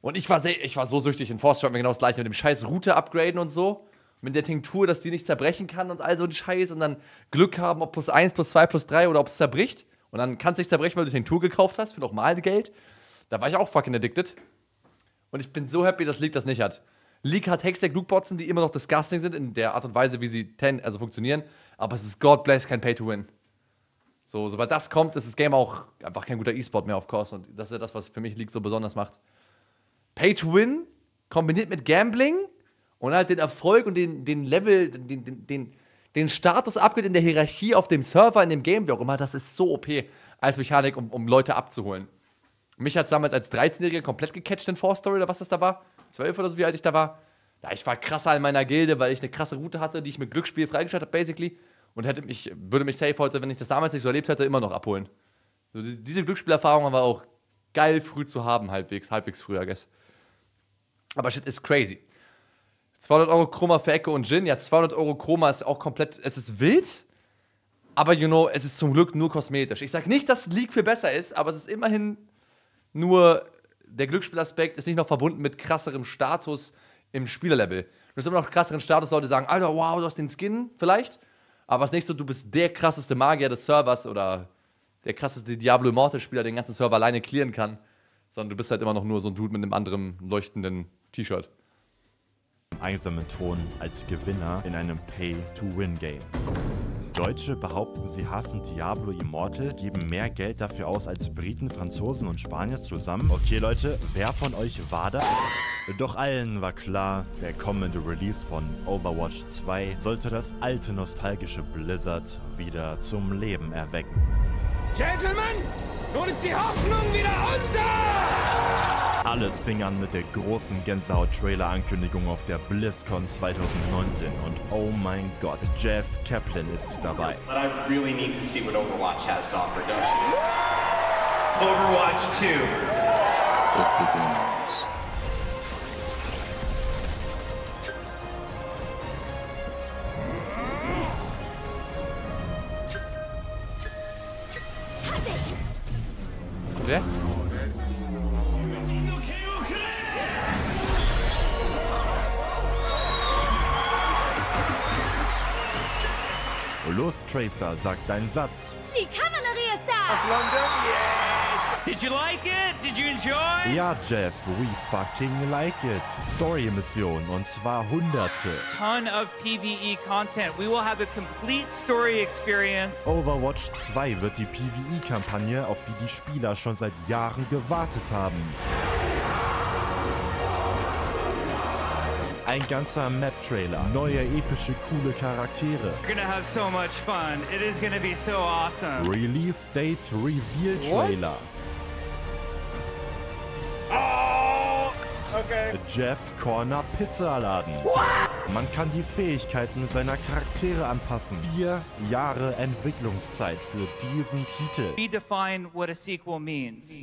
Und ich war, sehr, ich war so süchtig in Force mir genau das gleiche mit dem scheiß Router upgraden und so. Mit der Tinktur, dass die nicht zerbrechen kann und all so ein Scheiß. Und dann Glück haben, ob plus 1, plus 2, plus 3 oder ob es zerbricht. Und dann kann es nicht zerbrechen, weil du Tinktur gekauft hast für nochmal Geld. Da war ich auch fucking addicted. Und ich bin so happy, dass League das nicht hat. League hat Hextech Lootboxen, die immer noch disgusting sind in der Art und Weise, wie sie ten, also funktionieren. Aber es ist God bless kein Pay to Win. So, sobald das kommt, ist das Game auch einfach kein guter E-Sport mehr, of course. Und das ist ja das, was für mich League so besonders macht. Pay to Win kombiniert mit Gambling und halt den Erfolg und den, den Level, den, den, den, den Status-Upgrade in der Hierarchie auf dem Server, in dem Game, wie auch immer, das ist so OP als Mechanik, um, um Leute abzuholen. Mich hat es damals als 13-Jähriger komplett gecatcht in Four Story oder was das da war. 12 oder so, wie alt ich da war. Ja, ich war krasser in meiner Gilde, weil ich eine krasse Route hatte, die ich mit Glücksspiel freigeschaltet habe, basically. Und hätte mich, würde mich safe heute, wenn ich das damals nicht so erlebt hätte, immer noch abholen. So, die- diese Glücksspielerfahrung war auch geil früh zu haben, halbwegs, halbwegs früher, guess. Aber shit ist crazy. 200 Euro Chroma für Echo und Jin. Ja, 200 Euro Chroma ist auch komplett, es ist wild, aber you know, es ist zum Glück nur kosmetisch. Ich sag nicht, dass League viel besser ist, aber es ist immerhin nur, der Glücksspielaspekt ist nicht noch verbunden mit krasserem Status im Spielerlevel. Du hast immer noch krasseren Status, Leute sagen, Alter, wow, du hast den Skin vielleicht, aber nicht so, du bist der krasseste Magier des Servers oder der krasseste Diablo Immortal-Spieler, der den ganzen Server alleine clearen kann, sondern du bist halt immer noch nur so ein Dude mit einem anderen leuchtenden T-Shirt. einsamen Ton als Gewinner in einem Pay-to-Win-Game. Deutsche behaupten, sie hassen Diablo Immortal, geben mehr Geld dafür aus als Briten, Franzosen und Spanier zusammen. Okay Leute, wer von euch war da? Doch allen war klar, der kommende Release von Overwatch 2 sollte das alte nostalgische Blizzard wieder zum Leben erwecken. Gentlemen, nun ist die Hoffnung wieder unter! Alles fing an mit der großen Gänsehaut-Trailer-Ankündigung auf der BlizzCon 2019 und oh mein Gott, Jeff Kaplan ist dabei. But I really need to see what Overwatch has to offer, don't you? Overwatch 2. Tracer, sagt deinen Satz. Die Kavallerie ist da! Aus London? Yes! Did you like it? Did you enjoy? Ja, Jeff, we fucking like it. Story-Mission und zwar hunderte. Ton of PvE content. We will have a complete story experience. Overwatch 2 wird die PvE-Kampagne, auf die die Spieler schon seit Jahren gewartet haben. Ein ganzer Map-Trailer, neue epische, coole Charaktere. We're gonna have so much fun. It is gonna be so awesome. Release Date Reveal Trailer. Oh! Okay. Jeffs Corner Pizzaladen. Man kann die Fähigkeiten seiner Charaktere anpassen. Vier Jahre Entwicklungszeit für diesen Titel. Redefine what a sequel means.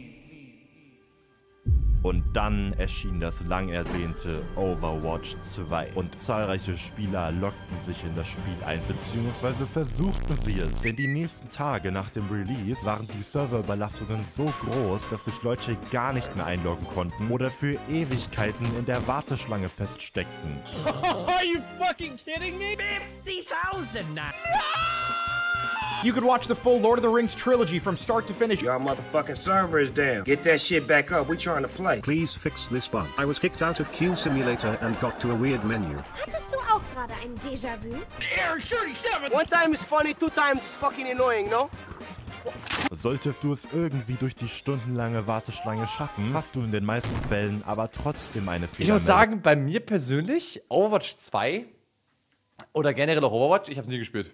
Und dann erschien das lang ersehnte Overwatch 2. Und zahlreiche Spieler lockten sich in das Spiel ein, beziehungsweise versuchten sie es. Denn die nächsten Tage nach dem Release waren die Serverüberlastungen so groß, dass sich Leute gar nicht mehr einloggen konnten oder für Ewigkeiten in der Warteschlange feststeckten. Are you fucking kidding me? 50,000 now. You could watch the full Lord of the Rings trilogy from start to finish. Your motherfucking server is down. Get that shit back up. We trying to play. Please fix this bug. I was kicked out of Q Simulator and got to a weird menu. Hattest du auch gerade ein Déjà-vu? Air 37! One time is funny, two times is fucking annoying, no? Solltest du es irgendwie durch die stundenlange Warteschlange schaffen, hast du in den meisten Fällen aber trotzdem eine Ich muss sagen, bei mir persönlich, Overwatch 2 oder generell auch Overwatch, ich habe es nie gespielt.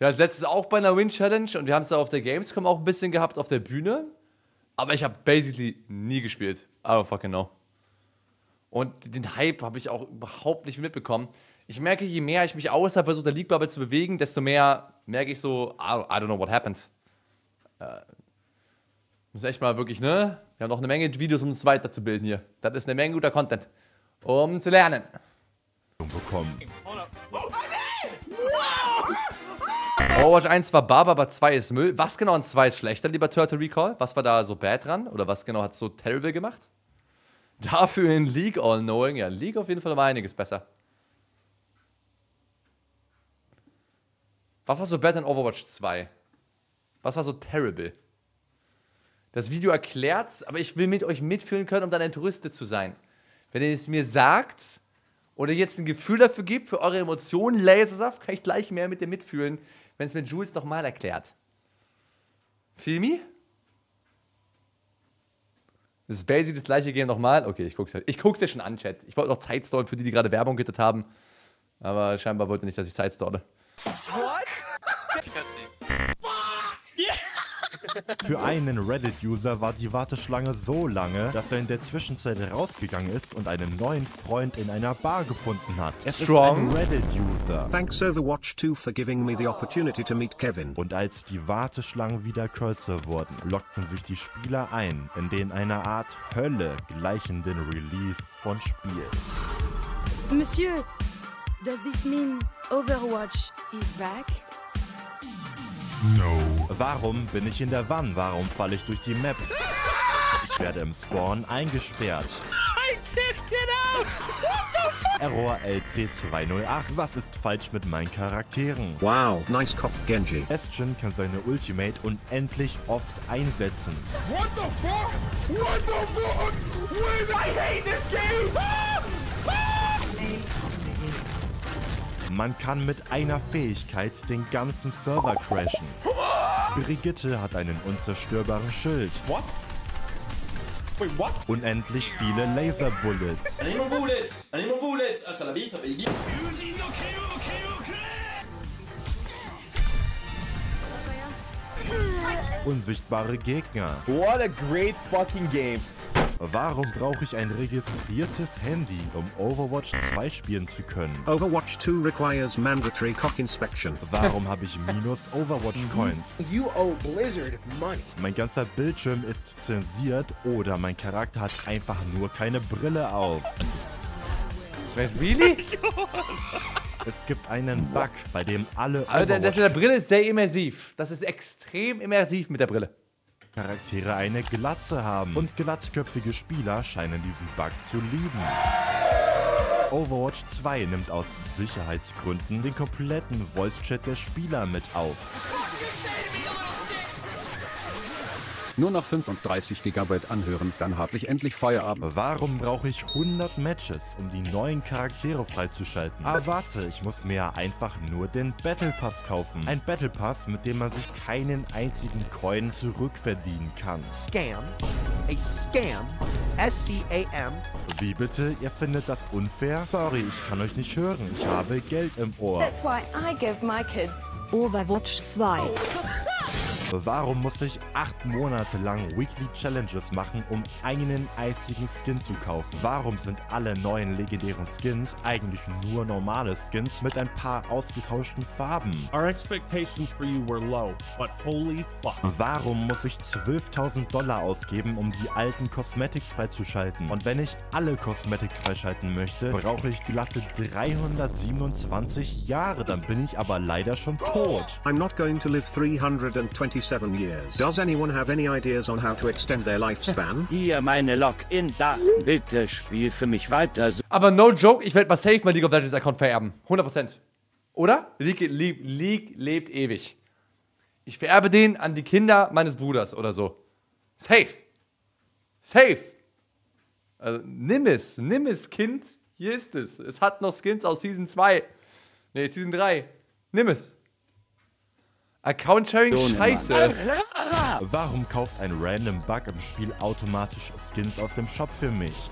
Ja, als letztes auch bei einer Win-Challenge und wir haben es da auf der Gamescom auch ein bisschen gehabt auf der Bühne. Aber ich habe basically nie gespielt. I don't fucking know. Und den Hype habe ich auch überhaupt nicht mitbekommen. Ich merke, je mehr ich mich außerhalb versuche, der League-Bubble zu bewegen, desto mehr merke ich so, I I don't know what happened. Äh, müssen echt mal wirklich, ne? Wir haben noch eine Menge Videos, um uns weiterzubilden hier. Das ist eine Menge guter Content, um zu lernen. bekommen. Overwatch 1 war Barber, aber 2 ist Müll. Was genau an 2 ist schlechter, lieber Turtle Recall? Was war da so bad dran? Oder was genau hat so terrible gemacht? Dafür in League All-Knowing. Ja, League auf jeden Fall war einiges besser. Was war so bad an Overwatch 2? Was war so terrible? Das Video erklärt aber ich will mit euch mitfühlen können, um dann entrüstet zu sein. Wenn ihr es mir sagt oder jetzt ein Gefühl dafür gibt, für eure Emotionen, Lasersaft, kann ich gleich mehr mit dir mitfühlen, wenn es mir Jules nochmal erklärt. Filmi? Das ist basic das gleiche Game nochmal. Okay, ich guck's ja. Ich guck's ja schon an, Chat. Ich wollte noch Zeit stallen für die, die gerade Werbung gettet haben. Aber scheinbar wollte nicht, dass ich Zeit stalle. What? Für einen Reddit-User war die Warteschlange so lange, dass er in der Zwischenzeit rausgegangen ist und einen neuen Freund in einer Bar gefunden hat. Es Strong. ist ein Reddit-User. Thanks Overwatch 2 for giving me the opportunity to meet Kevin. Und als die Warteschlangen wieder kürzer wurden, lockten sich die Spieler ein in den einer Art Hölle gleichenden Release von Spiel. Monsieur, does this mean Overwatch is back? No. Warum bin ich in der Wanne? Warum falle ich durch die Map? Ich werde im Spawn eingesperrt. I can't get out! What the fuck? Error LC208. Was ist falsch mit meinen Charakteren? Wow, nice cop Genji. Estion kann seine Ultimate unendlich oft einsetzen. What the fuck? What the fuck? What is I hate this game! Ah! Man kann mit einer Fähigkeit den ganzen Server crashen. Brigitte hat einen unzerstörbaren Schild. What? Wait, what? Unendlich viele Laserbullets. Animal bullets! Animal bullets! Hasta la vista, baby! Unsichtbare Gegner. What a great fucking game. Warum brauche ich ein registriertes Handy, um Overwatch 2 spielen zu können? Overwatch 2 requires mandatory cock inspection. Warum habe ich minus Overwatch Coins? You owe Blizzard money. Mein ganzer Bildschirm ist zensiert oder mein Charakter hat einfach nur keine Brille auf. Wait, really? Es gibt einen Bug, bei dem alle Aber der, das in der Brille ist sehr immersiv. Das ist extrem immersiv mit der Brille. Charaktere eine Glatze haben. Und glatzköpfige Spieler scheinen diesen Bug zu lieben. Overwatch 2 nimmt aus Sicherheitsgründen den kompletten Voice-Chat der Spieler mit auf. Nur noch 35 GB anhören, dann habe ich endlich Feierabend. Warum brauche ich 100 Matches, um die neuen Charaktere freizuschalten? Ah, warte, ich muss mir einfach nur den Battle Pass kaufen. Ein Battle Pass, mit dem man sich keinen einzigen Coin zurückverdienen kann. Scam. A scam. S-C-A-M. Wie bitte? Ihr findet das unfair? Sorry, ich kann euch nicht hören. Ich habe Geld im Ohr. That's why I give my kids Overwatch 2. Warum muss ich acht Monate lang Weekly Challenges machen, um einen einzigen Skin zu kaufen? Warum sind alle neuen legendären Skins eigentlich nur normale Skins mit ein paar ausgetauschten Farben? Our expectations for you were low, but holy fuck. Warum muss ich 12.000 Dollar ausgeben, um die alten Cosmetics freizuschalten? Und wenn ich alle Cosmetics freischalten möchte, brauche ich glatte 327 Jahre. Dann bin ich aber leider schon tot. I'm not going to live 327 years. Does anyone have any ideas on how to extend their lifespan? Hier meine Login-Daten. Bitte spiel für mich weiter. Aber no joke, ich werde mal safe mein League of Legends Account vererben. 100%. Oder? League, League, League lebt ewig. Ich vererbe den an die Kinder meines Bruders oder so. Safe. Safe. Also, nimm es. Nimm es, Kind. Hier ist es. Es hat noch Skins aus Season 2. Nee, Season 3. Nimm es. Account-Sharing scheiße. Warum kauft ein random Bug im Spiel automatisch Skins aus dem Shop für mich?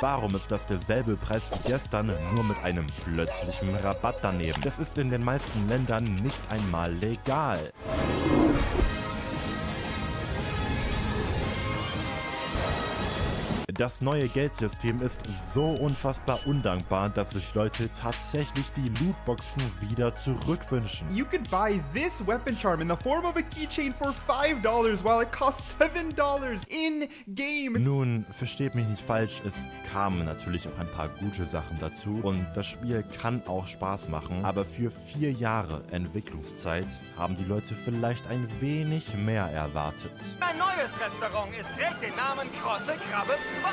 Warum ist das derselbe Preis wie gestern, nur mit einem plötzlichen Rabatt daneben? Das ist in den meisten Ländern nicht einmal legal. Das neue Geldsystem ist so unfassbar undankbar, dass sich Leute tatsächlich die Lootboxen wieder zurückwünschen. You could buy this weapon charm in the form of a keychain for $5 while it costs $7 in-game. Nun, versteht mich nicht falsch, es kamen natürlich auch ein paar gute Sachen dazu und das Spiel kann auch Spaß machen, aber für vier Jahre Entwicklungszeit haben die Leute vielleicht ein wenig mehr erwartet. Ein neues Restaurant. Es trägt den Namen Krosse Krabbe 2.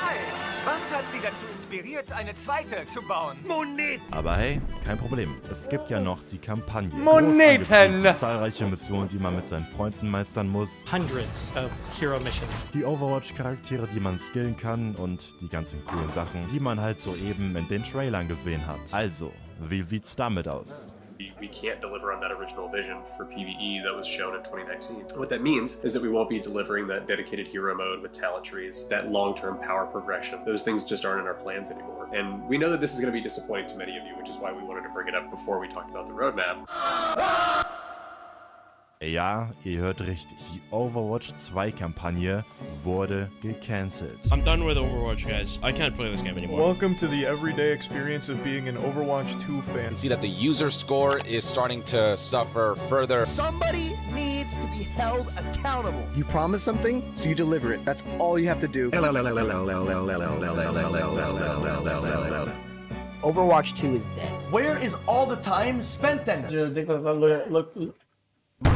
Was hat Sie dazu inspiriert, eine zweite zu bauen? Moneten! Aber hey, kein Problem. Es gibt ja noch die Kampagne. Moneten! Zahlreiche Missionen, die man mit seinen Freunden meistern muss. Hundreds of hero missions. Die Overwatch-Charaktere, die man skillen kann und die ganzen coolen Sachen, die man halt soeben in den Trailern gesehen hat. Also, wie sieht's damit aus? We, we can't deliver on that original vision for PvE that was shown in 2019. What that means is that we won't be delivering that dedicated hero mode with talent trees, that long-term power progression. Those things just aren't in our plans anymore. And we know that this is going to be disappointing to many of you, which is why we wanted to bring it up before we talked about the roadmap. Ja, ihr hört richtig. Die Overwatch 2 Kampagne wurde gecancelt. I'm done with Overwatch, guys. I can't play this game anymore. Welcome to the everyday experience of being an Overwatch 2 fan. You see that the user score is starting to suffer further. Somebody needs to be held accountable. You promise something, so you deliver it. That's all you have to do. Overwatch 2 is dead. Where is all the time spent then?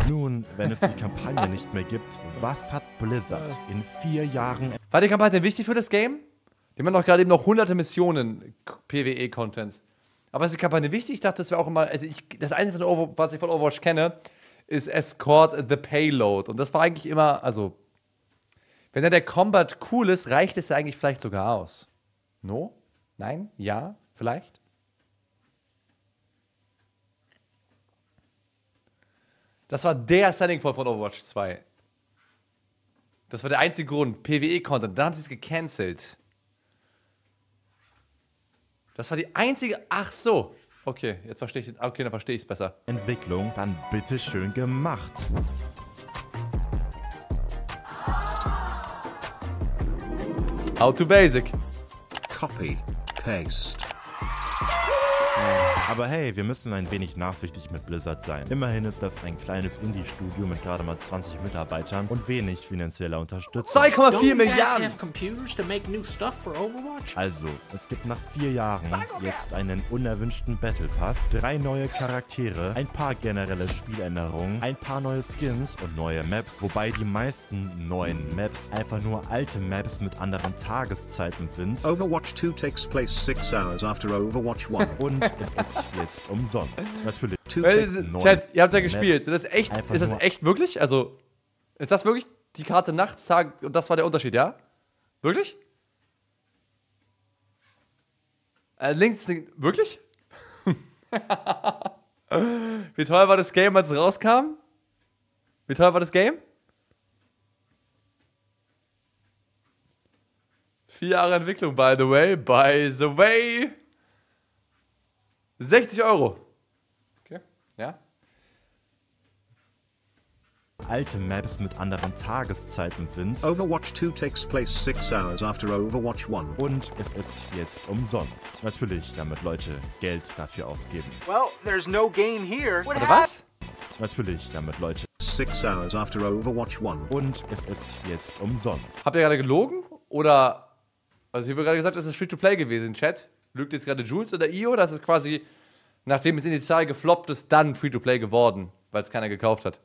Nun, wenn es die Kampagne nicht mehr gibt, was hat Blizzard in vier Jahren... War die Kampagne wichtig für das Game? Wir haben doch gerade eben noch hunderte Missionen PvE-Contents. Aber ist die Kampagne wichtig? Ich dachte, das wäre auch immer. Also, ich, das Einzige, was ich von Overwatch kenne, ist Escort the Payload. Und das war eigentlich immer. Also, wenn dann der Combat cool ist, reicht es ja eigentlich vielleicht sogar aus. No? Nein? Ja? Vielleicht? Das war der Selling Point von Overwatch 2. Das war der einzige Grund. PvE-Content. Dann haben sie es gecancelt. Das war die einzige. Ach so. Okay, jetzt verstehe ich. Okay, dann verstehe ich es besser. Entwicklung, dann bitte schön gemacht. How to basic. Copy. Paste. Aber hey, wir müssen ein wenig nachsichtig mit Blizzard sein. Immerhin ist das ein kleines Indie-Studio mit gerade mal 20 Mitarbeitern und wenig finanzieller Unterstützung. 2,4 Milliarden! Also, es gibt nach vier Jahren jetzt einen unerwünschten Battle Pass, drei neue Charaktere, ein paar generelle Spieländerungen, ein paar neue Skins und neue Maps, wobei die meisten neuen Maps einfach nur alte Maps mit anderen Tageszeiten sind. Overwatch 2 takes place six hours after Overwatch 1. Und es ist jetzt umsonst. Natürlich. Äh, Chat, ihr habt ja gespielt. Ist das echt, ist das echt wirklich? Also, ist das wirklich die Karte nachts, Tag und das war der Unterschied, ja? Wirklich? Äh, links, wirklich? Wie teuer war das Game, als es rauskam? Wie teuer war das Game? Vier Jahre Entwicklung, by the way. By the way. 60 Euro. Okay, ja. Alte Maps mit anderen Tageszeiten sind. Overwatch 2 takes place six hours after Overwatch 1. Und es ist jetzt umsonst. Natürlich, damit Leute Geld dafür ausgeben. Well, there's no game here. What Oder was? Natürlich, damit Leute. Six hours after Overwatch 1. Und es ist jetzt umsonst. Habt ihr gerade gelogen? Oder. Also, hier wird gerade gesagt, es ist Free-to-Play gewesen, Chat. Lügt jetzt gerade Jules oder Io? Das ist quasi, nachdem es initial gefloppt ist, dann Free-to-Play geworden, weil es keiner gekauft hat.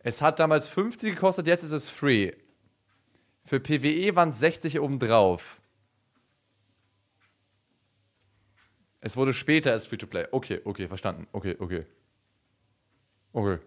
Es hat damals 50 gekostet, jetzt ist es free. Für PWE waren es 60 obendrauf. Es wurde später als Free-to-Play. Okay, okay, verstanden. Okay, okay. Okay.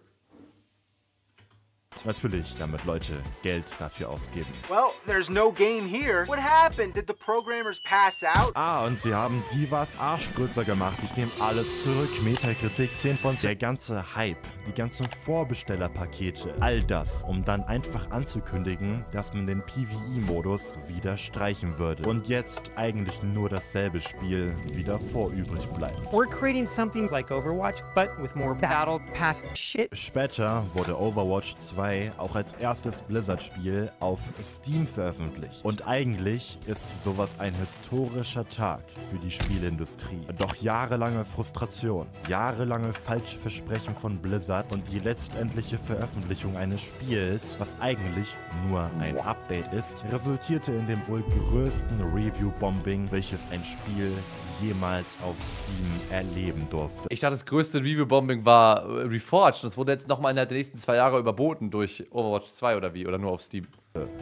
Natürlich, damit Leute Geld dafür ausgeben. Well, there's no game here. What happened? Did the programmers pass out? Ah, und sie haben Divas Arsch größer gemacht. Ich nehme alles zurück. Metakritik 10 von 10. Der ganze Hype, die ganzen Vorbestellerpakete, all das, um dann einfach anzukündigen, dass man den PvE-Modus wieder streichen würde. Und jetzt eigentlich nur dasselbe Spiel wie davor übrig bleibt. We're creating something like Overwatch, but with more battle pass shit. Später wurde Overwatch 2 auch als erstes Blizzard-Spiel auf Steam veröffentlicht. Und eigentlich ist sowas ein historischer Tag für die Spielindustrie. Doch jahrelange Frustration, jahrelange falsche Versprechen von Blizzard und die letztendliche Veröffentlichung eines Spiels, was eigentlich nur ein Update ist, resultierte in dem wohl größten Review-Bombing, welches ein Spiel jemals auf Steam erleben durfte. Ich dachte, das größte Review-Bombing war äh, Reforged. Das wurde jetzt nochmal innerhalb der nächsten zwei Jahre überboten durch Overwatch 2 oder wie? Oder nur auf Steam?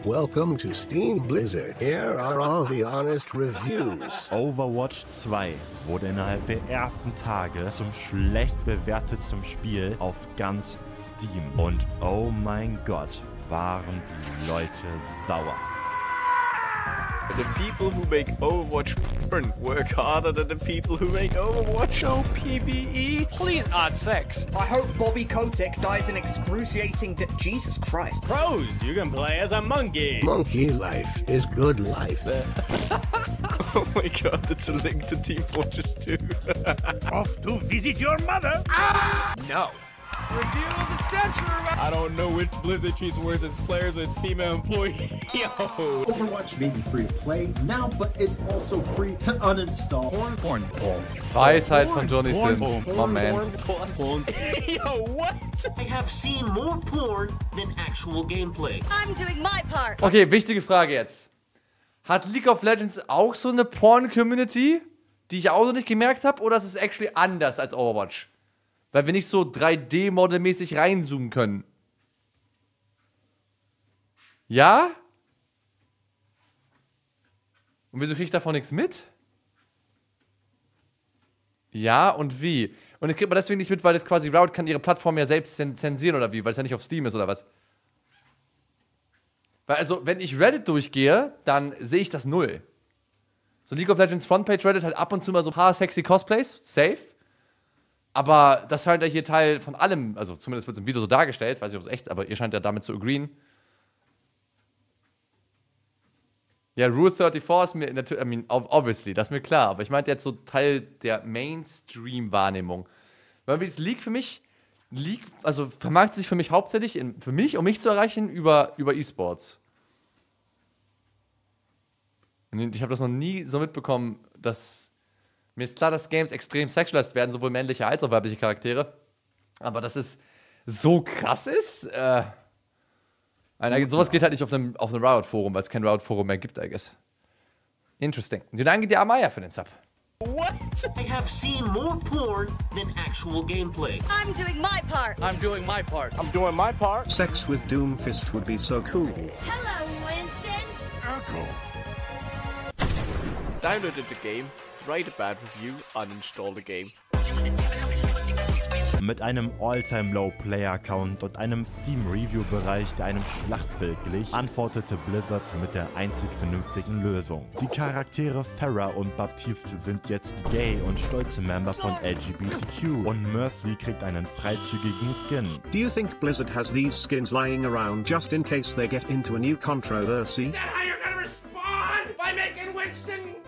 Welcome to Steam Blizzard. Here are all the honest reviews. Overwatch 2 wurde innerhalb der ersten Tage zum schlecht bewertetsten Spiel auf ganz Steam. Und oh mein Gott, waren die Leute sauer. The people who make Overwatch porn work harder than the people who make Overwatch OPVE. Please add sex. I hope Bobby Kotick dies in excruciating de- Jesus Christ. Pros, you can play as a monkey. Monkey life is good life. oh my god, it's a link to Team Fortress 2. Off to visit your mother? Ah! no. Review of the century! I don't know which Blizzard treats worse its players or its female employee. Yo! Overwatch may be free to play now, but it's also free to uninstall. Porn, porn, porn. Weisheit von Johnny Sims. Oh man. Yo, what? I have seen more porn than actual gameplay. I'm doing my part. Okay, wichtige Frage jetzt. Hat League of Legends auch so eine Porn-Community, die ich auch noch nicht gemerkt habe, oder ist es actually anders als Overwatch? Weil wir nicht so 3D-Model-mäßig reinzoomen können. Ja? Und wieso krieg ich davon nichts mit? Ja, und wie? Und ich krieg mal deswegen nicht mit, weil das quasi Riot kann ihre Plattform ja selbst zensieren oder wie? Weil es ja nicht auf Steam ist oder was? Weil also, wenn ich Reddit durchgehe, dann sehe ich das null. So League of Legends Frontpage Reddit halt ab und zu mal so ein paar sexy Cosplays, safe. Aber das scheint ja hier Teil von allem, also zumindest wird es im Video so dargestellt, weiß nicht, ob es echt, aber ihr scheint ja damit zu agreeen. Ja, Rule 34 ist mir natürlich, I mean, obviously, das ist mir klar, aber ich meinte jetzt so Teil der Mainstream-Wahrnehmung. Weil wie das League für mich, League, also vermarktet sich für mich hauptsächlich, in, für mich, um mich zu erreichen, über, über E-Sports. Ich habe das noch nie so mitbekommen, dass mir ist klar, dass Games extrem sexualized werden, sowohl männliche als auch weibliche Charaktere. Aber dass es so krass ist, äh. Nein, sowas geht halt nicht auf einem, auf einem Riot-Forum, weil es kein Riot-Forum mehr gibt, I guess. Interesting. Und danke dir, Amaya, für den Sub. What? I have seen more porn than actual gameplay. I'm doing my part. I'm doing my part. I'm doing my part. Sex with Doomfist would be so cool. Hello, Winston. Echo. Downloaded the game, write a bad review, uninstall the game. Mit einem All-Time-Low-Player-Count und einem Steam-Review-Bereich, der einem Schlachtfeld glich, antwortete Blizzard mit der einzig vernünftigen Lösung. Die Charaktere Farah und Baptiste sind jetzt gay und stolze Member von LGBTQ und Mercy kriegt einen freizügigen Skin. Do you think Blizzard has these skins lying around just in case they get into a new controversy? How you're gonna respond? By making Winston?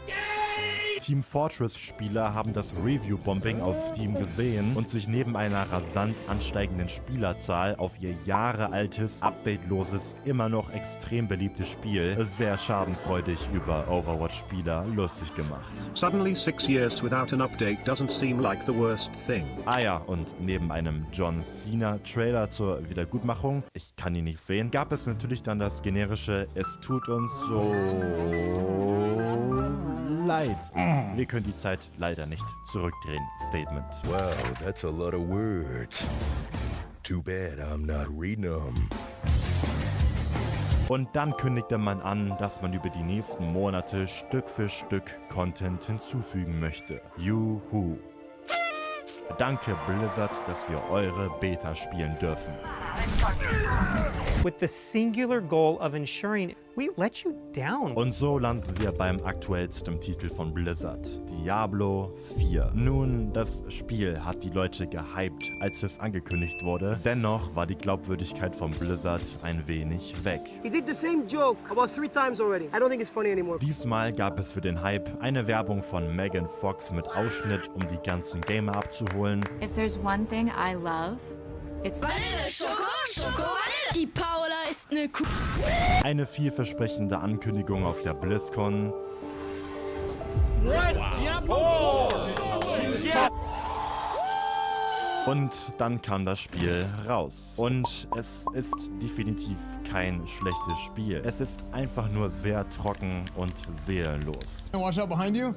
Team Fortress-Spieler haben das Review-Bombing auf Steam gesehen und sich neben einer rasant ansteigenden Spielerzahl auf ihr jahrealtes, updateloses, immer noch extrem beliebtes Spiel sehr schadenfreudig über Overwatch-Spieler lustig gemacht. Suddenly six years without an update doesn't seem like the worst thing. Ah ja, und neben einem John Cena-Trailer zur Wiedergutmachung, ich kann ihn nicht sehen, gab es natürlich dann das generische Es tut uns so leid. Wir können die Zeit leider nicht zurückdrehen. Statement. Wow, that's a lot of words. Too bad I'm not reading them. Und dann kündigte man an, dass man über die nächsten Monate Stück für Stück Content hinzufügen möchte. Juhu. Danke Blizzard, dass wir eure Beta spielen dürfen. With the singular goal of ensuring we let you down. Und so landen wir beim aktuellsten Titel von Blizzard, Diablo 4. Nun, das Spiel hat die Leute gehypt, als es angekündigt wurde. Dennoch war die Glaubwürdigkeit von Blizzard ein wenig weg. He did the same joke about three times already. I don't think it's funny anymore. Diesmal gab es für den Hype eine Werbung von Megan Fox mit Ausschnitt, um die ganzen Gamer abzuholen. If there's one thing I love, it's Vanille, Schoko, Schoko, Vanille. Die Paula ist eine Kuh. Eine vielversprechende Ankündigung auf der BlizzCon. What? Diablo 4! Yeah. Und dann kam das Spiel raus. Und es ist definitiv kein schlechtes Spiel. Es ist einfach nur sehr trocken und seelenlos. Watch out behind you.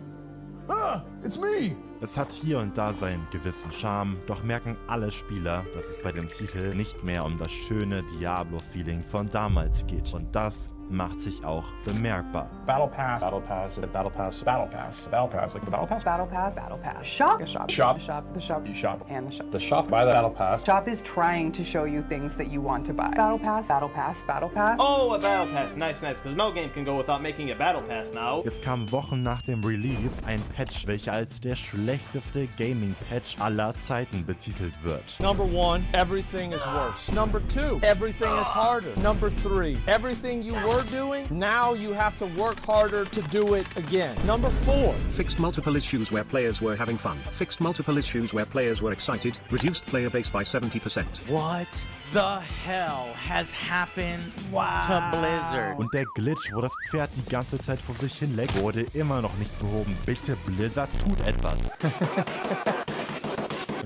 Ah, it's me! Es hat hier und da seinen gewissen Charme, doch merken alle Spieler, dass es bei dem Titel nicht mehr um das schöne Diablo-Feeling von damals geht. Und das macht sich auch bemerkbar. Battle Pass, Battle Pass, Battle Pass, Battle Pass, Battle Pass, like the Battle Pass. Battle Pass, Battle Pass. Shop, the shop, Shop. the shop, the shop, You shop. and the shop. The shop, buy the Battle Pass. Shop is trying to show you things that you want to buy. Battle Pass, Battle Pass, Battle Pass. Oh, a battle pass. Nice, nice. Because no game can go without making a battle pass now. Es kam Wochen nach dem Release ein Patch, welcher als der schlechteste Gaming-Patch aller Zeiten betitelt wird. Number one, everything is worse. Number two, everything is harder. Number three, everything you were doing, now you have to work harder to do it again. Number four, Fixed multiple issues where players were having fun. Fixed multiple issues where players were excited. Reduced player base by 70%. What the hell has happened to Blizzard? Und der Glitch, wo das Pferd die ganze Zeit vor sich hin leckt, wurde immer noch nicht behoben. Bitte Blizzard, tut etwas.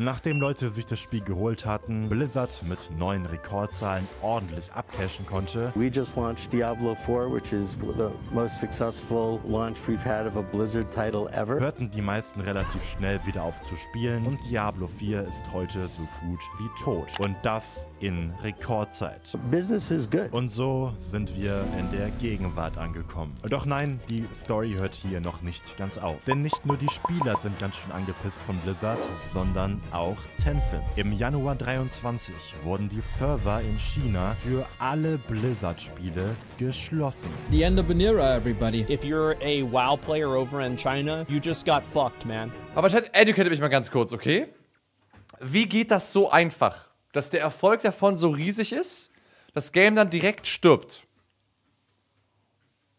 Nachdem Leute sich das Spiel geholt hatten, Blizzard mit neuen Rekordzahlen ordentlich abcashen konnte, We just launched Diablo 4, which is the most successful launch we've had of a Blizzard title ever. hörten die meisten relativ schnell wieder auf zu spielen und Diablo 4 ist heute so gut wie tot. Und das in Rekordzeit. Business is good. Und so sind wir in der Gegenwart angekommen. Doch nein, die Story hört hier noch nicht ganz auf. Denn nicht nur die Spieler sind ganz schön angepisst von Blizzard, sondern auch Tencent. Im Januar 23 wurden die Server in China für alle Blizzard-Spiele geschlossen. The end of an era, everybody. if you're a WoW player over in China, you just got fucked, man. Aber Chat, educate mich mal ganz kurz, okay? Wie geht das so einfach, dass der Erfolg davon so riesig ist, das Game dann direkt stirbt?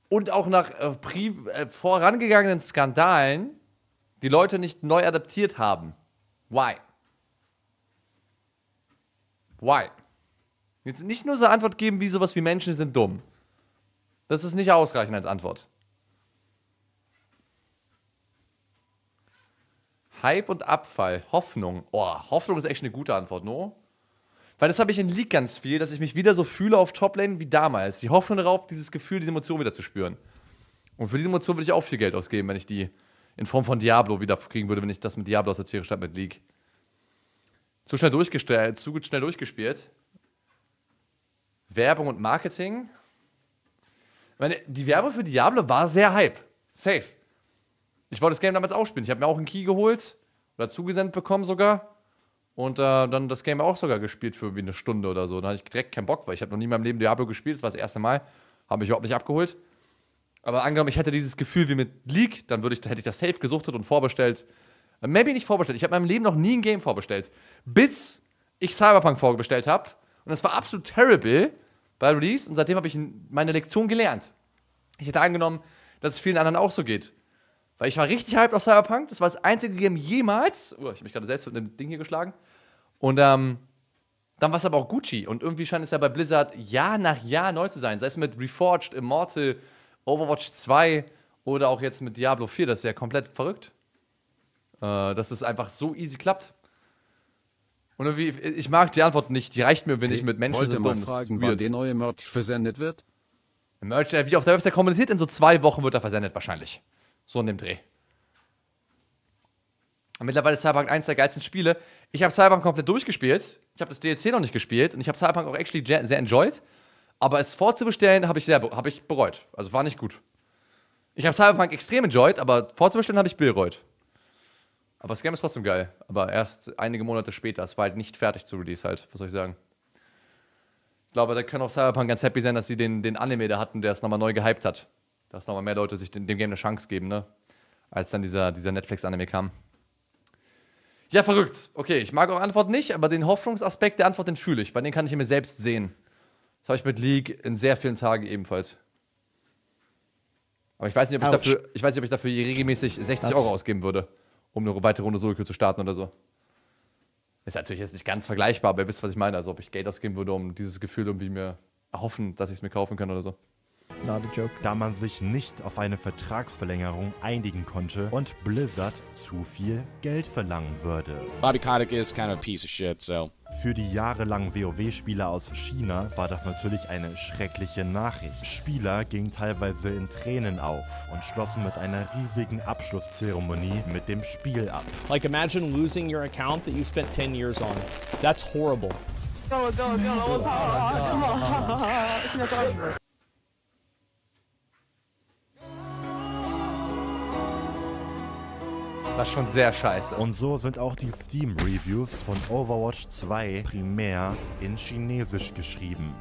Und auch nach äh, äh, vorangegangenen Skandalen die Leute nicht neu adaptiert haben. Why? Why? Jetzt nicht nur so eine Antwort geben, wie sowas wie Menschen sind dumm. Das ist nicht ausreichend als Antwort. Hype und Abfall. Hoffnung. Oh, Hoffnung ist echt eine gute Antwort, no? Weil das habe ich in League ganz viel, dass ich mich wieder so fühle auf Toplane wie damals. Die Hoffnung darauf, dieses Gefühl, diese Emotion wieder zu spüren. Und für diese Emotion würde ich auch viel Geld ausgeben, wenn ich die in Form von Diablo wieder kriegen würde, wenn ich das mit Diablo assoziiere statt mit League. Zu schnell durchgestellt, zu schnell durchgespielt. Werbung und Marketing. Ich meine, die Werbung für Diablo war sehr hype. Safe. Ich wollte das Game damals auch spielen. Ich habe mir auch einen Key geholt oder zugesendet bekommen sogar. Und äh, dann das Game auch sogar gespielt für irgendwie eine Stunde oder so. Da hatte ich direkt keinen Bock, weil ich habe noch nie in meinem Leben Diablo gespielt. Das war das erste Mal. Habe mich überhaupt nicht abgeholt. Aber angenommen, ich hätte dieses Gefühl wie mit League, dann würde ich, hätte ich das safe gesuchtet und vorbestellt. Maybe nicht vorbestellt. Ich habe in meinem Leben noch nie ein Game vorbestellt. Bis ich Cyberpunk vorbestellt habe. Und das war absolut terrible bei Release. Und seitdem habe ich meine Lektion gelernt. Ich hätte angenommen, dass es vielen anderen auch so geht. Weil ich war richtig hyped auf Cyberpunk. Das war das einzige Game jemals. Oh, ich habe mich gerade selbst mit einem Ding hier geschlagen. Und ähm, dann war es aber auch Gucci. Und irgendwie scheint es ja bei Blizzard Jahr nach Jahr neu zu sein. Sei es mit Reforged, Immortal, Overwatch 2 oder auch jetzt mit Diablo 4. Das ist ja komplett verrückt. Äh, dass es einfach so easy klappt. Und irgendwie, ich mag die Antwort nicht. Die reicht mir, wenn ich mit Menschen mal dumm. Fragen, wann der neue Merch versendet wird? Merch, der wie auf der Website kommuniziert, in so zwei Wochen wird er versendet wahrscheinlich. So in dem Dreh. Mittlerweile ist Cyberpunk eins der geilsten Spiele. Ich habe Cyberpunk komplett durchgespielt. Ich habe das DLC noch nicht gespielt und ich habe Cyberpunk auch actually sehr, enjoyed. Aber es vorzubestellen habe ich sehr hab ich bereut. Also war nicht gut. Ich habe Cyberpunk extrem enjoyed, aber vorzubestellen habe ich bereut. Aber das Game ist trotzdem geil. Aber erst einige Monate später. Es war halt nicht fertig zu Release halt. Was soll ich sagen? Ich glaube, da können auch Cyberpunk ganz happy sein, dass sie den, den Anime da hatten, der es nochmal neu gehypt hat. Dass nochmal mehr Leute sich dem, dem Game eine Chance geben, ne? Als dann dieser, dieser Netflix-Anime kam. Ja, verrückt. Okay, ich mag eure Antwort nicht, aber den Hoffnungsaspekt der Antwort, den fühle ich, weil den kann ich mir selbst sehen. Das habe ich mit League in sehr vielen Tagen ebenfalls. Aber ich weiß nicht, ob ich, Ouch. dafür, ich, weiß nicht, ob ich dafür regelmäßig 60 Das- Euro ausgeben würde, um eine weitere Runde Solo zu starten oder so. Ist natürlich jetzt nicht ganz vergleichbar, aber ihr wisst, was ich meine. Also, ob ich Geld ausgeben würde, um dieses Gefühl irgendwie mir erhoffen, dass ich es mir kaufen kann oder so. Not a joke. Da man sich nicht auf eine Vertragsverlängerung einigen konnte und Blizzard zu viel Geld verlangen würde. Bobby Kotick is kind of a piece of shit, so. Für die jahrelangen WoW-Spieler aus China war das natürlich eine schreckliche Nachricht. Spieler gingen teilweise in Tränen auf und schlossen mit einer riesigen Abschlusszeremonie mit dem Spiel ab. Like imagine losing your account that you spent 10 years on. That's horrible. Das ist schon sehr scheiße. Und so sind auch die Steam-Reviews von Overwatch 2 primär in Chinesisch geschrieben.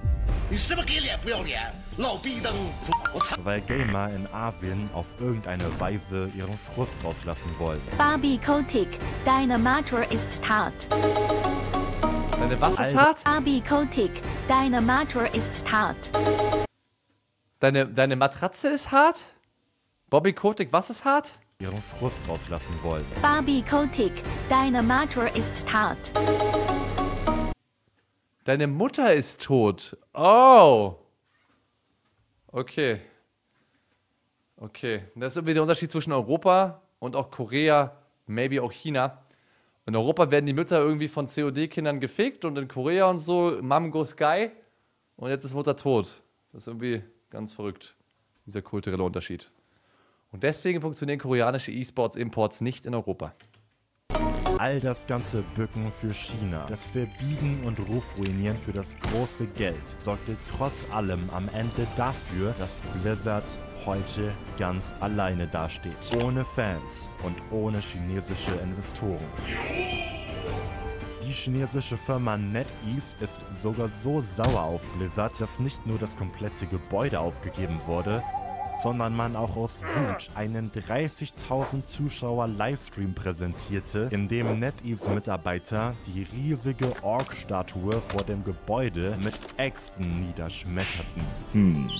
Weil Gamer in Asien auf irgendeine Weise ihren Frust rauslassen wollen. Barbie Kotick, deine Matur ist hart. Deine was ist hart? Barbie Kotick, deine Matur ist hart. Deine, deine Matratze ist hart? Bobby Kotick, was ist hart? Ihren Frust rauslassen wollen. Barbie Kotick, deine Mattress ist hart. Deine Mutter ist tot. Oh. Okay. Okay. Das ist irgendwie der Unterschied zwischen Europa und auch Korea, maybe auch China. In Europa werden die Mütter irgendwie von COD-Kindern gefickt und in Korea und so, Mom goes Sky. Und jetzt ist Mutter tot. Das ist irgendwie ganz verrückt, dieser kulturelle Unterschied. Und deswegen funktionieren koreanische E-Sports-Imports nicht in Europa. All das ganze Bücken für China, das Verbiegen und Rufruinieren für das große Geld sorgte trotz allem am Ende dafür, dass Blizzard heute ganz alleine dasteht. Ohne Fans und ohne chinesische Investoren. Die chinesische Firma NetEase ist sogar so sauer auf Blizzard, dass nicht nur das komplette Gebäude aufgegeben wurde, sondern man auch aus Wut einen 30.000 Zuschauer Livestream präsentierte, in dem NetEase-Mitarbeiter die riesige Ork-Statue vor dem Gebäude mit Äxten niederschmetterten. Hm.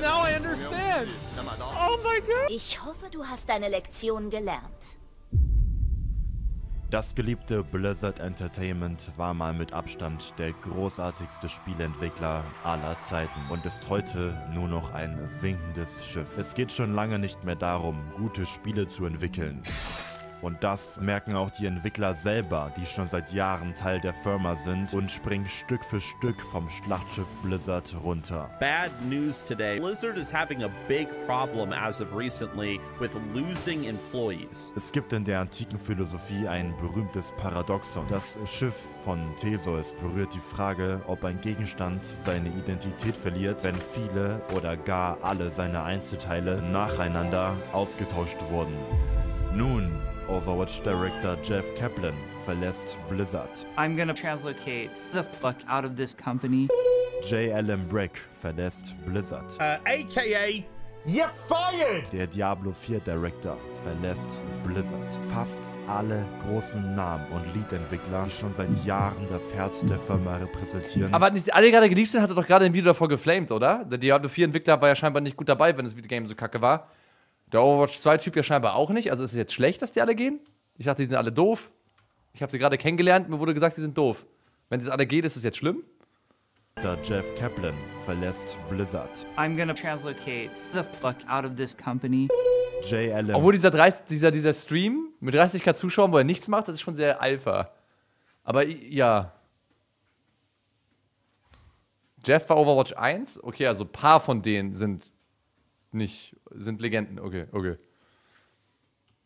Now I understand. Oh my god. Ich hoffe, du hast deine Lektion gelernt. Das geliebte Blizzard Entertainment war mal mit Abstand der großartigste Spieleentwickler aller Zeiten und ist heute nur noch ein sinkendes Schiff. Es geht schon lange nicht mehr darum, gute Spiele zu entwickeln. Und das merken auch die Entwickler selber, die schon seit Jahren Teil der Firma sind und springen Stück für Stück vom Schlachtschiff Blizzard runter. Bad news today. Blizzard is having a big problem as of recently with losing employees. Es gibt in der antiken Philosophie ein berühmtes Paradoxon. Das Schiff von Theseus berührt die Frage, ob ein Gegenstand seine Identität verliert, wenn viele oder gar alle seine Einzelteile nacheinander ausgetauscht wurden. Nun, Overwatch Director Jeff Kaplan verlässt Blizzard. I'm gonna translocate the fuck out of this company. J. Allen Brack verlässt Blizzard. Uh, AKA, you're fired! Der Diablo 4 Director verlässt Blizzard. Fast alle großen Namen und Lead-Entwickler, die schon seit Jahren das Herz der Firma repräsentieren. Aber nicht alle gerade geleakt sind, hat er doch gerade ein Video davor geflamed, oder? Der Diablo 4 Entwickler war ja scheinbar nicht gut dabei, wenn das Videogame so kacke war. Der Overwatch 2 Typ ja scheinbar auch nicht. Also ist es jetzt schlecht, dass die alle gehen? Ich dachte, die sind alle doof. Ich habe sie gerade kennengelernt, mir wurde gesagt, sie sind doof. Wenn es alle geht, ist es jetzt schlimm? Der Jeff Kaplan verlässt Blizzard. I'm gonna translocate the fuck out of this company. J. Allen. Obwohl dieser, 30, dieser, dieser Stream mit 30k Zuschauern, wo er nichts macht, das ist schon sehr alpha. Aber ja. Jeff war Overwatch 1? Okay, also ein paar von denen sind nicht, sind Legenden. Okay, okay.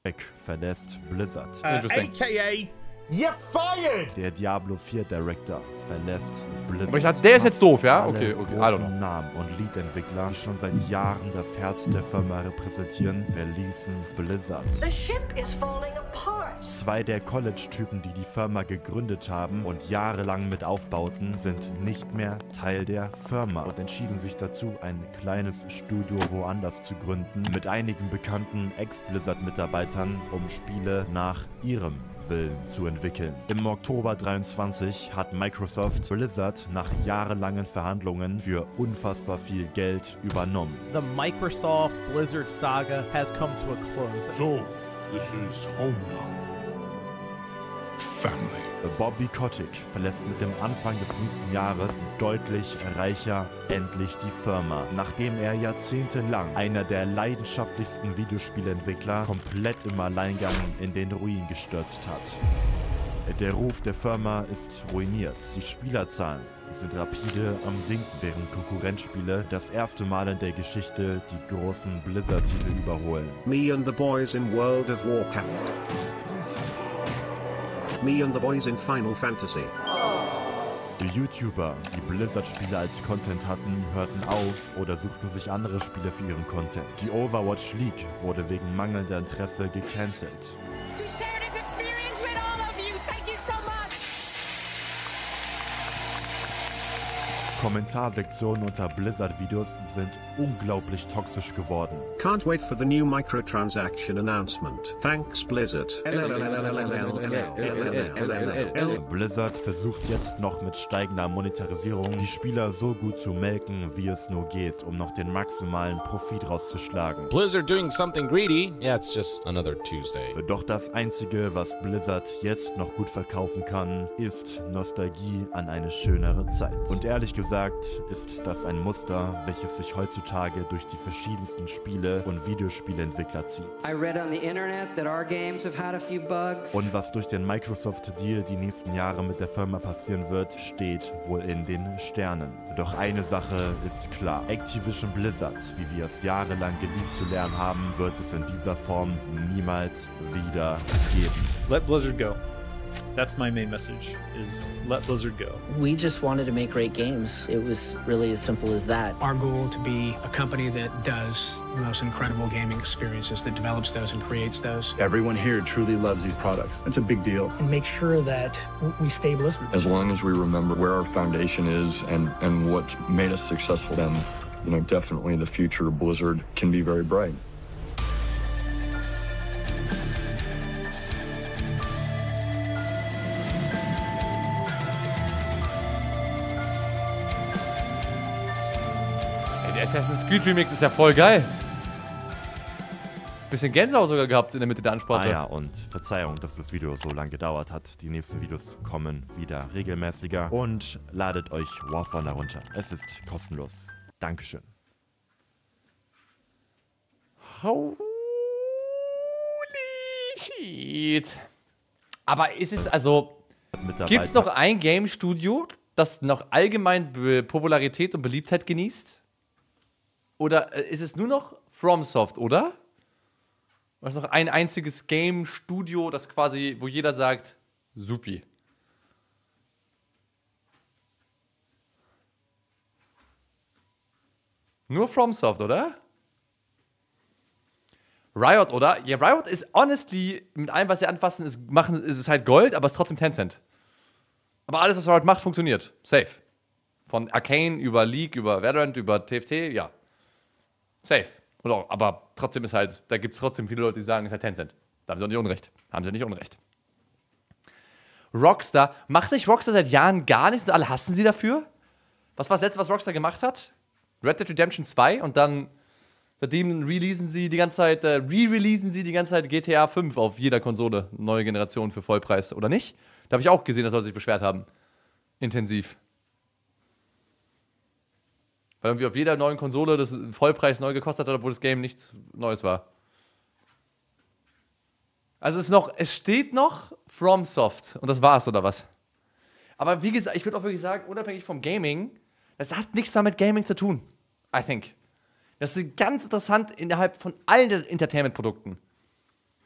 Brack verlässt Blizzard. Uh, Interesting. AKA, you're fired! Der Diablo 4 Director verlässt Blizzard. Aber ich dachte, der ist jetzt doof, ja? Okay, okay, I don't know. Namen und Lead-Entwickler, die schon seit Jahren das Herz der Firma repräsentieren, verließen Blizzard. The ship is falling apart. Zwei der College-Typen, die die Firma gegründet haben und jahrelang mit aufbauten, sind nicht mehr Teil der Firma und entschieden sich dazu, ein kleines Studio woanders zu gründen, mit einigen bekannten Ex-Blizzard-Mitarbeitern, um Spiele nach ihrem Willen zu entwickeln. Im Oktober 23 hat Microsoft Blizzard nach jahrelangen Verhandlungen für unfassbar viel Geld übernommen. The Microsoft Blizzard saga has come to a close. So, this is home now. family. Bobby Kotick verlässt mit dem Anfang des nächsten Jahres deutlich reicher endlich die Firma, nachdem er jahrzehntelang einer der leidenschaftlichsten Videospielentwickler komplett im Alleingang in den Ruin gestürzt hat. Der Ruf der Firma ist ruiniert. Die Spielerzahlen sind rapide am Sinken, während Konkurrenzspiele das erste Mal in der Geschichte die großen Blizzard-Titel überholen. Me and the boys in World of Warcraft. Me and the boys in Final Fantasy. Die YouTuber, die Blizzard-Spiele als Content hatten, hörten auf oder suchten sich andere Spiele für ihren Content. Die Overwatch League wurde wegen mangelnder Interesse gecancelt. Kommentarsektionen unter Blizzard-Videos sind unglaublich toxisch geworden. Can't wait for the new microtransaction announcement. Thanks, Blizzard. Blizzard versucht jetzt noch mit steigender Monetarisierung die Spieler so gut zu melken, wie es nur geht, um noch den maximalen Profit rauszuschlagen. Blizzard doing something greedy? Yeah, it's just another Tuesday. Doch das Einzige, was Blizzard jetzt noch gut verkaufen kann, ist Nostalgie an eine schönere Zeit. Und ehrlich gesagt ist das ein Muster, welches sich heutzutage durch die verschiedensten Spiele und Videospielentwickler zieht. Und was durch den Microsoft-Deal die nächsten Jahre mit der Firma passieren wird, steht wohl in den Sternen. Doch eine Sache ist klar. Activision Blizzard, wie wir es jahrelang geliebt zu lernen haben, wird es in dieser Form niemals wieder geben. Let Blizzard go. That's my main message is let Blizzard go. We just wanted to make great games. It was really as simple as that. Our goal to be a company that does the most incredible gaming experiences, that develops those and creates those. Everyone here truly loves these products. It's a big deal. And make sure that we stay Blizzard. As long as we remember where our foundation is and, and what made us successful, then, you know, definitely the future of Blizzard can be very bright. Assassin's Creed Remix ist ja voll geil. Bisschen Gänsehaut sogar gehabt in der Mitte der Ansprache. Ah ja, und Verzeihung, dass das Video so lange gedauert hat. Die nächsten Videos kommen wieder regelmäßiger. Und ladet euch War Thunder runter. Es ist kostenlos. Dankeschön. Holy shit. Aber ist es also. Gibt es noch ein Game Studio, das noch allgemein Popularität und Beliebtheit genießt? Oder äh, ist es nur noch FromSoft, oder? Oder ist noch ein einziges Game Studio, das quasi, wo jeder sagt, supi. Nur FromSoft, oder? Riot, oder? Ja, Riot ist honestly, mit allem, was sie anfassen, ist, machen, ist es halt Gold, aber es ist trotzdem Tencent. Aber alles, was Riot macht, funktioniert. Safe. Von Arcane über League, über Valorant, über TFT, ja. Safe. Oder, aber trotzdem ist halt, da gibt es trotzdem viele Leute, die sagen, es ist halt Tencent. Da haben sie auch nicht Unrecht. Haben sie nicht Unrecht. Rockstar, macht nicht Rockstar seit Jahren gar nichts und alle hassen sie dafür? Was war das letzte, was Rockstar gemacht hat? Red Dead Redemption 2 und dann seitdem releasen sie die ganze Zeit, äh, re-releasen sie die ganze Zeit GTA 5 auf jeder Konsole, neue Generation für Vollpreis, oder nicht? Da habe ich auch gesehen, dass Leute sich beschwert haben. Intensiv. Weil irgendwie auf jeder neuen Konsole das Vollpreis neu gekostet hat, obwohl das Game nichts Neues war. Also es noch, es steht noch FromSoft und das war's, oder was? Aber wie gesagt, ich würde auch wirklich sagen, unabhängig vom Gaming, das hat nichts mehr mit Gaming zu tun. I think. Das ist ganz interessant innerhalb von allen Entertainment-Produkten.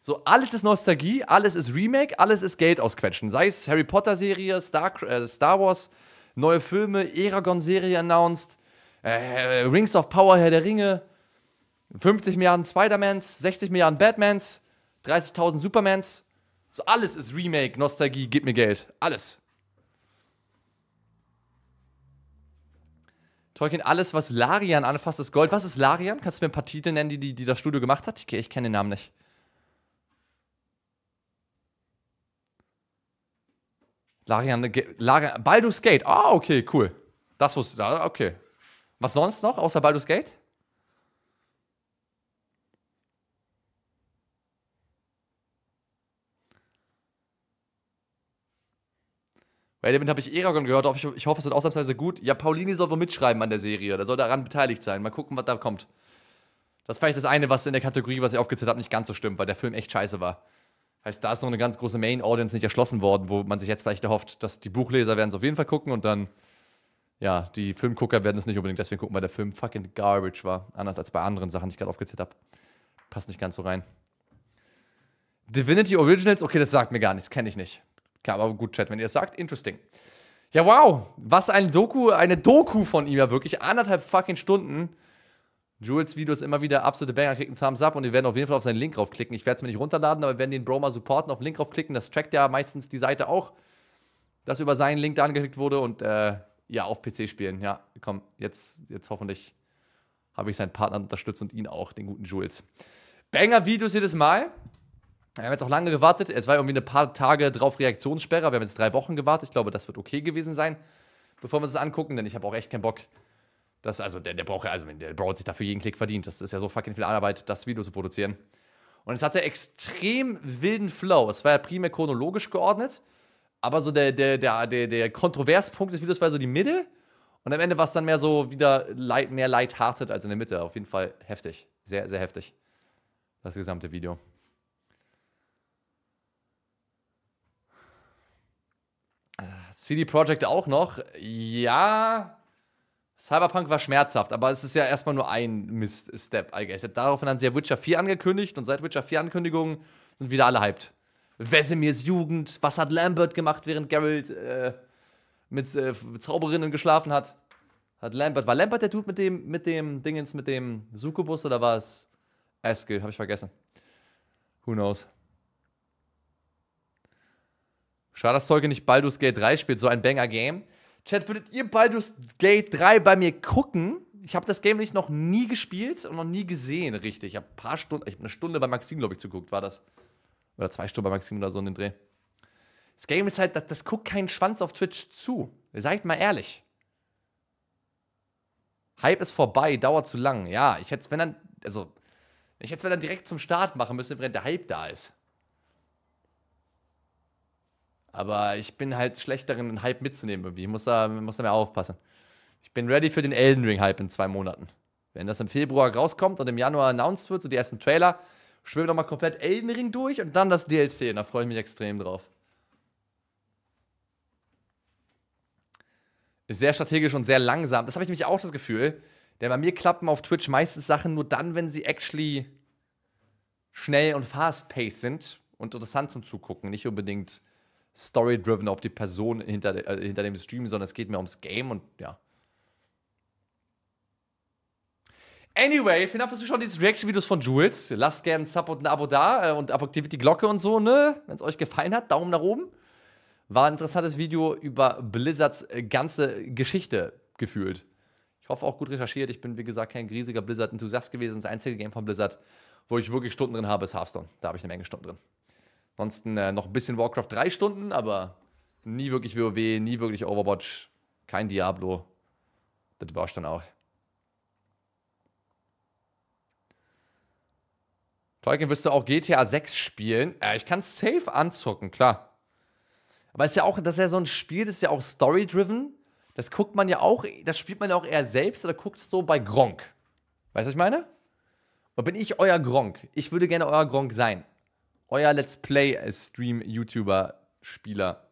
So, alles ist Nostalgie, alles ist Remake, alles ist Geld ausquetschen. Sei es Harry Potter-Serie, Star, äh, Star Wars, neue Filme, Eragon-Serie announced, äh, Rings of Power, Herr der Ringe, 50 Milliarden Spider-Mans, 60 Milliarden Batmans, 30.000 Supermans. So, alles ist Remake, Nostalgie, gib mir Geld. Alles. Tolkien, alles, was Larian anfasst, ist Gold. Was ist Larian? Kannst du mir ein paar Titel nennen, die, die, die das Studio gemacht hat? Ich, ich kenne den Namen nicht. Larian, Larian, Baldur's Gate. Ah, okay, cool. Das wusste ich. Okay. Was sonst noch außer Baldur's Gate? Bei Element habe ich Eragon gehört, ich, ich hoffe, es wird ausnahmsweise gut. Ja, Paulini soll wohl mitschreiben an der Serie, der soll daran beteiligt sein. Mal gucken, was da kommt. Das ist vielleicht das eine, was in der Kategorie, was ich aufgezählt habe, nicht ganz so stimmt, weil der Film echt scheiße war. Heißt, da ist noch eine ganz große Main-Audience nicht erschlossen worden, wo man sich jetzt vielleicht erhofft, dass die Buchleser werden es auf jeden Fall gucken und dann, ja, die Filmgucker werden es nicht unbedingt deswegen gucken, weil der Film fucking garbage war. Anders als bei anderen Sachen, die ich gerade aufgezählt habe. Passt nicht ganz so rein. Divinity Originals, okay, das sagt mir gar nichts, kenne ich nicht. Ja, aber gut, Chat, wenn ihr es sagt, interesting. Ja, wow, was ein Doku, eine Doku von ihm ja wirklich, anderthalb fucking Stunden. Jules Video ist immer wieder absolute Banger, kriegt einen Thumbs up und wir werden auf jeden Fall auf seinen Link draufklicken. Ich werde es mir nicht runterladen, aber wir werden den Bro mal supporten, auf den Link draufklicken. Das trackt ja meistens die Seite auch, dass über seinen Link da angeklickt wurde und äh, ja, auf PC spielen. Ja, komm, jetzt, jetzt hoffentlich habe ich seinen Partner unterstützt und ihn auch, den guten Jules. Banger-Videos jedes Mal. Wir haben jetzt auch lange gewartet. Es war irgendwie ein paar Tage drauf Reaktionssperre. Wir haben jetzt drei Wochen gewartet. Ich glaube, das wird okay gewesen sein, bevor wir uns das angucken, denn ich habe auch echt keinen Bock. Das, also, der, der braucht ja, also, der braucht sich dafür jeden Klick verdient. Das ist ja so fucking viel Arbeit, das Video zu produzieren. Und es hatte extrem wilden Flow. Es war ja primär chronologisch geordnet, aber so der, der, der, der, der Kontroverspunkt des Videos war so die Mitte. Und am Ende war es dann mehr so wieder light, mehr light-hearted als in der Mitte. Auf jeden Fall heftig. Sehr, sehr heftig. Das gesamte Video. CD Projekt auch noch. Ja, Cyberpunk war schmerzhaft, aber es ist ja erstmal nur ein Mist-Step, I guess. Daraufhin haben sie ja Witcher 4 angekündigt und seit Witcher 4 Ankündigungen sind wieder alle hyped. Wesemirs Jugend, was hat Lambert gemacht, während Geralt äh, mit äh, Zauberinnen geschlafen hat? Hat Lambert, war Lambert der Dude mit dem, mit dem Dingens, mit dem Succubus oder war es Askell? Hab ich vergessen. Who knows? Schade, dass Zeuge nicht Baldur's Gate 3 spielt, so ein Banger-Game. Chat, würdet ihr Baldur's Gate 3 bei mir gucken? Ich habe das Game nicht noch nie gespielt und noch nie gesehen, richtig. Ich habe paar Stunden, ich habe eine Stunde bei Maxim, glaube ich, zugeguckt, war das. Oder zwei Stunden Maxim oder so in den Dreh. Das Game ist halt, das, das guckt keinen Schwanz auf Twitch zu. Seid mal ehrlich. Hype ist vorbei, dauert zu lang. Ja, ich hätte es, wenn dann, also, ich hätte es, wenn dann direkt zum Start machen müssen, wenn der Hype da ist. Aber ich bin halt schlecht darin, einen Hype mitzunehmen irgendwie. Ich muss da, muss da mehr aufpassen. Ich bin ready für den Elden Ring Hype in zwei Monaten. Wenn das im Februar rauskommt und im Januar announced wird, so die ersten Trailer, schwimmen wir nochmal komplett Elden Ring durch und dann das DLC. Da freue ich mich extrem drauf. Ist sehr strategisch und sehr langsam. Das habe ich nämlich auch das Gefühl. Denn bei mir klappen auf Twitch meistens Sachen nur dann, wenn sie actually schnell und fast-paced sind und interessant zum Zugucken. Nicht unbedingt story-driven auf die Person hinter, äh, hinter dem Stream, sondern es geht mir ums Game und ja. Anyway, vielen Dank fürs Zuschauen dieses Reaction-Videos von Jules. Lasst gerne ein Sub und ein Abo da äh, und aktiviert die Glocke und so, ne? Wenn es euch gefallen hat, Daumen nach oben. War ein interessantes Video über Blizzards äh, ganze Geschichte gefühlt. Ich hoffe auch gut recherchiert. Ich bin, wie gesagt, kein riesiger Blizzard-Enthusiast gewesen. Das einzige Game von Blizzard, wo ich wirklich Stunden drin habe, ist Hearthstone. Da habe ich eine Menge Stunden drin. Ansonsten äh, noch ein bisschen Warcraft 3 Stunden, aber nie wirklich WoW, nie wirklich Overwatch, kein Diablo. Das war's dann auch. Tolkien, wirst du auch GTA 6 spielen? Äh, ich kann safe anzocken, klar. Aber ist ja auch, das ist ja so ein Spiel, das ist ja auch story-driven. Das guckt man ja auch, das spielt man ja auch eher selbst oder guckt es so bei Gronk. Weißt du, was ich meine? Und bin ich euer Gronk? Ich würde gerne euer Gronk sein euer Let's Play-Stream-YouTuber-Spieler